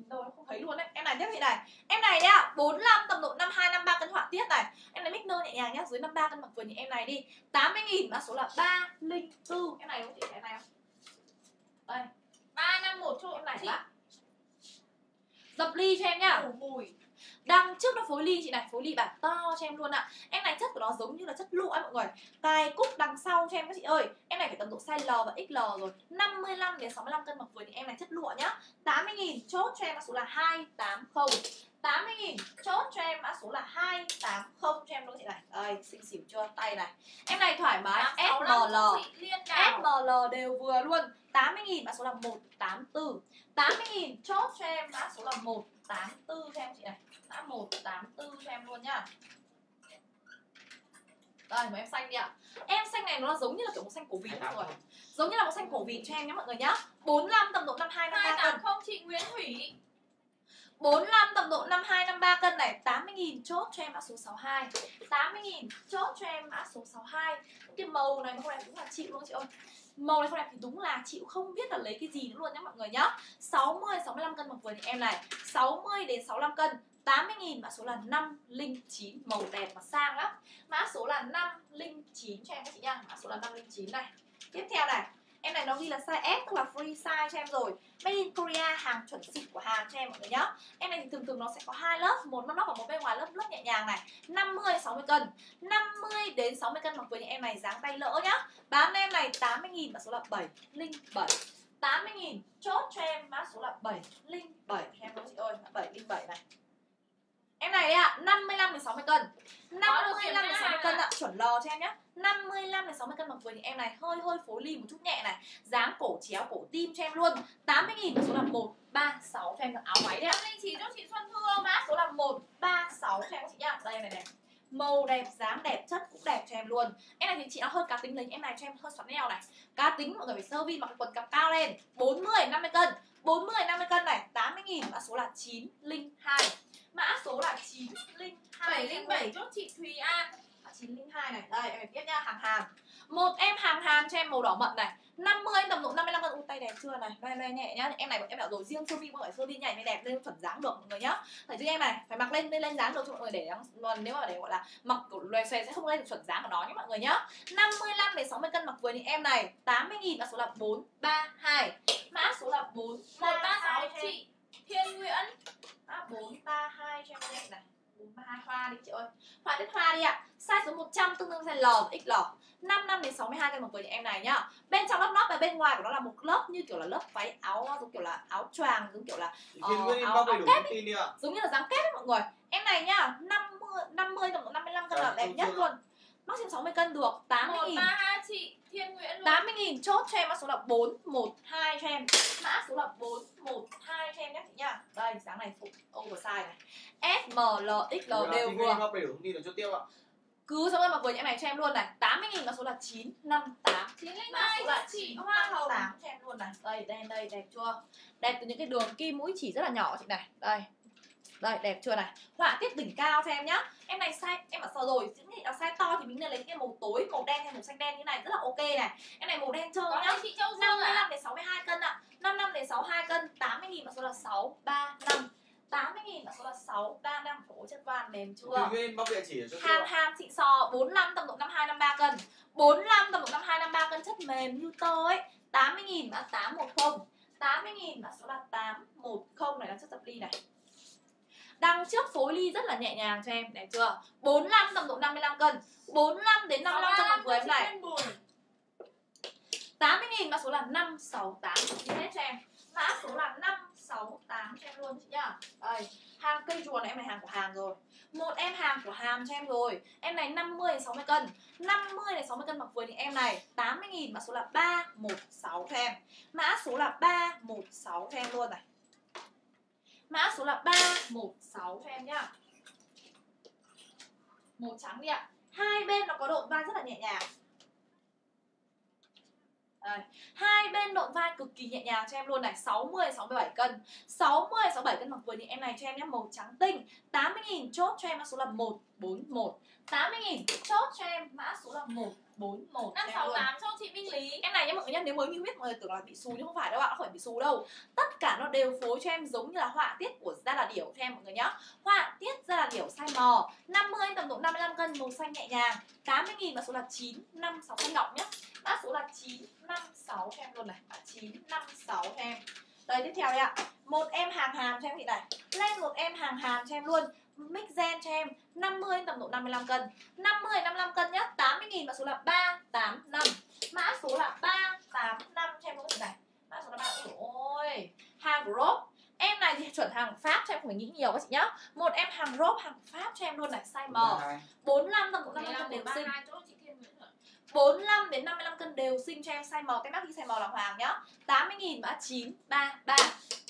Đâu nó không thấy luôn đấy. Em này tiếp chị này. Em này nhá 45 tầm độ 52 53 cân họa tiết này. Em này mix nơ nhẹ nhàng nhá dưới 53 cân mặc vừa như em này đi. 80 nghìn mã số là 304 em này không chị? Em này không? Đây. 351 cho em này chị dập ly cho em nhá. Mùi đằng trước nó phối ly chị này phối ly bản to cho em luôn ạ. Em này chất của nó giống như là chất lụa mọi người. Cài cúc đằng sau cho em các chị ơi. Em này phải tầm độ size L và XL rồi. 55 đến 65 cân mặc vừa thì em này chất lụa nhá. 80 nghìn chốt cho em mã số là 280 80 nghìn chốt cho em mã số là 280 cho em luôn chị này. Đây xinh xỉu chưa? Tay này. Em này thoải mái. 865 SML SML đều vừa luôn. 80 nghìn mã số là 184 80 nghìn chốt cho em mã số là 84 cho em chị này. Mã 184 cho em luôn nhá. Đây màu em xanh đi ạ. Em xanh này nó giống như là kiểu một xanh cổ vịt rồi giống như là một xanh cổ vịt cho em nhé mọi người nhá. 45 tầm độ 52 hai tám không chị Nguyễn Thủy? 45 tầm độ 52 53 cân này 80.000 chốt cho em mã số 62 80.000 chốt cho em mã số 62 Cái màu này nó không đẹp đúng là chịu luôn chị ơi. Màu này không đẹp thì đúng là chịu không biết là lấy cái gì nữa luôn nhá mọi người nhá. 60 65 cân một vừa thì em này 60 đến 65 cân 80.000 mã số là 509 Màu đẹp mà sang lắm. Mã số là 509 cho em các chị nha Mã số là 509 này. Tiếp theo này Em này nó ghi là size S tức là free size cho em rồi. Made in Korea hàng chuẩn xịn của hàng cho em mọi người nhá. Em này thì thường thường nó sẽ có hai lớp Một năm nóc và một bên ngoài lớp lớp nhẹ nhàng này. 50 đến 60 cân. 50 đến 60 cân mặc với những em này dáng tay lỡ nhá. Bán em này 80.000 mã số là 707 80.000 chốt cho em mã số là 707 cho em đó chị ơi 707 này. Em này đấy ạ, 55 đến 60 cân. 55 đến 60 cân ạ, chuẩn lò cho em nhé. 55 đến 60 cân mặc vừa thì em này hơi hơi phối ly một chút nhẹ này. Dáng cổ chéo cổ tim cho em luôn. 80 000 số là 136 cho em được áo váy đấy ạ. Chỉ cho chị Xuân Thương Mã số là 136 cho em các chị nhá. Đây này này. Màu đẹp, dáng đẹp, chất cũng đẹp cho em luôn Em này thì chị nó hơi cá tính lấy em này cho em hơi xoắn eo này Cá tính mọi người phải sơ vi mặc quần cặp cao lên 40, 50 cân 40, 50 cân này 80 000 mã số là 902 Mã số là 902 707 chốt chị Thùy An 902 này. Đây, em tiếp nha hàng hàm. Một, em hàng hàm cho em màu đỏ mận này. 50 tầm độ 55 cân u tay đẹp chưa này? Đây đây nhẹ nhá. Em này em bảo rồi, riêng sơ vi mọi người sơ vi nhảy mới đẹp lên chuẩn dáng được, mọi người nhá. Phải chứ em này, phải mặc lên lên lên dáng được cho mọi người để nếu mà để, gọi là, mặc kiểu loe xòe sẽ không lên được chuẩn dáng của nó nhé mọi người nhá. 55 đến 60 cân mặc vừa thì em này 80 nghìn mã số là 432 mã số là 436 chị Thiên Nguyễn. 432 cho em này nhẹ này 432 hoa đi chị ơi. Hoa đến hoa đi ạ. Size số 100 tương đương size L và XL 5 năm đến 62 cân một với em này nhá. Bên trong lớp nót và bên ngoài của nó là một lớp như kiểu là lớp váy áo giống kiểu là áo choàng giống kiểu là Nguyên áo- áo kép ạ. Giống như là dáng kép ấy mọi người. Em này nhá 50 50 tầm độ 55 cân là Dạ, đẹp đúng nhất luôn Trên 60 cân được 80 nghìn. 132 chị Thiên Nguyễn luôn. 80 nghìn chốt cho em mã số là 412 cho em. Mã số là 412 cho em nhé chị nhá. Đây dáng này phụ oversize này. S, M, L, XL đều vừa. inbox đầy đủ thông tin là cho tiếp ạ. Cứ xong rồi mặc vừa em này cho em luôn này. 80 nghìn mã số là 958 mã 902 số là chị Hoa Hồng 958 cho em luôn này. Đây đây đây đẹp chưa? Đẹp từ những cái đường kim mũi chỉ rất là nhỏ chị này. Đây đây đẹp chưa này? Họa tiết đỉnh cao cho em nhá. Em này size em bảo sợ rồi. Những thị là size to thì mình nên lấy cái màu tối màu đen hay màu xanh đen như này rất là ok này. Em này màu đen trơn nhá. chị Châu Dương 55 ạ đến 62 cân ạ. 55 đến 62 cân 80 nghìn mã số là 635 80 nghìn mã số là 635 Ôi chất van mềm chưa? Chị Nguyên inbox địa chỉ ạ. Hàm xịn sò 45 tầm độ 52 53 cân. 45 tầm độ 52 53 cân chất mềm như tơ ấy. 80 nghìn mã 810 80 nghìn mã số là 810 này là chất dập ly này Đằng trước phối ly rất là nhẹ nhàng cho em, Đẹp chưa? 45 tầm độ 55 cân. 45 đến 55 cân mặc người em này. 80 nghìn mã số là 568 Chị hết cho em. Mã số là 568 cho em luôn, chị nhá. Đây, Hàng cây chuồn em này hàng của hàng rồi. Một em hàng của hàng cho em rồi. Em này 50 đến 60 cân. 50 đến 60 cân mặc vừa thì em này 80 nghìn mã số là 316 cho em. Mã số là 316 cho em luôn này. Mã số là 316 cho em nhá. Màu trắng đi ạ. Hai bên nó có độ va rất là nhẹ nhàng. Đây. Hai bên độ vai cực kỳ nhẹ nhàng cho em luôn này 60 67 cân 60 67 cân mặc vừa thì em này cho em nhé màu trắng tinh 80.000 chốt cho em mã số là 141 80.000 chốt cho em mã số là 141 cho em luôn. 568 cho chị Minh Lý Em này nhá mọi người nhá, nếu mới như biết mọi người tưởng là bị xù nhưng không phải đâu ạ, không phải bị xù đâu. Tất cả nó đều phối cho em giống như là họa tiết của da là điểu cho em mọi người nhá. Họa tiết da là điểu size mò, 50 tầm độ 55 cân màu xanh nhẹ nhàng, 80 000 mã số là 956 xanh ngọc nhá. Mã số là 956 cho em luôn này, mã 956 cho em. Đây tiếp theo đây ạ. Một em hàng hàm cho em chị này. Lên một em hàng hàm cho em luôn. Mix gen cho em 50 tầm độ 55 cân. 50 55 cân nhá. 80 nghìn mã số là 385 Mã số là 385 cho em luôn này. Mã số là 3 Ôi Hàng group Em này thì chuẩn hàng Pháp cho em không phải nghĩ nhiều các chị nhá. Một em hàng group hàng Pháp cho em luôn này. Size M. 45 tầm độ Đây 55 là cân đều xinh 45 đến 55 cân đều xinh cho em size M Các bác ghi size M là hoàng nhá. 80 nghìn mã 933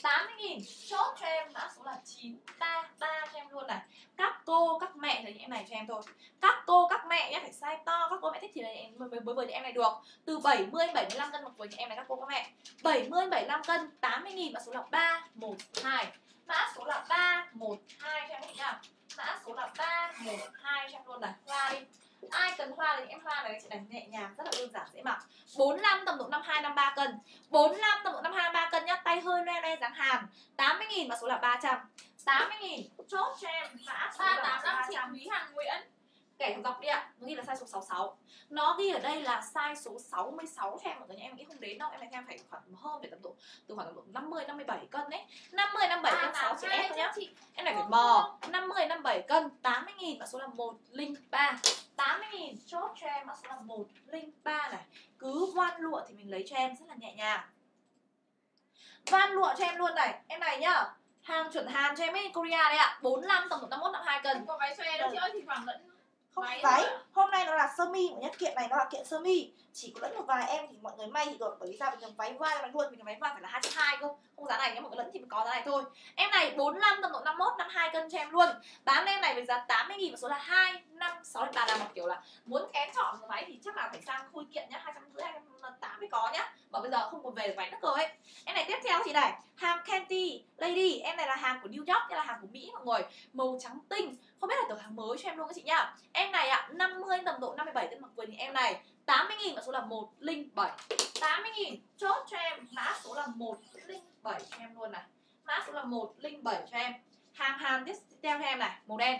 80.000 chốt cho em mã số là 933 cho em luôn này. Các cô, các mẹ thì những em này cho em thôi. Các cô, các mẹ nhé phải size to. Các cô, mẹ thích thì là em mới mới với những em này được. Từ 70 75 cân một với những em này các cô, các mẹ. 70 75 cân 80.000 mã số là 312 mã số là 312 cho em nhá. Mã số là 312 cho em luôn này. Hoa đi ai cần hoa thì em hoa này, chị đánh nhẹ nhàng, rất là đơn giản, dễ mặc. 45 tầm độ 52 53 cân. 45 tầm độ 52 53 cân nhá, tay hơi loe loe dáng hàm. 80 000 và số là 300 80 000 chốt cho em. Mã số 385 chị Thúy Hằng Nguyễn kẻ thằng dọc đi ạ nó ghi là size số 66 nó ghi ở đây là size số 66 cho em mọi người em nghĩ không đến đâu em em phải khoảng hơn để tầm độ từ khoảng tầm độ 50 57 cân đấy 50 57 cân 6 chị em nhá chị em này phải mò 50 57 cân 80 000 mã số là 103 80 000 chốt cho em mã số là 103 này. Cứ voan lụa thì mình lấy cho em rất là nhẹ nhàng. Van lụa cho em luôn này. Em này nhá hàng chuẩn hàn cho em ấy Korea đấy ạ. 45 tầm độ 51 52 cân. Có váy xòe đâu chị ơi thì khoảng lẫn Váy hôm nay nó là sơ mi của nhất kiện này nó là kiện sơ mi chỉ có lẫn một vài em thì mọi người may thì được bởi vì sao? Mình thường váy vai mình luôn mình thường váy vai phải là hai hai cơ không giá này nhưng mà người lẫn thì mình có giá này thôi. Em này 45 tầm độ 51 52 cân cho em luôn. Bán em này với giá 80 nghìn và số là 2 5 6 3 là một kiểu là muốn kén chọn một váy thì chắc là phải sang khui kiện nhá 250 280 mới có nhá. Mà bây giờ không còn về được váy nữa rồi. Ấy em này tiếp theo thì này hàng Kenty Lady. Em này là hàng của New York đây là hàng của Mỹ mọi người. Màu trắng tinh. Không biết là tờ hàng mới cho em luôn các chị nhá. Em này ạ, à, 50 tầm độ 57 cân mặc quần thì em này 80 000 mã số là 107 80 000 chốt cho em mã số là 107 cho em luôn này. Mã số là 107 cho em. Hàng Hàn tiếp theo cho em này, màu đen.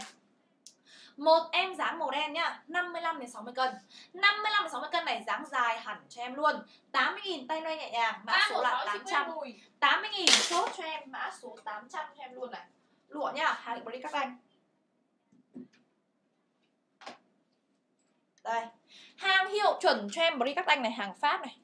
Một em dáng màu đen nhá 55 đến 60 cân. 55 đến 60 cân này dáng dài hẳn cho em luôn. 80 000 tay loay nhẹ nhàng Mã số là 800 Bùi 80 000 chốt cho em mã số 800 cho em luôn này. Lụa nhá, hàng Body các anh Đây Hàng hiệu chuẩn cho em Body các anh này, hàng Pháp này.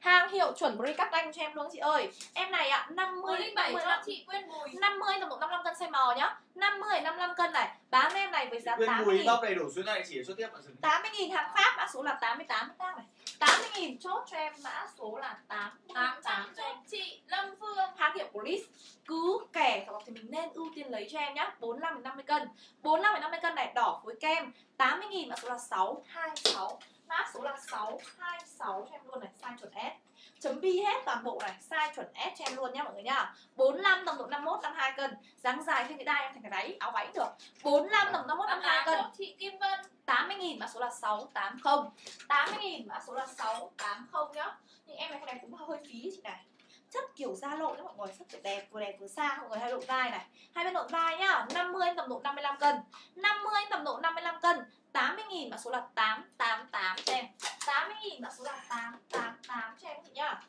Hàng hiệu chuẩn Body các anh cho em luôn chị ơi. Em này ạ, 50 107 50 cho chị Quyên Bùi 50 tầm độ 55 cân size mò nhá. 50 55 cân này. Bán em này với giá Quyên 80 Bùi 000 bóc đầy đủ số này chỉ số tiếp mà dừng 80 000 hàng Pháp mã số là 88 tác này 80 000 chốt cho em mã số là 88 800 cho em chị Lâm Phương. Hàng hiệu Police cứ kẻ thỏ thì mình nên ưu tiên lấy cho em nhá. 45 đến 50 cân. 45 đến 50 cân này đỏ phối kem. 80 000 mã số là 626 mã số là 626 cho em luôn này size chuẩn S chấm bi hết toàn bộ này size chuẩn S cho em luôn nhá mọi người nhá. 45 tầm độ 51 52 cân. Dáng dài thêm cái đai em thành cái váy áo váy được. 45 tầm độ 51 52 cân. chị Kim Vân. 80 nghìn mã số là 680 80 nghìn mã số là 680 nhá. Nhưng em này cái này cũng hơi phí chị này. Chất kiểu da lộ đấy mọi người Rất kiểu đẹp, vừa đẹp vừa xa. Mọi người hai độ vai này. Hai bên độ vai nhá. 50 tầm độ 55 cân. 50 tầm độ 55 cân 80 nghìn mã số là 888 cho em. 80 nghìn mã số là 888 cho em chị nhá.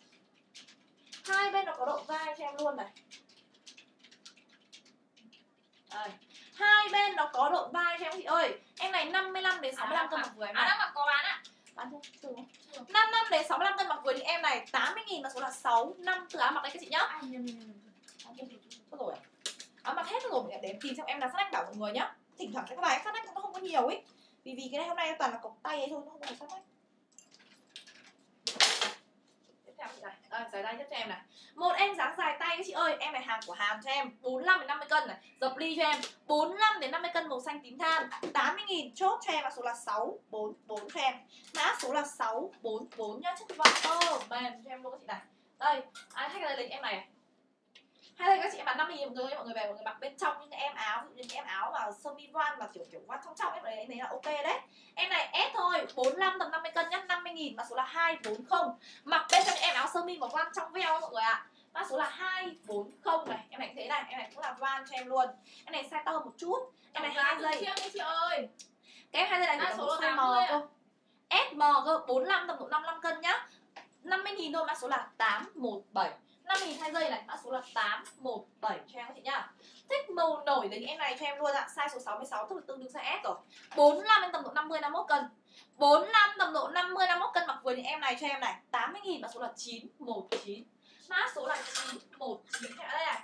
Hai bên nó có độ vai cho em luôn này. Đây. Hai bên nó có độ vai cho em chị ơi. Em này 55 đến 65 cân mặc vừa em À này đang mặc có bán ạ. Bán chưa? Chưa đúng không? 5 năm đến 65 cân mặc vừa thì em này 80 nghìn mà số là 6 năm từ áo mặc đây các chị nhá. Ai nhầm nhầm Có rồi à? Áo mặc hết rồi để tìm xem em là sát nách bảo mọi người nhá. Thỉnh thoảng cái bài sát nách nó không có nhiều ấy vì vì cái này hôm nay toàn là cổng tay ấy thôi nó không có sát nách Tiếp theo này, đây, dài tay nhất cho em này. Một em dáng dài tay các chị ơi. Em này hàng của Hàn cho em. 45 đến 50 cân này. Dập ly cho em. 45 đến 50 cân màu xanh tím than. 80 nghìn chốt cho em mã số là 644 cho em. Mã số là 644 nhá Chất vọng ơ mềm cho em luôn các chị này. Đây ai thích cái lấy em này? Hay là các chị em bán 50 nghìn người mọi người về mọi người mặc bên trong những cái em áo ví dụ như cái em áo mà sơ mi voan mà kiểu kiểu voan trong trong em đấy em thấy là ok đấy. Em này S thôi 45 tầm 50 cân nhá 50 nghìn mã số là 240 mặc bên trong những em áo sơ mi mà voan trong veo mọi người ạ. Mã số là 240 này. Em này thế này em này cũng là voan cho em luôn. Em này size to một chút. Em này hai đi chị ơi. Cái em hai giây này thì số là size M 80 ạ. cơ. S M cơ 45 tầm độ 55 cân nhá. 50 nghìn thôi mã số là 817 5 nghìn 2 giây này, mã số là 817 cho em các chị nhá. Thích màu nổi đến em này cho em luôn ạ. Size số 66 tức là tương đương size S rồi. 45 đến tầm độ 50 51 cân. 45 tầm độ 50 51 cân mặc vừa những em này cho em này. 80 000 mã số là 919 mã số là 919 cho em đây này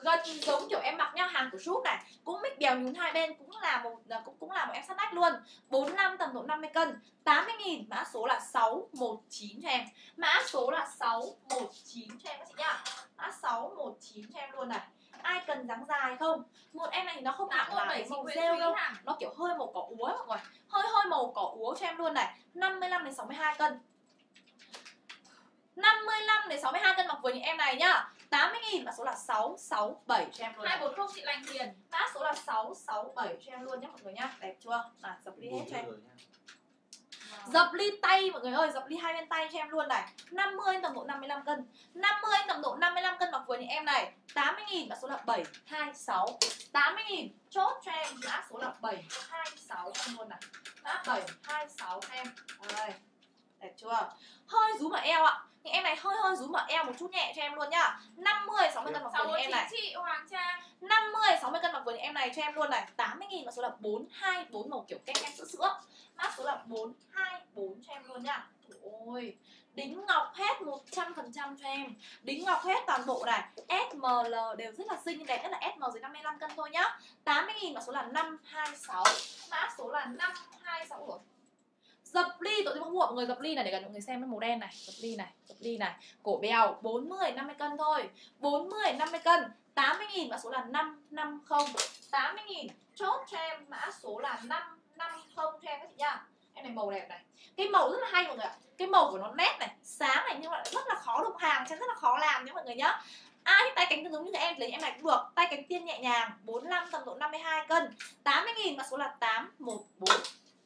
gần giống kiểu em mặc nhau hàng của shop này cũng mix bèo nhún hai bên cũng là một cũng cũng là một em sắt nách luôn. 45 tầm độ 50 cân 80 nghìn mã số là 619 cho em. Mã số là 619 cho em các chị nhá. Mã 619 cho em luôn này. Ai cần dáng dài không? Một em này thì nó không hẳn một là chị màu rêu đâu. Nó kiểu hơi màu cỏ úa mọi người. Hơi hơi màu cỏ úa cho em luôn này. 55 đến 62 cân. 55 đến 62 cân mặc vừa những em này nhá 80 nghìn mã số là 667 cho em luôn này. 240 chị Lành Hiền Mã số là 667 cho em luôn nhé mọi người nhá. Đẹp chưa? À, dập ly hết cho em. Dập ly tay mọi người ơi, dập ly hai bên tay cho em luôn này. 50 tầm độ 55 cân. 50 tầm độ 55 cân mặc vừa những em này. 80 nghìn mã số là 726 80 nghìn chốt cho em. Mã số là 726 cho em luôn này. Mã 726 cho em. Đây, đẹp chưa? Hơi rúm ở eo ạ những em này hơi hơi rúm ở eo một chút nhẹ cho em luôn nhá. 50 60 cân mặc vừa những em 619 này. Chị Hoàng Trang. 50 60 cân mặc vừa những em này cho em luôn này. 80 nghìn mã số là 424 màu kiểu kem kem sữa sữa. Mã số là 424 cho em luôn nhá. Ôi đính ngọc hết 100% cho em. Đính ngọc hết toàn bộ này. SML đều rất là xinh đẹp nhất là SM dưới 55 cân thôi nhá. 80 nghìn mã số là 526 mã số là 526 rồi dập ly, tôi không mua mọi người dập ly này để gần mọi người xem cái màu đen này. Dập ly này, dập ly này. Cổ bèo 40 50 cân thôi. 40 50 cân 80 nghìn, mã số là 550 80 nghìn, chốt cho em mã số là 550 cho em các chị nhá. Em này màu đẹp này. Cái màu rất là hay mọi người ạ. Cái màu của nó nét này, sáng này nhưng mà rất là khó đục hàng cho rất là khó làm nhé mọi người nhá. Ai thích tay cánh tương giống như em lấy em này cũng được. Tay cánh tiên nhẹ nhàng 45 tầm độ 52 cân. 80 nghìn, mã số là 814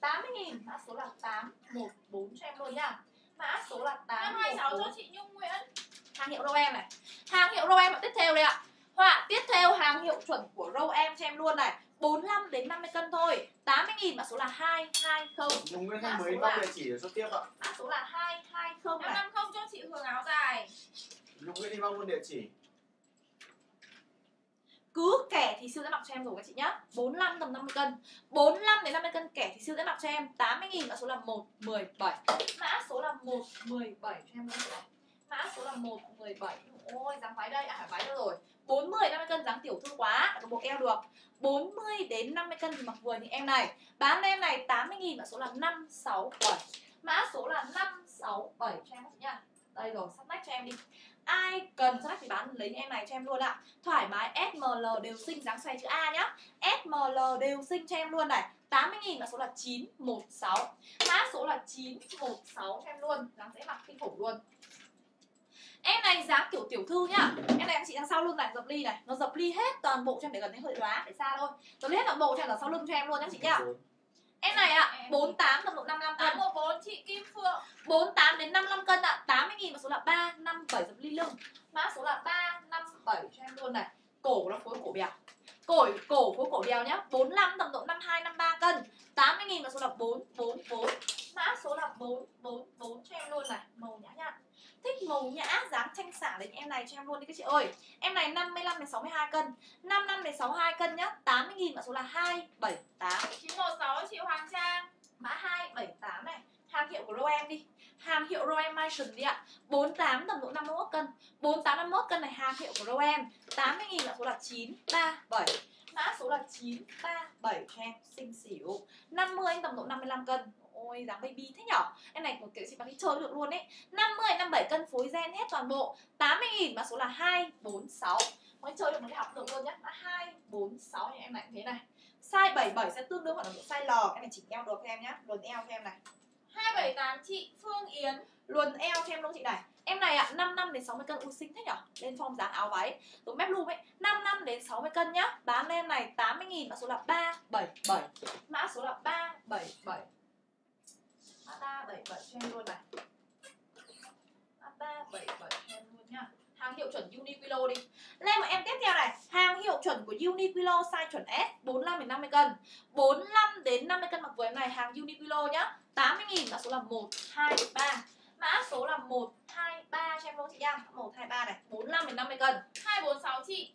80 nghìn. Mã số là 814 cho em luôn nhá mã số là 526 814 cho chị Nhung Nguyễn. Hàng hiệu Roem này. Hàng hiệu Roem tiếp theo đây ạ. Họa tiếp theo hàng hiệu chuẩn của Roem cho em luôn này. 45 đến 50 cân thôi. 80 nghìn. Mã số là 220 Dùng Nguyễn Thanh mới có địa chỉ để xuất tiếp ạ. Mã số là 220 này. 550 cho chị Hường áo dài. Dùng Nguyễn đi mong luôn địa chỉ cứ kẻ thì siêu sẽ mặc cho em rồi các chị nhá. 45 tầm 50 cân. 45 đến 50 cân kẻ thì siêu sẽ mặc cho em. 80 nghìn mã số là 117 mã số là 117 cho em luôn. Này mã số là 117 ôi dáng váy đây. À phải váy đâu rồi. 40 50 cân dáng tiểu thư quá. Được bộ eo được. 40 đến 50 cân thì mặc vừa những em này. Bán em này 80 nghìn mã số là 567 mã số là 567 cho em các chị nhá. Đây rồi, sắp nách cho em đi ai cần sắp thì bán, lấy em này cho em luôn ạ. Thoải mái SML đều xinh, dáng xoay chữ A nhá. SML đều xinh cho em luôn này. 80 nghìn mã số là 916 mã số là 916 cho em luôn. Dáng dễ mặc kinh khủng luôn. Em này dáng kiểu tiểu thư nhá. Em này anh chị đằng sau lưng này, dập ly này. Nó dập ly hết toàn bộ cho em để gần đến hơi đoá, Để xa thôi. Dập ly hết toàn bộ cho em ở sau lưng cho em luôn nhá chị nhá. Em này ạ Em. 48 tầm độ 55 cân 814 chị Kim Phượng. 48 đến 55 cân ạ 80 nghìn mã số là 357 dập ly lưng Mã số là 357 cho em luôn này. Cổ nó phối cổ bèo. Cổ, cổ phối cổ bèo nhá 45 tầm độ 52 53 cân 80 nghìn mã số là 444 Mã số là 444 cho em luôn này Màu nhã nhặn Thích màu nhã dáng tranh xả đến em này cho em luôn đi các chị ơi. Em này 55 đến 62 cân. 55 đến 62 cân nhá 80 nghìn mã số là 278 916 chị Hoàng Trang. Mã 278 này Hàng hiệu của Roem đi. Hàng hiệu Roem Mason đi ạ. 48 tầm độ 51 cân. 48 51 cân này hàng hiệu của Roem 80 nghìn mã số là 937 Mã số là 937 cho em Xinh xỉu 50 anh tầm độ 55 cân. Ôi dáng baby thế nhở? Em này một kiểu chị bán đi chơi được luôn ấy. 50 57 cân phối gen hết toàn bộ. 80 nghìn mã số là 246 Mới chơi được một cái học được luôn nhá. Mã 246 như em này. Thế này. Size 77 sẽ tương đương khoảng là độ size L. Em này chỉnh eo được cho em nhá. Luồn eo cho em này. 278 chị Phương Yến. Luồn eo cho em luôn chị này. Em này ạ, à, 55 đến 60 cân Ui xinh thế nhở? Lên form dáng áo váy. Giống mép lùm ấy. 55 đến 60 cân nhá. Bán em này 80 nghìn Mã số là 377 Mã số là 377 Mã 377 cho em luôn này. Mã 377 cho em luôn nhá. Hàng hiệu chuẩn Uniqlo đi. Lên một em tiếp theo này. Hàng hiệu chuẩn của Uniqlo size chuẩn S 45 đến 50 cân. 45 đến 50 cân mặc vừa em này, Hàng Uniqlo nhá. 80 nghìn, Mã số là 123 Mã số là 123 cho em luôn chị nha 123 này. 45 đến 50 cân. 246 chị.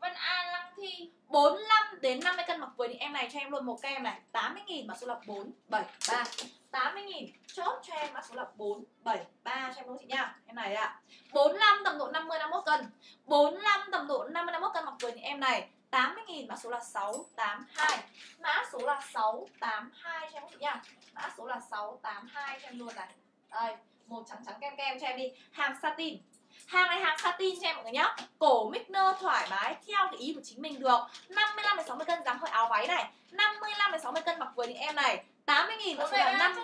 Vân An, Lăng Thi. 45 đến 50 cân mặc vừa thì em này cho em luôn một kem này. 80.000 mã số là 473 80.000 chốt cho em mã số là 473 cho em đúng chị nha? Em này ạ. à. 45 tầm độ 50 51 cân. 45 tầm độ 50 51 cân mặc vừa những em này 80.000 mã số là 682 mã số là 682 cho em chị nha? Mã số là 682 cho em luôn này. Đây một trắng trắng kem kem cho em đi. Hàng satin. Hàng này hàng satin cho em mọi người nhá. Cổ mixner thoải mái, theo cái ý của chính mình được. 55 đến 60 cân dáng hơi áo váy này. 55 đến 60 cân mặc vừa những em này 80 nghìn mã số là 5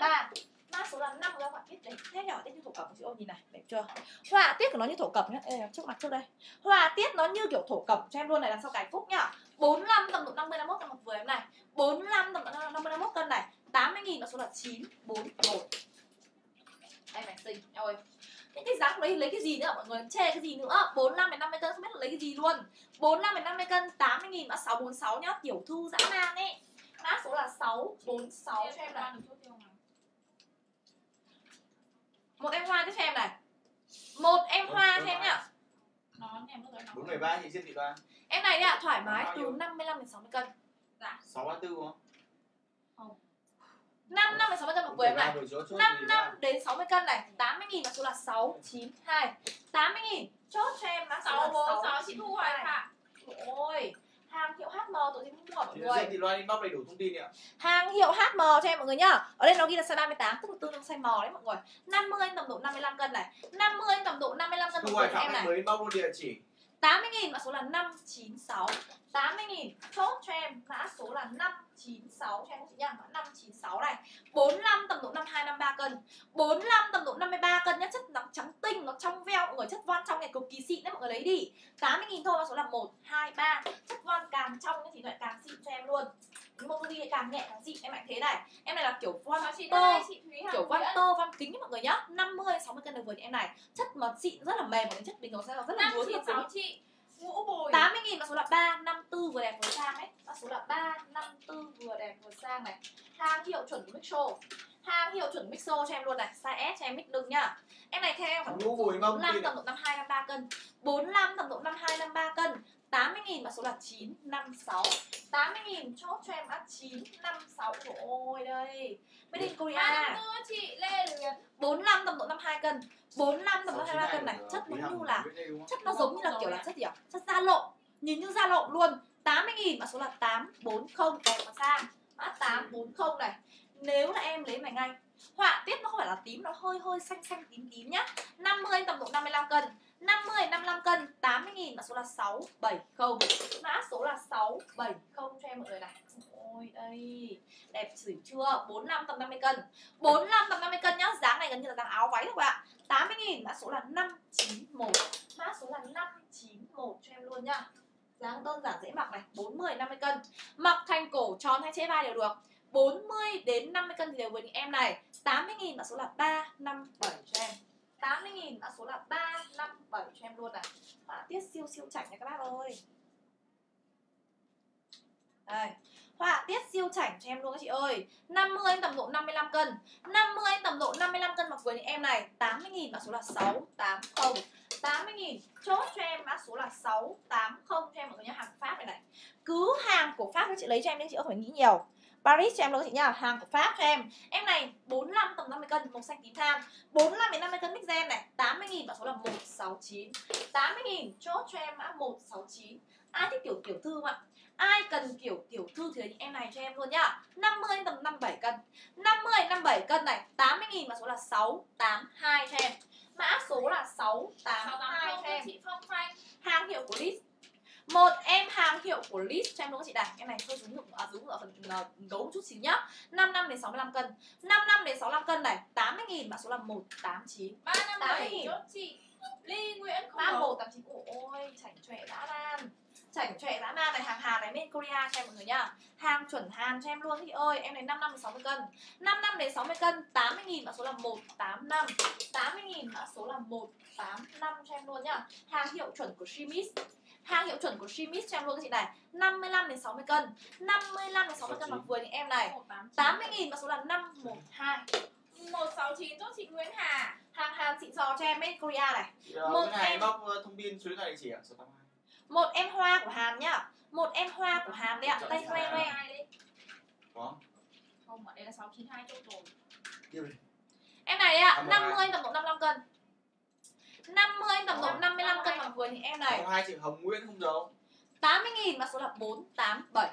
3 mã số là 5 các bạn biết đấy. Thế nhỏ tiết như thổ cẩm của chị ôn nhìn này đẹp chưa? Họa tiết của nó như thổ cẩm nhá. Ê, trước mặt trước đây. Họa tiết nó như kiểu thổ cẩm cho em luôn này đằng sau cái phúc nhá. 45 tầm độ 50 51 cân mặc vừa em này. 45 tầm độ 50 51 cân này. 80 nghìn mã số là 941 em này xinh. Eo ơi. Những cái dáng lấy lấy cái gì nữa? Mọi người chê cái gì nữa? 45 đến 50 cân không biết là lấy cái gì luôn. 45 đến 50 cân 80 nghìn mã 646 nhá. Tiểu thư dã man ấy mã số là 646 cho em này. Một em hoa tiếp cho em này. Một em hoa cho em nhá. nó nói bốn mười ba chị Diêm Thị Loan em này đi ạ thoải mái Bao từ nhiêu? 55 đến 60 cân. Sáu ba tư đúng không? 5 năm đến 60 cân một vừa em này. rồi chốt chốt 5 gì năm ra đến 60 cân này. 80 nghìn mã số là 692 80 nghìn. Chốt cho em mã số là 646 chị Thu Hoài 692 Phạm Ôi, hàng hiệu HM tụi em mua mọi người. Thị Loan inbox đầy đủ thông tin ạ. Hàng hiệu HM cho em mọi người nhá. Ở đây nó ghi là size 38 Tức là tương đương size mò đấy mọi người. 50 tầm độ 55 cân này. 50 tầm độ 55 cân phạm em này. mới inbox luôn địa chỉ 80 nghìn mã số là 596 80 nghìn chốt cho em mã số là 596 cho em chị nhá. 596 này. 45 tầm độ 52 53 cân. 45 tầm độ 53 cân nhá. Chất nó trắng tinh nó trong veo mọi người chất voan trong này cực kỳ xịn đấy mọi người lấy đi 80 nghìn thôi mã số là 123 chất voan càng trong thì lại càng xịn cho em luôn. Nhưng mà đi càng nhẹ càng xịn em lại thế này. Em này là kiểu Thúy Hằng kiểu Nguyễn tơ văn kính mọi người nhá. 50 60 cân được với em này. Chất mà xịn rất là mềm người chất bình thường sẽ là rất là nhuốm rất là 596 chị Ngũ Bùi 80 nghìn mã số là 354 vừa đẹp vừa sang đấy Mã số là 354 vừa đẹp vừa sang này. Hàng hiệu chuẩn của Mixo. Hàng hiệu chuẩn Mixo cho em luôn này. Size S cho em mix lưng nhá. Em này theo em khoảng ngũ bùi mông 45 tin tầm độ 52 53 cân. 45 tầm độ 52 53 cân 80 nghìn mã số là 956 80 nghìn chốt cho em mã 956 Ôi đây. Made in Korea. 34 chị Lê Luyến. 45 tầm độ 52 cân. 45 tầm độ 23 cân này Chất nó như là chất nó giống như là kiểu là chất gì ạ? Chất da lộn. Nhìn như da lộn luôn. 80 nghìn mã số là 840 đẹp mà sang. Mã 840 này. Nếu là em lấy mày ngay họa tiết nó không phải là tím nó hơi hơi xanh xanh tím tím nhá. 50 tầm độ 55 cân 50 55 cân 80 nghìn mã số là 670 mã số là 670 cho em mọi người này. Ôi, đây. Đẹp xỉu chưa? 45 tầm 50 cân. 45 tầm 50 cân nhá. Dáng này gần như là dáng áo váy thôi các bạn 80 nghìn mã số là 591 Mã số là 591 cho em luôn nhá. Dáng đơn giản dễ mặc này. 40 50 cân. Mặc thành cổ, tròn hay chế vai đều được. 40 đến 50 cân thì đều với những em này. 80 nghìn mã số là 357 cho em. 80 nghìn. Mã số là 357 cho em luôn này. Mã tiết siêu siêu chảnh nha các bác ơi. Đây. Họa tiết siêu chảnh cho em luôn các chị ơi. 50 tầm độ 55 cân. 50 tầm độ 55 cân mặc quần em này 80.000 mã số là 680 80.000 chốt cho em mã số là 680 cho em, mọi người nhá hàng Pháp này này. Cứ hàng của Pháp các chị lấy cho em đi, chị không phải nghĩ nhiều. Paris cho em luôn chị nhá hàng của Pháp cho em. Em này 45 tầm 50 cân màu xanh tím than 45 đến 50 cân mix gen này 80 nghìn mã số là 169 80 nghìn chốt cho em mã 169 ai thích kiểu tiểu thư không ạ? Ai cần kiểu tiểu thư thì những em này cho em luôn nhá. 50 tầm 57 cân. 50 57 cân này 80 nghìn mã số là 682 cho em. Mã số là 682 cho em. Chị Phong Phanh Hàng hiệu của Lit một em hàng hiệu của Lit cho em đúng không chị? Đạt Em này hơi rúng ở rúng ở phần uh, gấu một chút xíu nhá. 5 năm đến 65 cân. 5 năm đến 65 cân này 80 nghìn mã số là 187 357 80.000. chốt chị. Ly Nguyễn không Ba có. một tám chín. Ôi chảnh chọe dã man. Chảnh chọe dã man này hàng Hàn này bên Korea cho em mọi người nhá. Hàng chuẩn Hàn cho em luôn chị ơi. Em này 5 năm đến 60 cân. 5 năm đến 60 cân 80 nghìn mã số là 185 80 nghìn mã số là 185 cho em luôn nhá. Hàng hiệu chuẩn của Shimis hàng hiệu chuẩn của Shimis cho em luôn các chị này 55 đến 60 cân. 55 đến 60 cân mặc vừa những em này. 80 nghìn mã số là 512 169 chốt chị Nguyễn Hà. Hàng Hàn xịn sò cho em bên Korea này. Một Một em- inbox ờ, thông tin số điện thoại địa chỉ ạ số 82 một em hoa của hàm nhá. Một em hoa của hàm đấy ạ. Tay loe loe có. Không ở đây là 692 chốt rồi. Tiếp đi. Em này đấy ạ Năm mươi hai. 50 tầm độ 55 cân 50 tầm độ 55 cân bằng vừa thì em này. Có hai chị Hồng Nguyễn không giấu 80.000 mã số là 487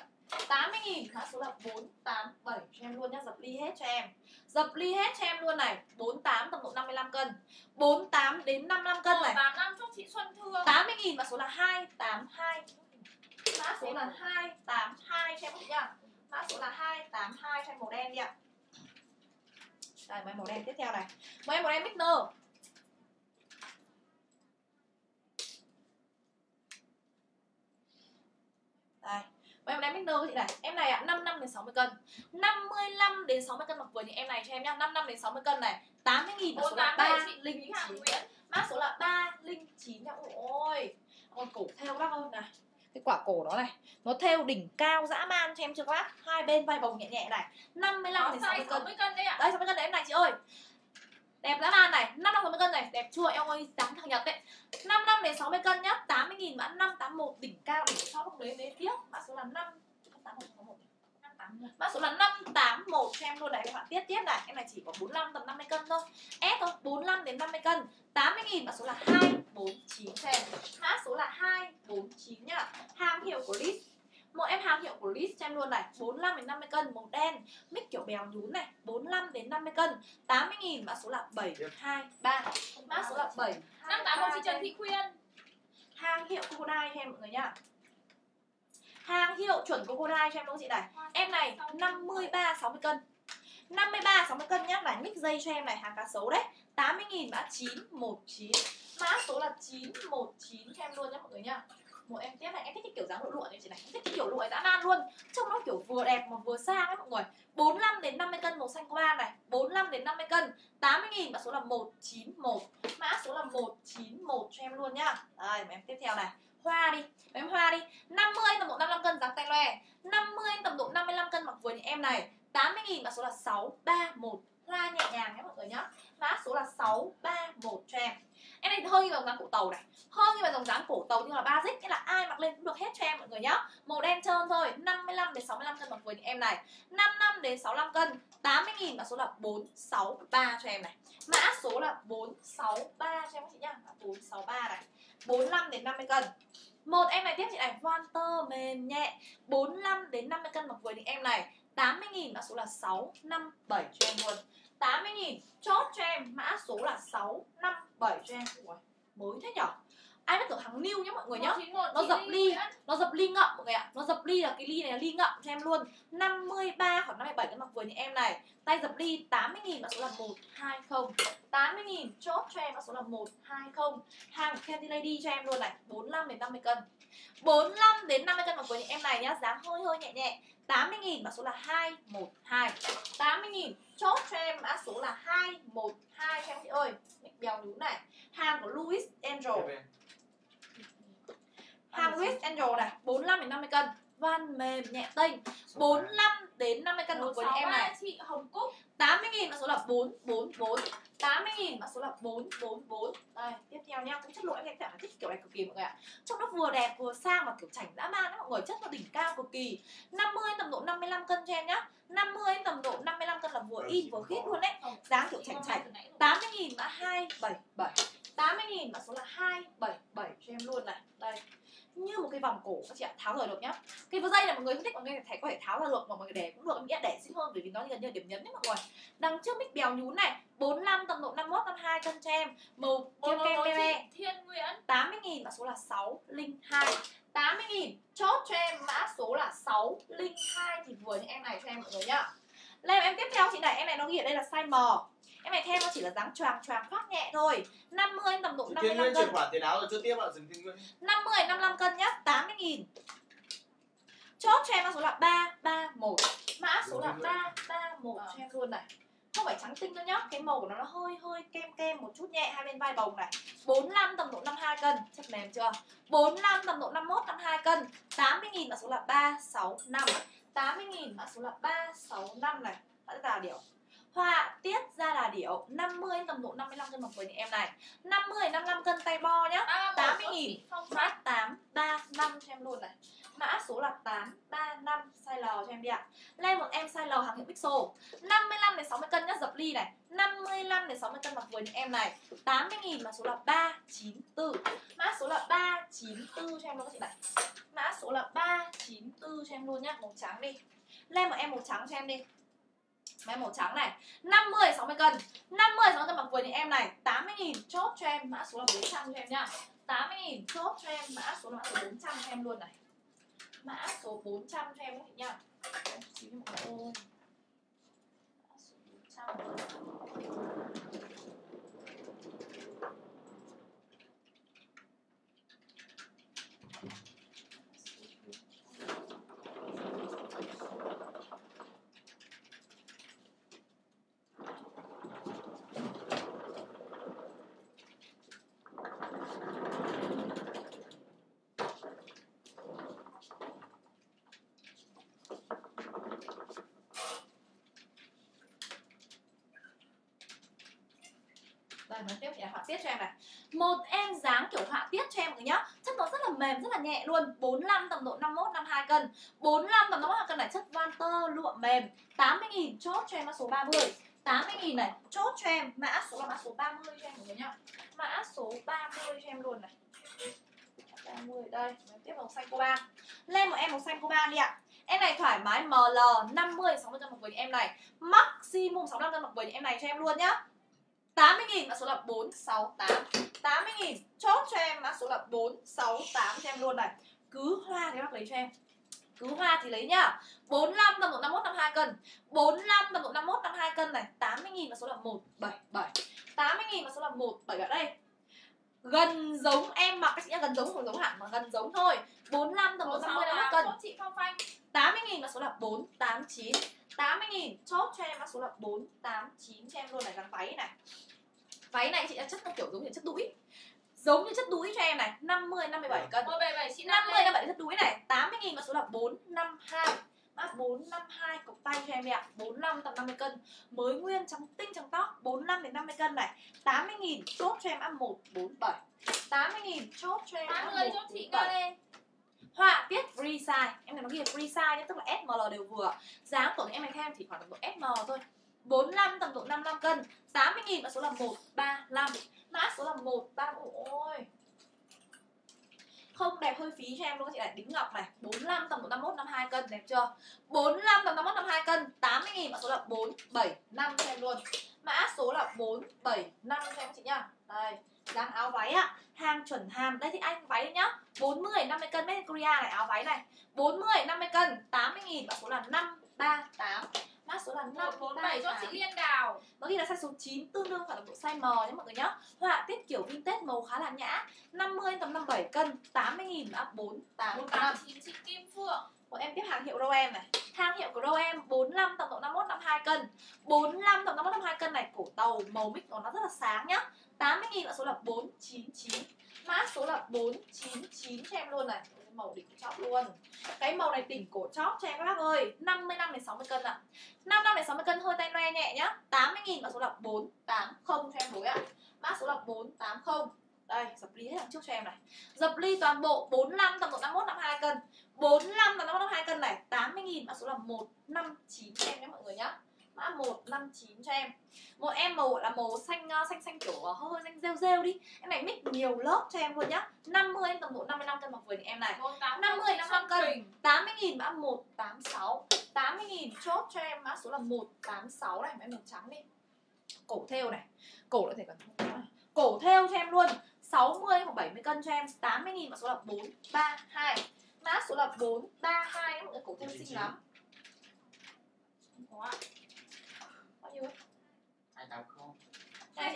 80.000 mã số là 487 cho em luôn nhá dập ly hết cho em. Dập ly hết cho em luôn này. 48 tầm độ 55 cân. 48 đến 55 cân này. 185 chốt chị Xuân Thương. 80.000 mã số là 282 Mã số là 282 cho em chị nhá. Mã số là 282 cho em màu đen đi ạ. Đây mấy màu đen tiếp theo này. Mấy em màu đen Mixner Đây. Mấy em đen Mixner của chị này. Em này ạ 55 đến 60 cân. 55 đến 60 cân mặc vừa những em này cho em nhá. 55 đến 60 cân này. 80.000 mã số là 487 3 chị linh Lý Hàng 9 Nguyễn. Mã số là 309 nha. Ôi con cổ theo bác ơi này. Cái quả cổ nó này nó theo đỉnh cao dã man cho em chưa các bác? Hai bên vai bồng nhẹ nhẹ này. 55 Có đến 60 size cân. 60 cân đấy ạ. Đấy 60 cân đấy em này chị ơi. Đẹp dã man này. 55 60 cân này. Đẹp chưa em ơi dáng thằng Nhật đấy 55 đến 60 cân nhá. 80 nghìn mã 581 đỉnh cao đỉnh sau lúc đấy đấy tiếp. Mã số là 5 581 581 Mã số là 581 cho em luôn này các bạn Tiếp tiếp này. Em này chỉ có 45 tầm 50 cân thôi. S thôi 45 đến 50 cân. 80 nghìn mã số là 249 cho em. Mã số là 249 nhá. Hàng hiệu của Lis một em hàng hiệu của Lis cho em luôn này 45 đến 50 cân màu đen Mic kiểu bèo nhún này 45 đến 50 cân 80 nghìn mã số là 723 Mã số là 7 581 chị Trần Thị Khuyên. Hàng hiệu Crocodile cho em mọi người nhá. Hàng hiệu chuẩn Crocodile cho em đúng chị này? Em này 53 60 cân. 53 60 cân nhá này mic dây cho em này hàng cá sấu đấy. 80 000 mã 919 Mã số là 919 cho em luôn nhá mọi người nhá một em tiếp này, em thích cái kiểu dáng lụa lụa như chị này. Em thích cái kiểu lụa dã man luôn. Trông nó kiểu vừa đẹp mà vừa sang ấy, mọi người. 45 đến 50 cân màu xanh qua này. 45 đến 50 cân. 80 nghìn mã số là 191 mã số là 191 cho em luôn nhá. Đây, mà em tiếp theo này. Hoa đi. Em hoa đi. 50 tầm độ 55 cân dáng tay loe. 50 tầm độ 55 cân mặc vừa như em này. 80 nghìn mã số là 631 Hoa nhẹ nhàng nhé, mọi người nhá. Mã số là 631 cho em. Em này hơi như dòng dáng cổ tàu này. Hơi như là dòng dáng cổ tàu nhưng là basic Nghĩa là ai mặc lên cũng được hết cho em mọi người nhá. Màu đen trơn thôi 55 đến 65 cân mặc với em này. 55 đến 65 cân 80 nghìn mã số là 463 cho em này. Mã số là 463 cho em các chị nhá. 463 này. 45 đến 50 cân. Một em này tiếp chị này voan tơ mềm nhẹ. 45 đến 50 cân mặc với thì em này. 80.000 mã số là 657 cho em luôn. 80 nghìn. Chốt cho em mã số là 657 cho em. Ui, mới thế nhở? Ai biết tưởng hàng new nhá mọi người nhá. 191 Nó dập Ly nó dập ly ngậm mọi người ạ. Nó dập ly là cái ly này là ly ngậm cho em luôn. 53 khoảng 57 cái mặc vừa như em này. Tay dập ly 80 nghìn mã số là 120 80 nghìn chốt cho em mã số là 120 hàng Candy Lady cho em luôn này. 45 đến 50 cân 45 đến 50 cân mặc vừa như em này nhá. Dáng hơi hơi nhẹ nhẹ. 80 nghìn mã số là 212 80 nghìn. Chốt cho em mã số là 212 cho em chị ơi. Mic bèo nhún này. Hàng của Louis Angel. Hàng Louis Angel này 45 đến 50 cân van mềm nhẹ tênh. 45 đến 50 cân một với em này. 163 chị Hồng Cúc. 80 nghìn mã số là 444 80 nghìn mã số là 444 Đây, tiếp theo nha, cũng chất lượng em thấy cảm thích kiểu này cực kỳ mọi người ạ. Trông nó vừa đẹp vừa sang và kiểu chảnh dã man đó mọi người, chất nó đỉnh cao cực kỳ. 50 tầm độ 55 cân cho em nhá. 50 tầm độ 55 cân là vừa in vừa khít luôn đấy. Dáng kiểu chảnh chảnh. 80 nghìn mã 277 80 nghìn mã số là 277 cho em luôn này. Đây như một cái vòng cổ các chị ạ tháo rời được nhá. Cái dây này mọi người không thích mọi người thấy có thể tháo ra được mà mọi người để cũng được em nghĩ để xinh hơn bởi vì nó gần như là điểm nhấn đấy mọi người. Đằng trước mic bèo nhún này 45 tầm độ 51 52 cân cho em. Màu kem kem 111 kem. Thiên Nguyễn. 80 nghìn mã số là 602 80 nghìn chốt cho em mã số là 602 thì vừa những em này cho em mọi người nhá. Lên em tiếp theo chị này em này nó ghi ở đây là size M em này theo nó chỉ là dáng choàng choàng khoác nhẹ thôi. 50 tầm độ Chị Thiên 55 Nguyên cân. chuyển khoản tiền áo rồi chưa tiếp ạ dừng Thiên Nguyên. 50 55 cân nhá 80 nghìn. Chốt cho em mã số là 331 Mã số là 331 cho em luôn này. Không phải trắng tinh đâu nhá Cái màu của nó nó hơi hơi kem kem một chút nhẹ hai bên vai bồng này. 45 tầm độ 52 cân. Chất mềm chưa? 45 tầm độ 51 52 cân. 80 nghìn mã số là 365 80 nghìn mã số là 365 này. Đã ra điều Họa tiết ra là điểu 50 tầm độ 55 cân mặc quần em này. 50 55 cân tay bo nhá. À, 80.000. Không Mã 835 cho em luôn này. Mã số là 835 size L cho em đi ạ. Lên một em size L hàng hiệu Pixel. 55 đến 60 cân nhá dập ly này. 55 đến 60 cân mặc vừa như em này. 80.000 mã số là 394 Mã số là 394 cho em luôn các chị này. Mã số là 394 cho em luôn nhá Màu trắng đi. Lên một em màu trắng cho em đi Em màu trắng này 50 60 cân. 50 60 cân mặc vừa như em này 80.000 chốt cho em, mã số là 400 cho em nhá 80.000 chốt cho em, mã số là mã số 400 cho em luôn này. Mã số 400 cho em các chị nhá. Xíu một mọi người Mã số 400 Rồi nói tiếp chị họa tiết cho em này Một em dáng kiểu họa tiết cho em mọi người nhá Chất nó rất là mềm, rất là nhẹ luôn. 45 tầm độ 51, 52 cân. 45 tầm độ 51 cân này chất van lụa mềm. 80.000 chốt cho em mã số 30 80.000 này chốt cho em Mã số là mã số 30 cho em mọi người nhá. Mã số 30 cho em luôn này. 30 đây Nói Tiếp màu xanh coban. Lên một em màu xanh coban đi ạ. Em này thoải mái ML 50 60 cân mặc với em này. Maximum 65 cân mặc với em này cho em luôn nhá. 80.000 mã số là 468 80.000 chốt cho em mã số là 468 cho em luôn này. Cứ hoa thì bác lấy cho em. Cứ hoa thì lấy nhá. 45 tầm độ 51 52 cân. 45 tầm độ 51 52 cân này. 80.000 mã số là 177 80.000 mã số là 177 ở đây. Gần giống em mặc các chị nhá gần giống không giống hẳn mà gần giống thôi. 45 tầm độ 50 51 cân. Chị Phong Phanh. 80.000 mã số là 489 80.000 chốt cho em mã số là 489 cho em luôn này gắn váy này. Váy này chị đã chất kiểu giống như chất đũi. Giống như chất đũi cho em này 50 57 cân. 177 chị 50 50 57 chất đũi này 80.000 mã số là 452 Mã 452 cộc tay cho em đi ạ. 45 tầm 50 cân. Mới nguyên trắng tinh trắng tóc 45 đến 50 cân này. 80.000 chốt cho em mã 147 80.000 chốt cho em mã 80 chốt chị 147 ca lên Họa tiết free size Em này nó ghi là free size nhé, Tức là SML đều vừa. Giá của em này theo em chỉ khoảng tầm độ SM thôi. 45 tầm độ 55 cân. 80 nghìn, mã số là 135 Mã số là 135 Ôi không đẹp hơi phí cho em luôn chị này đính ngọc này 45 tầm độ 51 52 cân, đẹp chưa? 45 tầm 51 52 cân. 80 nghìn, mã số là 475 cho em luôn. Mã số là 475 cho em chị nhá. Đây dáng áo váy ạ hàng chuẩn hàn đây thì anh váy đây nhá. 40 50 cân made in Korea này áo váy này. 40 50 cân 80 000 mã số là 538 mã số là 147 cho chị 538 Liên Đào. nó ghi là size số 9 tương đương khoảng tầm độ size M nhé mọi người nhá. Họa tiết kiểu vintage màu khá là nhã. 50 tầm 57 cân 80 nghìn. 485 189 chị Kim Phượng. Một em tiếp hàng hiệu Roem này. Hàng hiệu của Roem 45 tầm độ 51 52 cân. 45 tầm 51 52 cân này cổ tàu màu mix của nó rất là sáng nhá 80 nghìn mã số là 499 Mã số là 499 cho em luôn này. Cái màu đỉnh chóp luôn. Cái màu này đỉnh cổ chóp cho em các bác ơi. 55 đến 60 cân ạ. à. 55 đến 60 cân hơi tay loe nhẹ nhá. 80 nghìn mã số là 480 cho em bối ạ. À. mã số là 480 đây, dập ly hết đằng trước cho em này. Dập ly toàn bộ 45 tầm độ 51 52 cân. 45 tầm 51 52 cân này. 80.000 mã số là 159 cho em nhé mọi người nhá mã 159 cho em. Một em màu là màu xanh uh, xanh xanh kiểu hơi hơi xanh rêu rêu đi. Em này mix nhiều lớp cho em luôn nhá. 50 em tầm độ 55 cân mặc vừa thì em này. 180 50 55 cân. Huỳnh. 80 nghìn mã 186 80 nghìn chốt cho em mã số là 186 này em màu trắng đi. Cổ thêu này. Cổ nó thể cần cổ thêu cho em luôn. 60 hoặc 70 cân cho em. 80 nghìn mã số là 432 mã số là 432 em mọi người cổ thêu xinh lắm. Không có ạ. bao nhiêu ấy? hai tám không Này.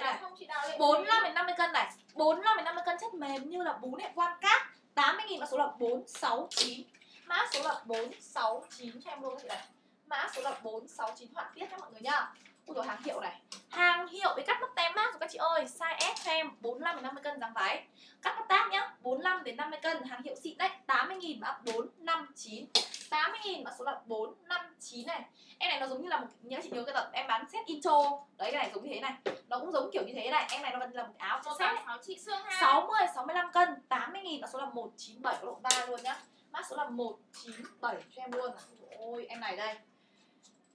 lên. 45 đến 50 cân này. 45 đến 50 cân chất mềm như là bún nệm quan cát. 80 nghìn mã số là 469 Mã số là 469 cho em luôn các chị này. Mã số là 469 họa tiết cho mọi người nhá. Ui rồi hàng hiệu này. Hàng hiệu với cắt mất tem mát rồi các chị ơi. Size S cho em 45 đến 50 cân dáng váy. Cắt mất tác nhá 45 đến 50 cân. Hàng hiệu xịn đấy 80.000 mã 459 80.000 mã số là 459 này Em này nó giống như là một nhớ chị nhớ cái đợt em bán set intro. Đấy cái này giống như thế này. Nó cũng giống kiểu như thế này. Em này nó là một áo một set. sáu chị xương hai 60 65 cân 80.000 mã số là 197 có độ 3 luôn nhá. Mã số là 197 cho em luôn. Ôi em này đây.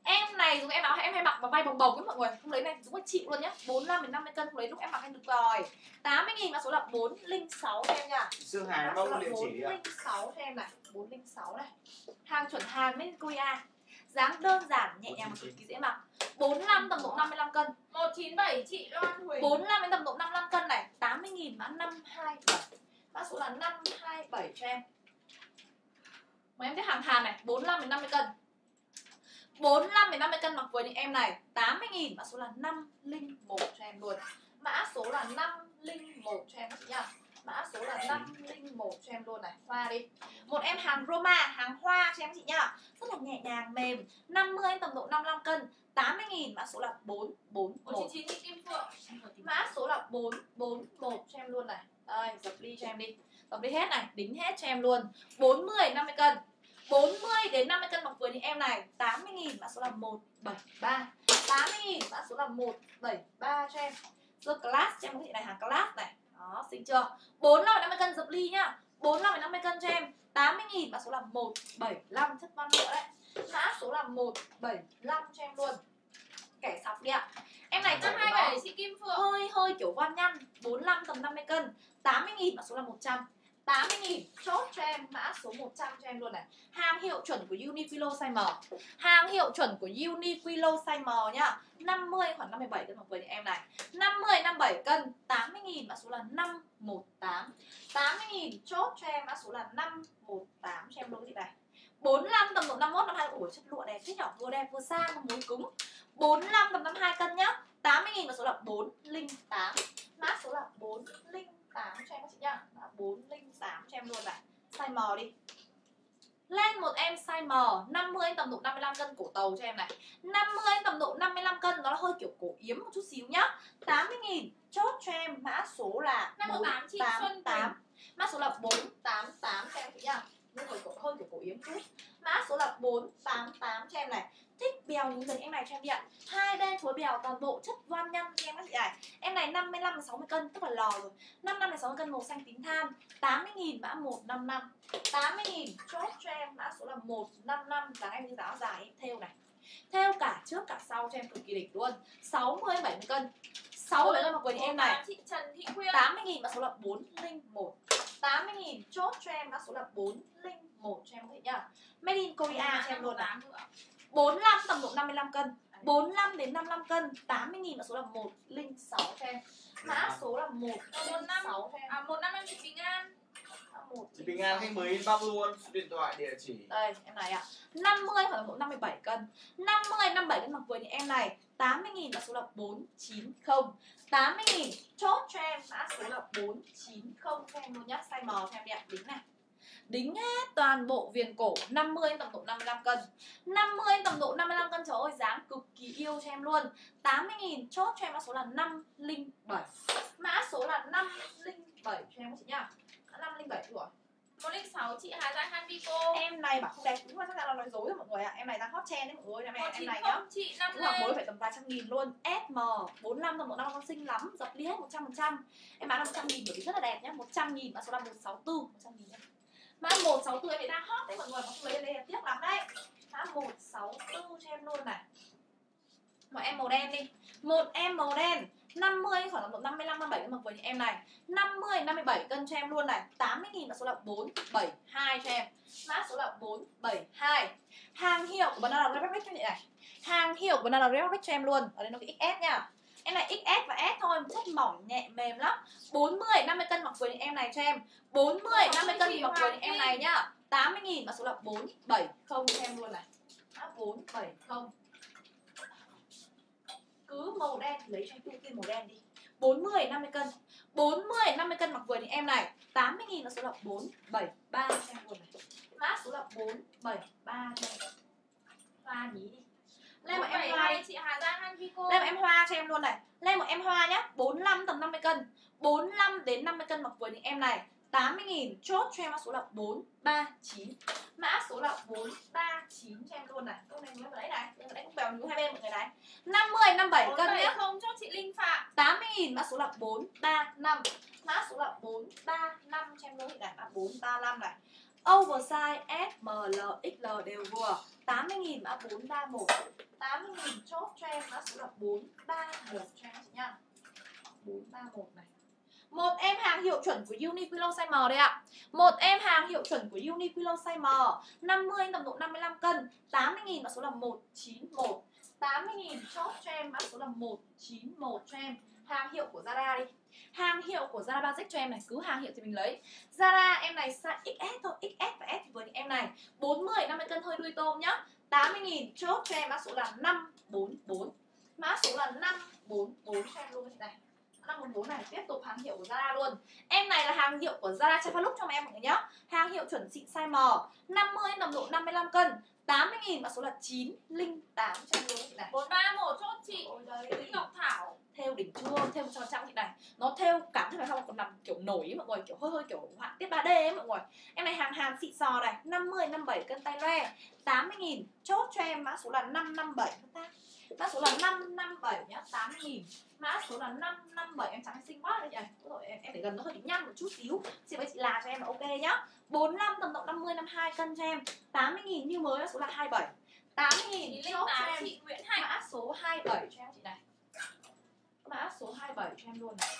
Em này dùng em áo em hay mặc vào vai bồng bồng ấy mọi người. Không lấy này đúng là chịu luôn nhá. 45 đến 50 cân không lấy lúc em mặc em được rồi. 80.000 mã số là 406 cho em nha. Sương mã Hà bao là nhiêu địa chỉ ạ. 406 cho em này. 406 này. Hàng chuẩn Hàn made in Korea dáng đơn giản nhẹ nhàng và cực kỳ dễ mặc. 45 tầm độ 55 cân. Một chín bảy chị Loan Huỳnh. 45 đến tầm độ 55 cân này 80.000 mã 527 Mã số là 527 cho em. Mời em tiếp hàng Hàn này 45 đến 50 cân. 45 đến 50 cân mặc với những em này 80.000 mã số là 501 cho em luôn. Mã số là 501 cho em các chị nhá Mã số là 501 cho em luôn này. Hoa đi. Một em hàng Roma, hàng hoa cho em chị nhá. Rất là nhẹ nhàng, mềm. 50 tầm độ 55 cân. 80.000 mã số là 441 một. Chín chín chị Kim Phượng. Mã số là 441 cho em luôn này. Đây, dập ly cho em đi. Dập ly hết này, đính hết cho em luôn. 40, 50 cân. 40 đến 50 cân mặc vừa những em này. 80.000 mã số là 173 80.000 mã số là 173 cho em. Rồi class cho em cái chị này hàng class này Đó, xinh chưa? 45 đến 50 cân dập ly nhá. 45 đến 50 cân cho em. 80.000 mã số là 175 chất văn nữa đấy. Mã số là 175 cho em luôn. Kẻ sọc đi ạ. Em này chắc hai bảy chị Kim Phượng. Hơi hơi kiểu van nhăn. 45 tầm 50 cân. 80 nghìn mã số là 100 80 nghìn. Chốt cho em mã số 100 cho em luôn này. Hàng hiệu chuẩn của Uniqlo size M. Hàng hiệu chuẩn của Uniqlo size M nhá. 50 khoảng 57 cân mặc với em này. 50 57 cân. 80 nghìn. Mã số là 518 80 nghìn. Chốt cho em mã số là 518 cho em luôn chị này. 45 tầm độ 51 52 Ủa, chất lụa đẹp thế nhỏ vừa đẹp vừa sang mà muốn cứng. 45 tầm 52 cân nhá. 80 nghìn. Mã số là 408 Mã số là 408 cho em các chị nhá. Mã 408 cho em luôn này Size M đi. Lên một em size M 50 tầm độ 55 cân cổ tàu cho em này. 50 tầm độ 55 cân Nó là hơi kiểu cổ yếm một chút xíu nhá. 80 nghìn Chốt cho em mã số là 518 chị Xuân 488 Mã số là 488 cho em chị nhá. Nhưng hơi cổ, hơi kiểu cổ yếm chút. Mã số là 488 cho em này thích bèo những dần em này cho em đi ạ. Hai bên khối bèo toàn bộ chất voan nhăn cho em các chị này. Em này 55 đến 60 cân tức là lò rồi. 55 đến 60 cân màu xanh tím than 80 nghìn mã 155 80 nghìn chốt cho em mã số là 155 dáng em như áo dài em theo này. Theo cả trước cả sau cho em cực kỳ đỉnh luôn. 60 70 cân. 60 cân mặc quần em này. Chị Trần Thị Khuyên. 80 nghìn mã số là 401 80 nghìn chốt cho em mã số là 401 cho em các chị nhá. Made in Korea cho em luôn này 45 tầm độ 55 cân. 45 đến 55 cân 80 nghìn mã số là 106 cho em Mã số là 106 cho em à một năm em chị Bình An Mã 1 Chị Bình An khách mới inbox luôn số điện thoại địa chỉ. Đây em này ạ. 50 hoặc là độ 57 cân. 50 57 cân mặc vừa như em này. 80 nghìn mã số là 490 80 nghìn chốt cho em mã số là 490 cho em luôn nhá. Size M cho em đi ạ. Đính này Đính hết toàn bộ viền cổ 50 tầm độ 55 cân. 50 tầm độ 55 cân trời ơi dáng cực kỳ yêu cho em luôn. 80 nghìn chốt cho em mã số là 507 Mã số là 507 cho em các chị nhá. 507 rồi một linh sáu chị Hà Giang Han Vico em này bảo không đẹp đúng là chắc là nói dối rồi mọi người ạ. Em này đang hot trend đấy mọi người em em này nhá. chị Năm Lê mới phải tầm vài trăm nghìn luôn. SM 45 tầm độ năm con xinh lắm. Dập ly hết 100% Em bán là 100 nghìn bởi vì rất là đẹp nhá. 100 nghìn mã số là 164 100 nghìn nhá Mã 164 tươi ấy đang hot đấy, mọi người. Mà không lấy đây là tiếc lắm đấy. Mã 164 cho em luôn này. Một em màu đen đi. Một em màu đen. 50 khoảng tầm độ 55 57 mặc với những em này. 50 57 cân cho em luôn này. 80 000 và số là 472 cho em. Mã số là 472 Hàng hiệu của Banana Republic cho chị này. Hàng hiệu của Banana Republic cho em luôn. Ở đây nó cái XS nha. Em này XS và S thôi, chất mỏng nhẹ mềm lắm. 40, 50 cân mặc những em này cho em. 40, 50 cân mặc những em này nhá. 80 nghìn mã số là 470 cho em luôn này. Mã 470 Cứ màu đen thì lấy cho em tiên màu đen đi. 40, 50 cân. 40, 50 cân mặc vừa những em này. 80 nghìn mã số là 473 cho em luôn này. Mã số là 473 cho em. Pha nhí đi lên một một em hai chị Hà Giang Han Vico em luôn này. Lên một em hoa nhá. 45 tầm 50 cân. 45 đến 50 cân mặc vừa những em này. 80.000 chốt cho em mã số là 439 Mã số là 439 cho em luôn này. Câu này mới đấy này. Nãy cũng bèo nhú hai bên mọi người này. 50, 57 cân nhé không chốt chị Linh Phạm. 80.000 mã số là 435 Mã số là 435 cho em luôn. Này Mã 435 này. Oversize S, M, L, XL đều vừa 80.000 mã 431 80.000 chốt cho em mã số là 431 cho em chị nha. 431 này. Một em hàng hiệu chuẩn của Uniqlo size M đây ạ. Một em hàng hiệu chuẩn của Uniqlo size M. 50 tầm độ 55 cân 80.000 mã số là 191 80.000 chốt cho em mã số là 191 cho em Hàng hiệu của Zara đi. Hàng hiệu của Zara Basic cho em này Cứ hàng hiệu thì mình lấy. Zara em này size XS thôi XS và S thì với những em này. 40, 50 cân hơi đuôi tôm nhá. 80.000 chốt cho em mã số là 544 Mã số là 544 cho em luôn chị này 544 này tiếp tục hàng hiệu của Zara luôn. Em này là hàng hiệu của Zara Chevrolet cho em mọi người nhá. Hàng hiệu chuẩn xịn size M 50 tầm độ 55 cân. 80.000 mã số là 908 cho em luôn chị này 431 chốt chị. Ôi đây. Lý Ngọc Thảo theo đỉnh chưa theo cho trang chị này nó theo cảm thấy không còn nằm kiểu nổi ấy, mọi người kiểu hơi hơi kiểu họa tiết 3D ấy mọi người. Em này hàng hàn xịn sò này 50 57 cân tay loe 80 nghìn. Chốt cho em mã số là 557 ta mã số là 557 nhá 80 nghìn. Mã số là 557 em trắng xinh quá đây nhỉ? Rồi em, em phải gần nó hơi bị nhăn một chút xíu. Xin với chị là cho em là ok nhá. 45 tầm độ 50 52 cân cho em 80 nghìn. Như mới mã số là 27 80 Chị nghìn Linh chốt cho em chị Nguyễn Hạnh. mã số 27 cho em chị này mã số 27 cho em luôn này.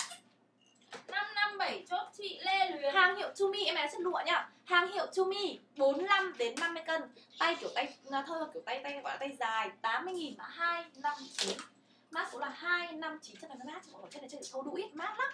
557 chốt chị Lê Luyến. Hàng hiệu Tumi em bé chất lụa nhá. Hàng hiệu Tumi 45 đến 50 cân. Tay kiểu tay à, thôi kiểu tay tay gọi là tay dài 80 nghìn mã 259 mã số là 259 chân này nó mát cho mọi người chân này chơi thâu đũi mát lắm.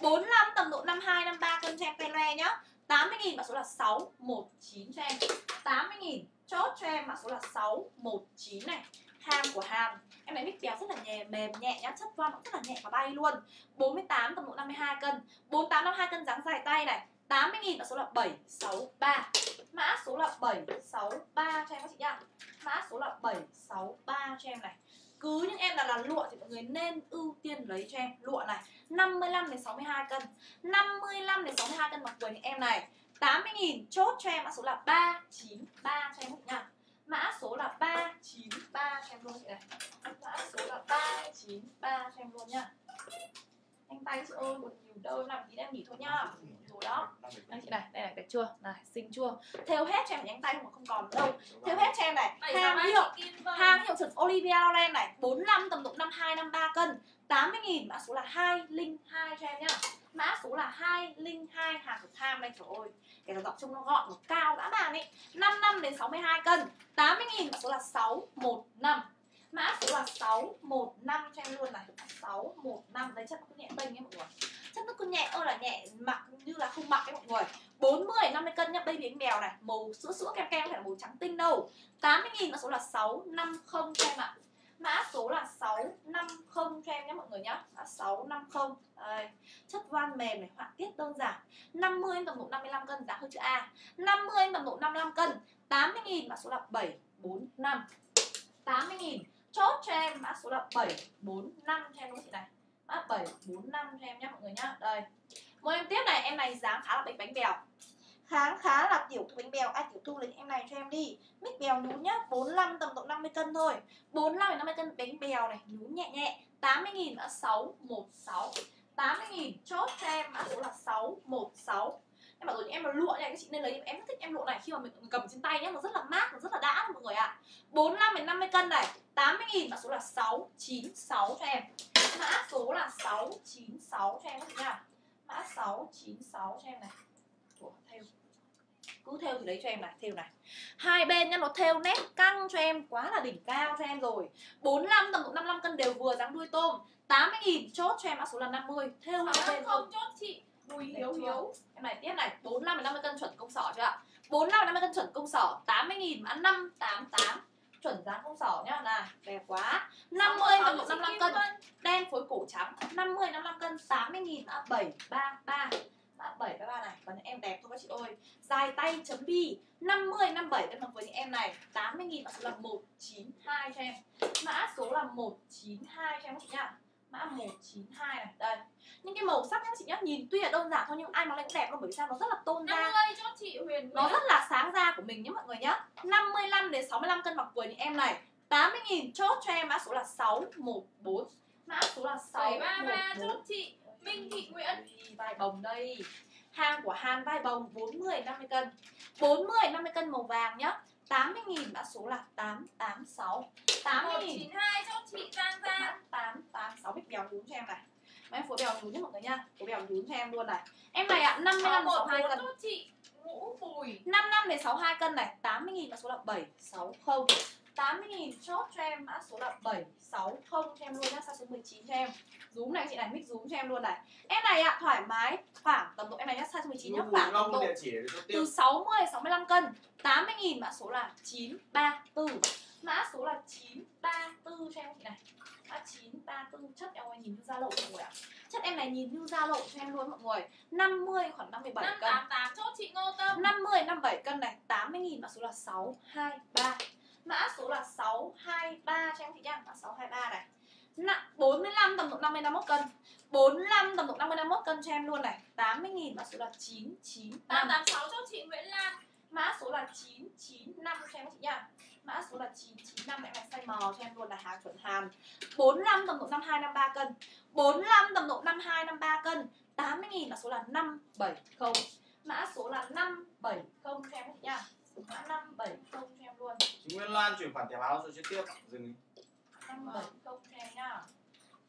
45 tầm độ 52 53 cân cho em tay loe nhá. 80 nghìn mã số là 619 cho em. 80 nghìn chốt cho em mã số là 619 này. Hàng của Hàn em bé mix béo rất là nhẹ mềm, nhẹ nhá, chất von cũng rất là nhẹ và bay luôn. 48 tầm độ 52 cân. 48 52 cân dáng dài tay này. 80 nghìn và số là 763 Mã số là 763 cho em các chị nhá. Mã số là 763 cho em này. Cứ những em là là lụa thì mọi người nên ưu tiên lấy cho em Lụa này. 55 đến 62 cân. 55 đến 62 cân mặc quần những em này. 80 nghìn chốt cho em mã số là 393 cho em các chị nhá. Mã số là 393 cho em luôn. Chị này Mã số là 393 cho em luôn nhá. Anh tay chị ơi một nhiều đâu làm tí em nghỉ thôi nhá. Rồi đó. Đây chị này, đây này, đẹp chưa? Này, xinh chưa? Theo hết cho em nhánh tay mà không còn đâu. Theo hết cho em này Hàng hiệu Hàng hiệu chuẩn Olivia Lauren này 45 tầm độ 52 53 cân. 80 nghìn mã số là 202 cho em nhá. Mã số là 202 hàng của Tham đây trời ơi cái dọc trông nó gọn, nó cao dã man ấy 55 đến 62 cân 80 nghìn mã số là 615 Mã số là 615 cho em luôn này. 615 đấy chất nó cứ nhẹ bênh ấy mọi người. Chất nó cứ nhẹ ơi là nhẹ mặc như là không mặc ấy mọi người. 40 50 cân nhá baby bánh mèo này. Màu sữa sữa kem kem không phải là màu trắng tinh đâu. 80 nghìn mã số là 650 cho em ạ. Mã số là 650 cho em nhé mọi người nhé. Mã 650 Đây. Chất van mềm này, họa tiết đơn giản. 50 em tầm độ 55 cân, giá hơi chữ A. 50 em tầm độ 55 cân 80 nghìn mã số là 745 80 nghìn Chốt cho em mã số là 745 cho em đúng chị này? Mã 745 cho em nhé mọi người nhá Đây. Một em tiếp này, em này dáng khá là bánh bánh bèo khá khá là tiểu bánh bèo. Ai tiểu thu lấy em này cho em đi. Mít bèo nhún nhá 45 tầm độ 50 cân thôi. 45 50 cân bánh bèo này nhún nhẹ nhẹ. 80 nghìn mã 616 80 nghìn chốt cho em, mã số là 616 em bảo rồi, em là lụa này các chị nên lấy, em rất thích em lụa này. Khi mà mình cầm trên tay nhé nó rất là mát, nó rất là đã mọi người ạ. à. 45 đến 50 cân này 80 nghìn mã số là 696 cho em. Mã số là 696 cho em các chị nha. Mã 696 cho em này cứ theo thì lấy cho em này theo này. Hai bên nhá nó theo nét căng cho em quá là đỉnh cao cho em rồi. 45 tầm độ 55 cân đều vừa dáng đuôi tôm. 80 nghìn chốt cho em mã số là 50 theo hai bên không chốt chị. Bùi Hiếu? Hiếu. Em này tiếp này 45 đến 50 cân chuẩn công sở chưa ạ? 45 đến 50 cân chuẩn công sở 80 nghìn mã 588 chuẩn dáng công sở nhá này đẹp quá. 50 tầm độ 55 cân. đen phối cổ trắng 50 55 cân 80 nghìn mã 733 mã 733 này. Còn những em đẹp thôi các chị ơi. Dài tay chấm bi 50 57 cân mặc với những em này. 80 nghìn mã số là 192 cho em. Mã số là 192 cho em các chị nhá. Mã 192 này. Đây. Những cái màu sắc các chị nhá nhìn tuy là đơn giản thôi nhưng ai mặc lên cũng đẹp luôn bởi vì sao? Nó rất là tôn da. 50 cho chị Huyền nó rất là sáng da của mình nhé mọi người nhá. 55 đến 65 cân mặc vừa như em này. 80.000 chốt cho em. Mã số là 614 mã số là 733 614 cho chị Minh Thị Nguyễn vai bồng đây. Hàng của Hàn vai bồng 40 50 cân. 40 50 cân màu vàng nhá. 80.000 mã số là 886 80.000 192 cho chị Giang Giang mã 886 biết bèo nhún cho em này. Mà em phối bèo nhún nhé mọi người nha phối bèo nhún cho em luôn này. Em này ạ 55 đến 62 cân. chị Ngũ Bùi. 5 năm đến 62 cân này. 80.000 mã số là 760 80.000 chốt cho em mã số là 760 cho em luôn nhá Size số 19 cho em. Rúm này chị này mix rúm cho em luôn này. Em này ạ thoải mái khoảng tầm độ em này nhá Size số 19 nhá khoảng tầm độ chốt từ 60 65 cân 80.000 mã số là 934 Mã số là 934 cho em chị này. Mã 934 chất em ơi nhìn như da lộ mọi người ạ. Chất em này nhìn như da lộ cho em luôn mọi người. 50 khoảng 57 cân. 588 cho chị Ngô Tâm. 50 57 cân này 80.000 mã số là 623 Mã số là 623 cho em chị nha Mã 623 này. Nặng 45 tầm độ 50 51 cân. 45 tầm độ 50 51 cân cho em luôn này. 80.000 mã số là 995 886 cho chị Nguyễn Lan. Mã số là 995 cho em chị nha Mã số là 995 em này size mò cho em luôn là hàng chuẩn hàn 45 tầm độ 52 53 cân. 45 tầm độ 52 53 cân. 80.000 mã số là 570 Mã số là 570 cho em chị nha Mã 570 cho em luôn. Chị Nguyên Lan chuyển khoản thẻ báo rồi trực tiếp dừng 570 cho em nha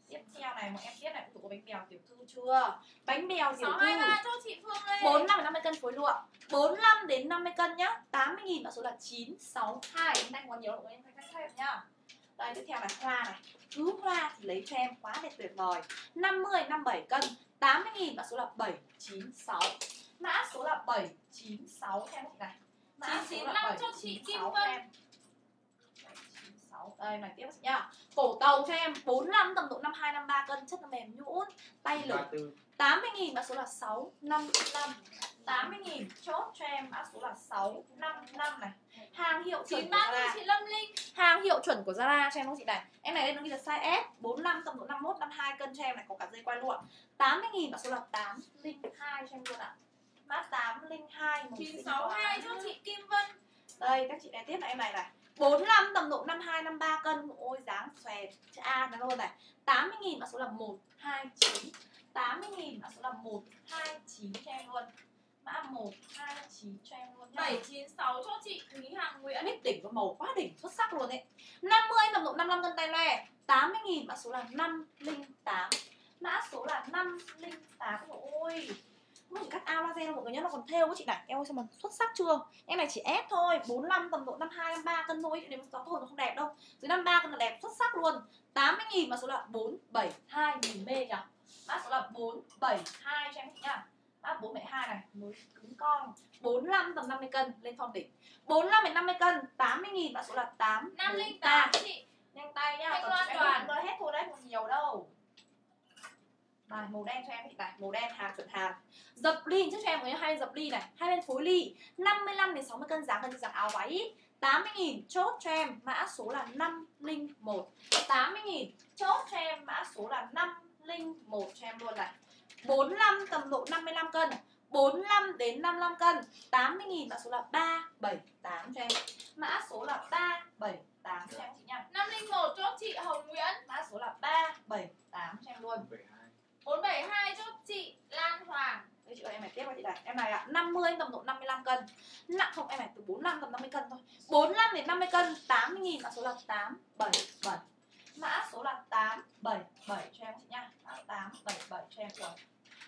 Tiếp theo này một em tiếp này của bánh bèo tiểu thư chưa? Bánh bèo tiểu thư. 623 cho chị Phương Lê 45 đến 50 cân phối lụa 45 đến 50 cân nhá. 80.000 mã số là 962 Em đang còn nhiều mọi người em thấy xem nhá. Đây tiếp theo là hoa này. Cứ hoa thì lấy cho em quá đẹp tuyệt vời. 50 57 cân. 80.000 mã số là 796 Mã số là 796 cho em chị này 995 cho chị Kim 796 Vân. em. 796 Đây này tiếp chị nhá. Cổ tàu cho em 45 tầm độ 52 53 cân Chất nó mềm nhũn Tay lực 34 80.000 mã số là 655 80.000 chốt cho em mã số là 655 này. Hàng hiệu chuẩn của 93 cho Zara. chị Lâm Linh. Hàng hiệu chuẩn của Zara cho em không chị? Này Em này lên nó ghi là size S 45 tầm độ 51 52 cân cho em này có cả dây quai lụa 80.000 mã số là 802 cho em luôn ạ Mã 802 màu xinh 962 quá. cho chị Kim Vân. Đây các chị này tiếp là em này. này 45 tầm độ 52 53 cân. Ôi dáng xòe A này. luôn này 80.000 mã số là 129 80.000 mã số là 129 cho em luôn. Mã 129 cho em luôn nhá. 796 cho chị Thúy Hằng Nguyễn. Biết đỉnh có màu quá đỉnh xuất sắc luôn đấy 50 tầm độ 55 cân tay loe. 80.000 mã số là 508 Mã số là 508 Ôi Nó chỉ cắt ao laser mọi người nhé Nó còn thêu với chị này. Em ơi sao mà xuất sắc chưa? Em này chỉ ép thôi 45 tầm độ 52 53 cân thôi Nếu có thôi nó không đẹp đâu. Dưới 53 cân là đẹp xuất sắc luôn. 80.000 mã số là 472 nghìn mê nhỉ? Mã số là 472 cho em chị nhá Mã 472 này Mới cứng con. 45 tầm 50 cân lên form đỉnh. 45 đến 50 cân 80.000 mã số là 8 508 chị. Nhanh tay nhá Còn Loan em Đoàn. không hết thôi đấy không nhiều đâu Này màu đen cho em chị này Màu đen hàng chuẩn hàng Dập ly trước cho em có hai dập ly này. Hai bên phối ly 55 đến 60 cân dáng gần như dáng áo váy. 80.000 chốt cho em mã số là 501 80.000 chốt cho em mã số là 501 cho em luôn này. 45 tầm độ 55 cân 45 đến 55 cân. 80.000 mã số là 378 cho em. Mã số là 378 cho em chị nha. 501 cho chị Hồng Nguyễn. Mã số là 378 cho em luôn. 72 472 cho chị Lan Hoàng. Đấy, chị ơi em này tiếp qua chị này Em này ạ à, 50 tầm độ 55 cân. Nặng không? Em này từ 45 tầm 50 cân thôi. 45 đến 50 cân 80 nghìn mã số là 877 Mã số là 877 cho em chị nha. Mã 877 cho em rồi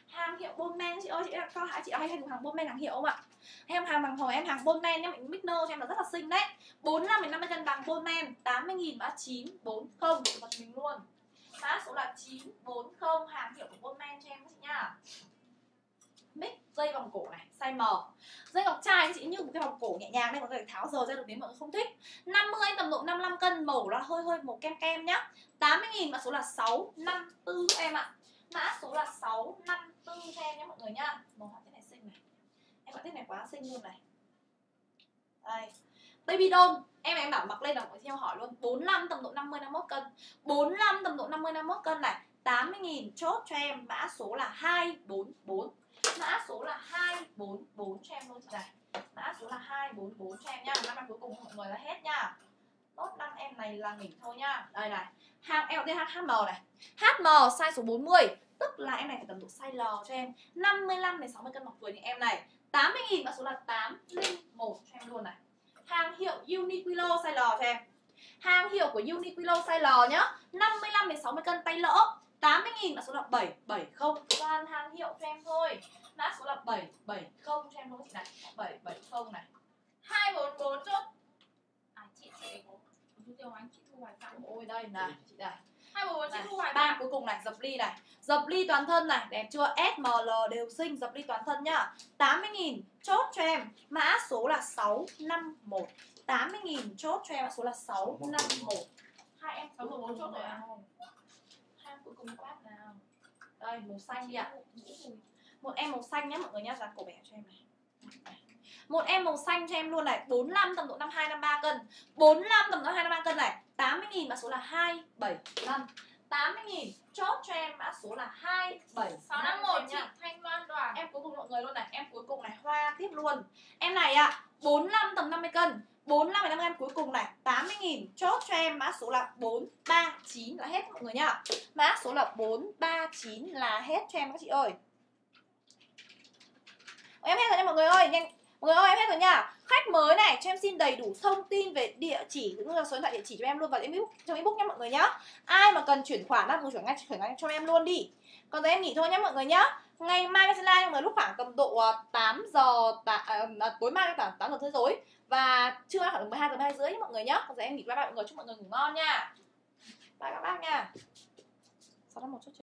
Hàng hiệu bôn chị ơi chị ơi, có hả chị ơi hay dùng hàng bôn hàng hiệu không ạ? Em hàng bằng hồi em hàng bôn men mình Mixner cho em là rất là xinh đấy. 45 đến 50 cân bằng bôn 80.000 mã 940 mặt mình luôn mã số là 940 hàm hiệu của bôn cho em các chị nha mix dây vòng cổ này, size M. Dây ngọc trai chị, như một cái vòng cổ nhẹ nhàng đây, mọi người tháo rời ra được nếu mọi người không thích. 50 tầm độ 55 cân, màu là hơi hơi màu kem kem nhá. 80.000 mã số là 654 em ạ. Mã số là 654 cho em nhá mọi người nhá. Màu họa thế này xinh này. Em họa tiết này quá xinh luôn này. Đây baby doll em em bảo mặc lên là mọi theo hỏi luôn. 45 tầm độ 50 51 cân. 45 tầm độ 50 51 cân này. 80.000 chốt cho em. Mã số là 244 Mã số là 244 cho em luôn. Chị này, Mã số là 244 cho em nhá Năm em cuối cùng mọi người là hết nhá Tốt năm em này là nghỉ thôi nhá Đây này Hàng em LTH HM này. HM size số 40 Tức là em này phải tầm độ size L cho em. 55 đến 60 cân mặc vừa như em này. 80.000 mã số là 801 cho em luôn này. Hàng hiệu Uniqlo size L cho em Hàng hiệu của Uniqlo size L nhá 55 đến 60 cân tay lỡ 80.000 mã số là 770 Toàn hàng hiệu cho em thôi Mã số là 770 cho em thôi chị này 770 này 244 chốt À chị chị có chú tiêu anh chị thu hoài tặng Ôi đây này chị này 244 chị Này, thu hoạch ba cuối cùng này dập ly này. Dập ly toàn thân này đẹp chưa? SML đều xinh dập ly toàn thân nhá. 80.000 chốt cho em. Mã số là 651 80.000 chốt cho em số là 651 hai em Sáu mươi bốn chốt rồi à? hai em cuối cùng quát nào? Đây màu xanh đi ạ. Một em màu xanh nhé mọi người nhá dán cổ bẻ cho em này một em màu xanh cho em luôn này. 45 tầm độ 52 53 cân. 45 tầm độ 52 53 cân này. 80.000 mã số là 275 80.000 chốt cho em mã số là 275 651 chị nha. Thanh Loan Đoàn. Em cuối cùng mọi người luôn này. Em cuối cùng này hoa tiếp luôn. Em này ạ à, 45 tầm 50 cân. 45 15 em cuối cùng này. 80.000 chốt cho em mã số là 439 là hết mọi người nhá Mã số là 439 là hết cho em các chị ơi. Em hết rồi nha mọi người ơi. Nhanh Mọi người ơi em hết rồi nha Khách mới này cho em xin đầy đủ thông tin về địa chỉ cũng như là số điện thoại địa chỉ cho em luôn vào inbox trong inbox nhá mọi người nhá Ai mà cần chuyển khoản á, chuyển ngay chuyển ngay cho em luôn đi Còn giờ em nghỉ thôi nhá mọi người nhá Ngày mai em sẽ live mọi người lúc khoảng tầm độ ờ, 8 giờ tà, à, ờ, ờ, tối mai khoảng 8 giờ tới tối và trưa khoảng 12 giờ 12 rưỡi nhá mọi người nhá. Còn giờ em nghỉ bye bye mọi người chúc mọi người ngủ ngon nha. Bye các bác nha. Sau đó một chút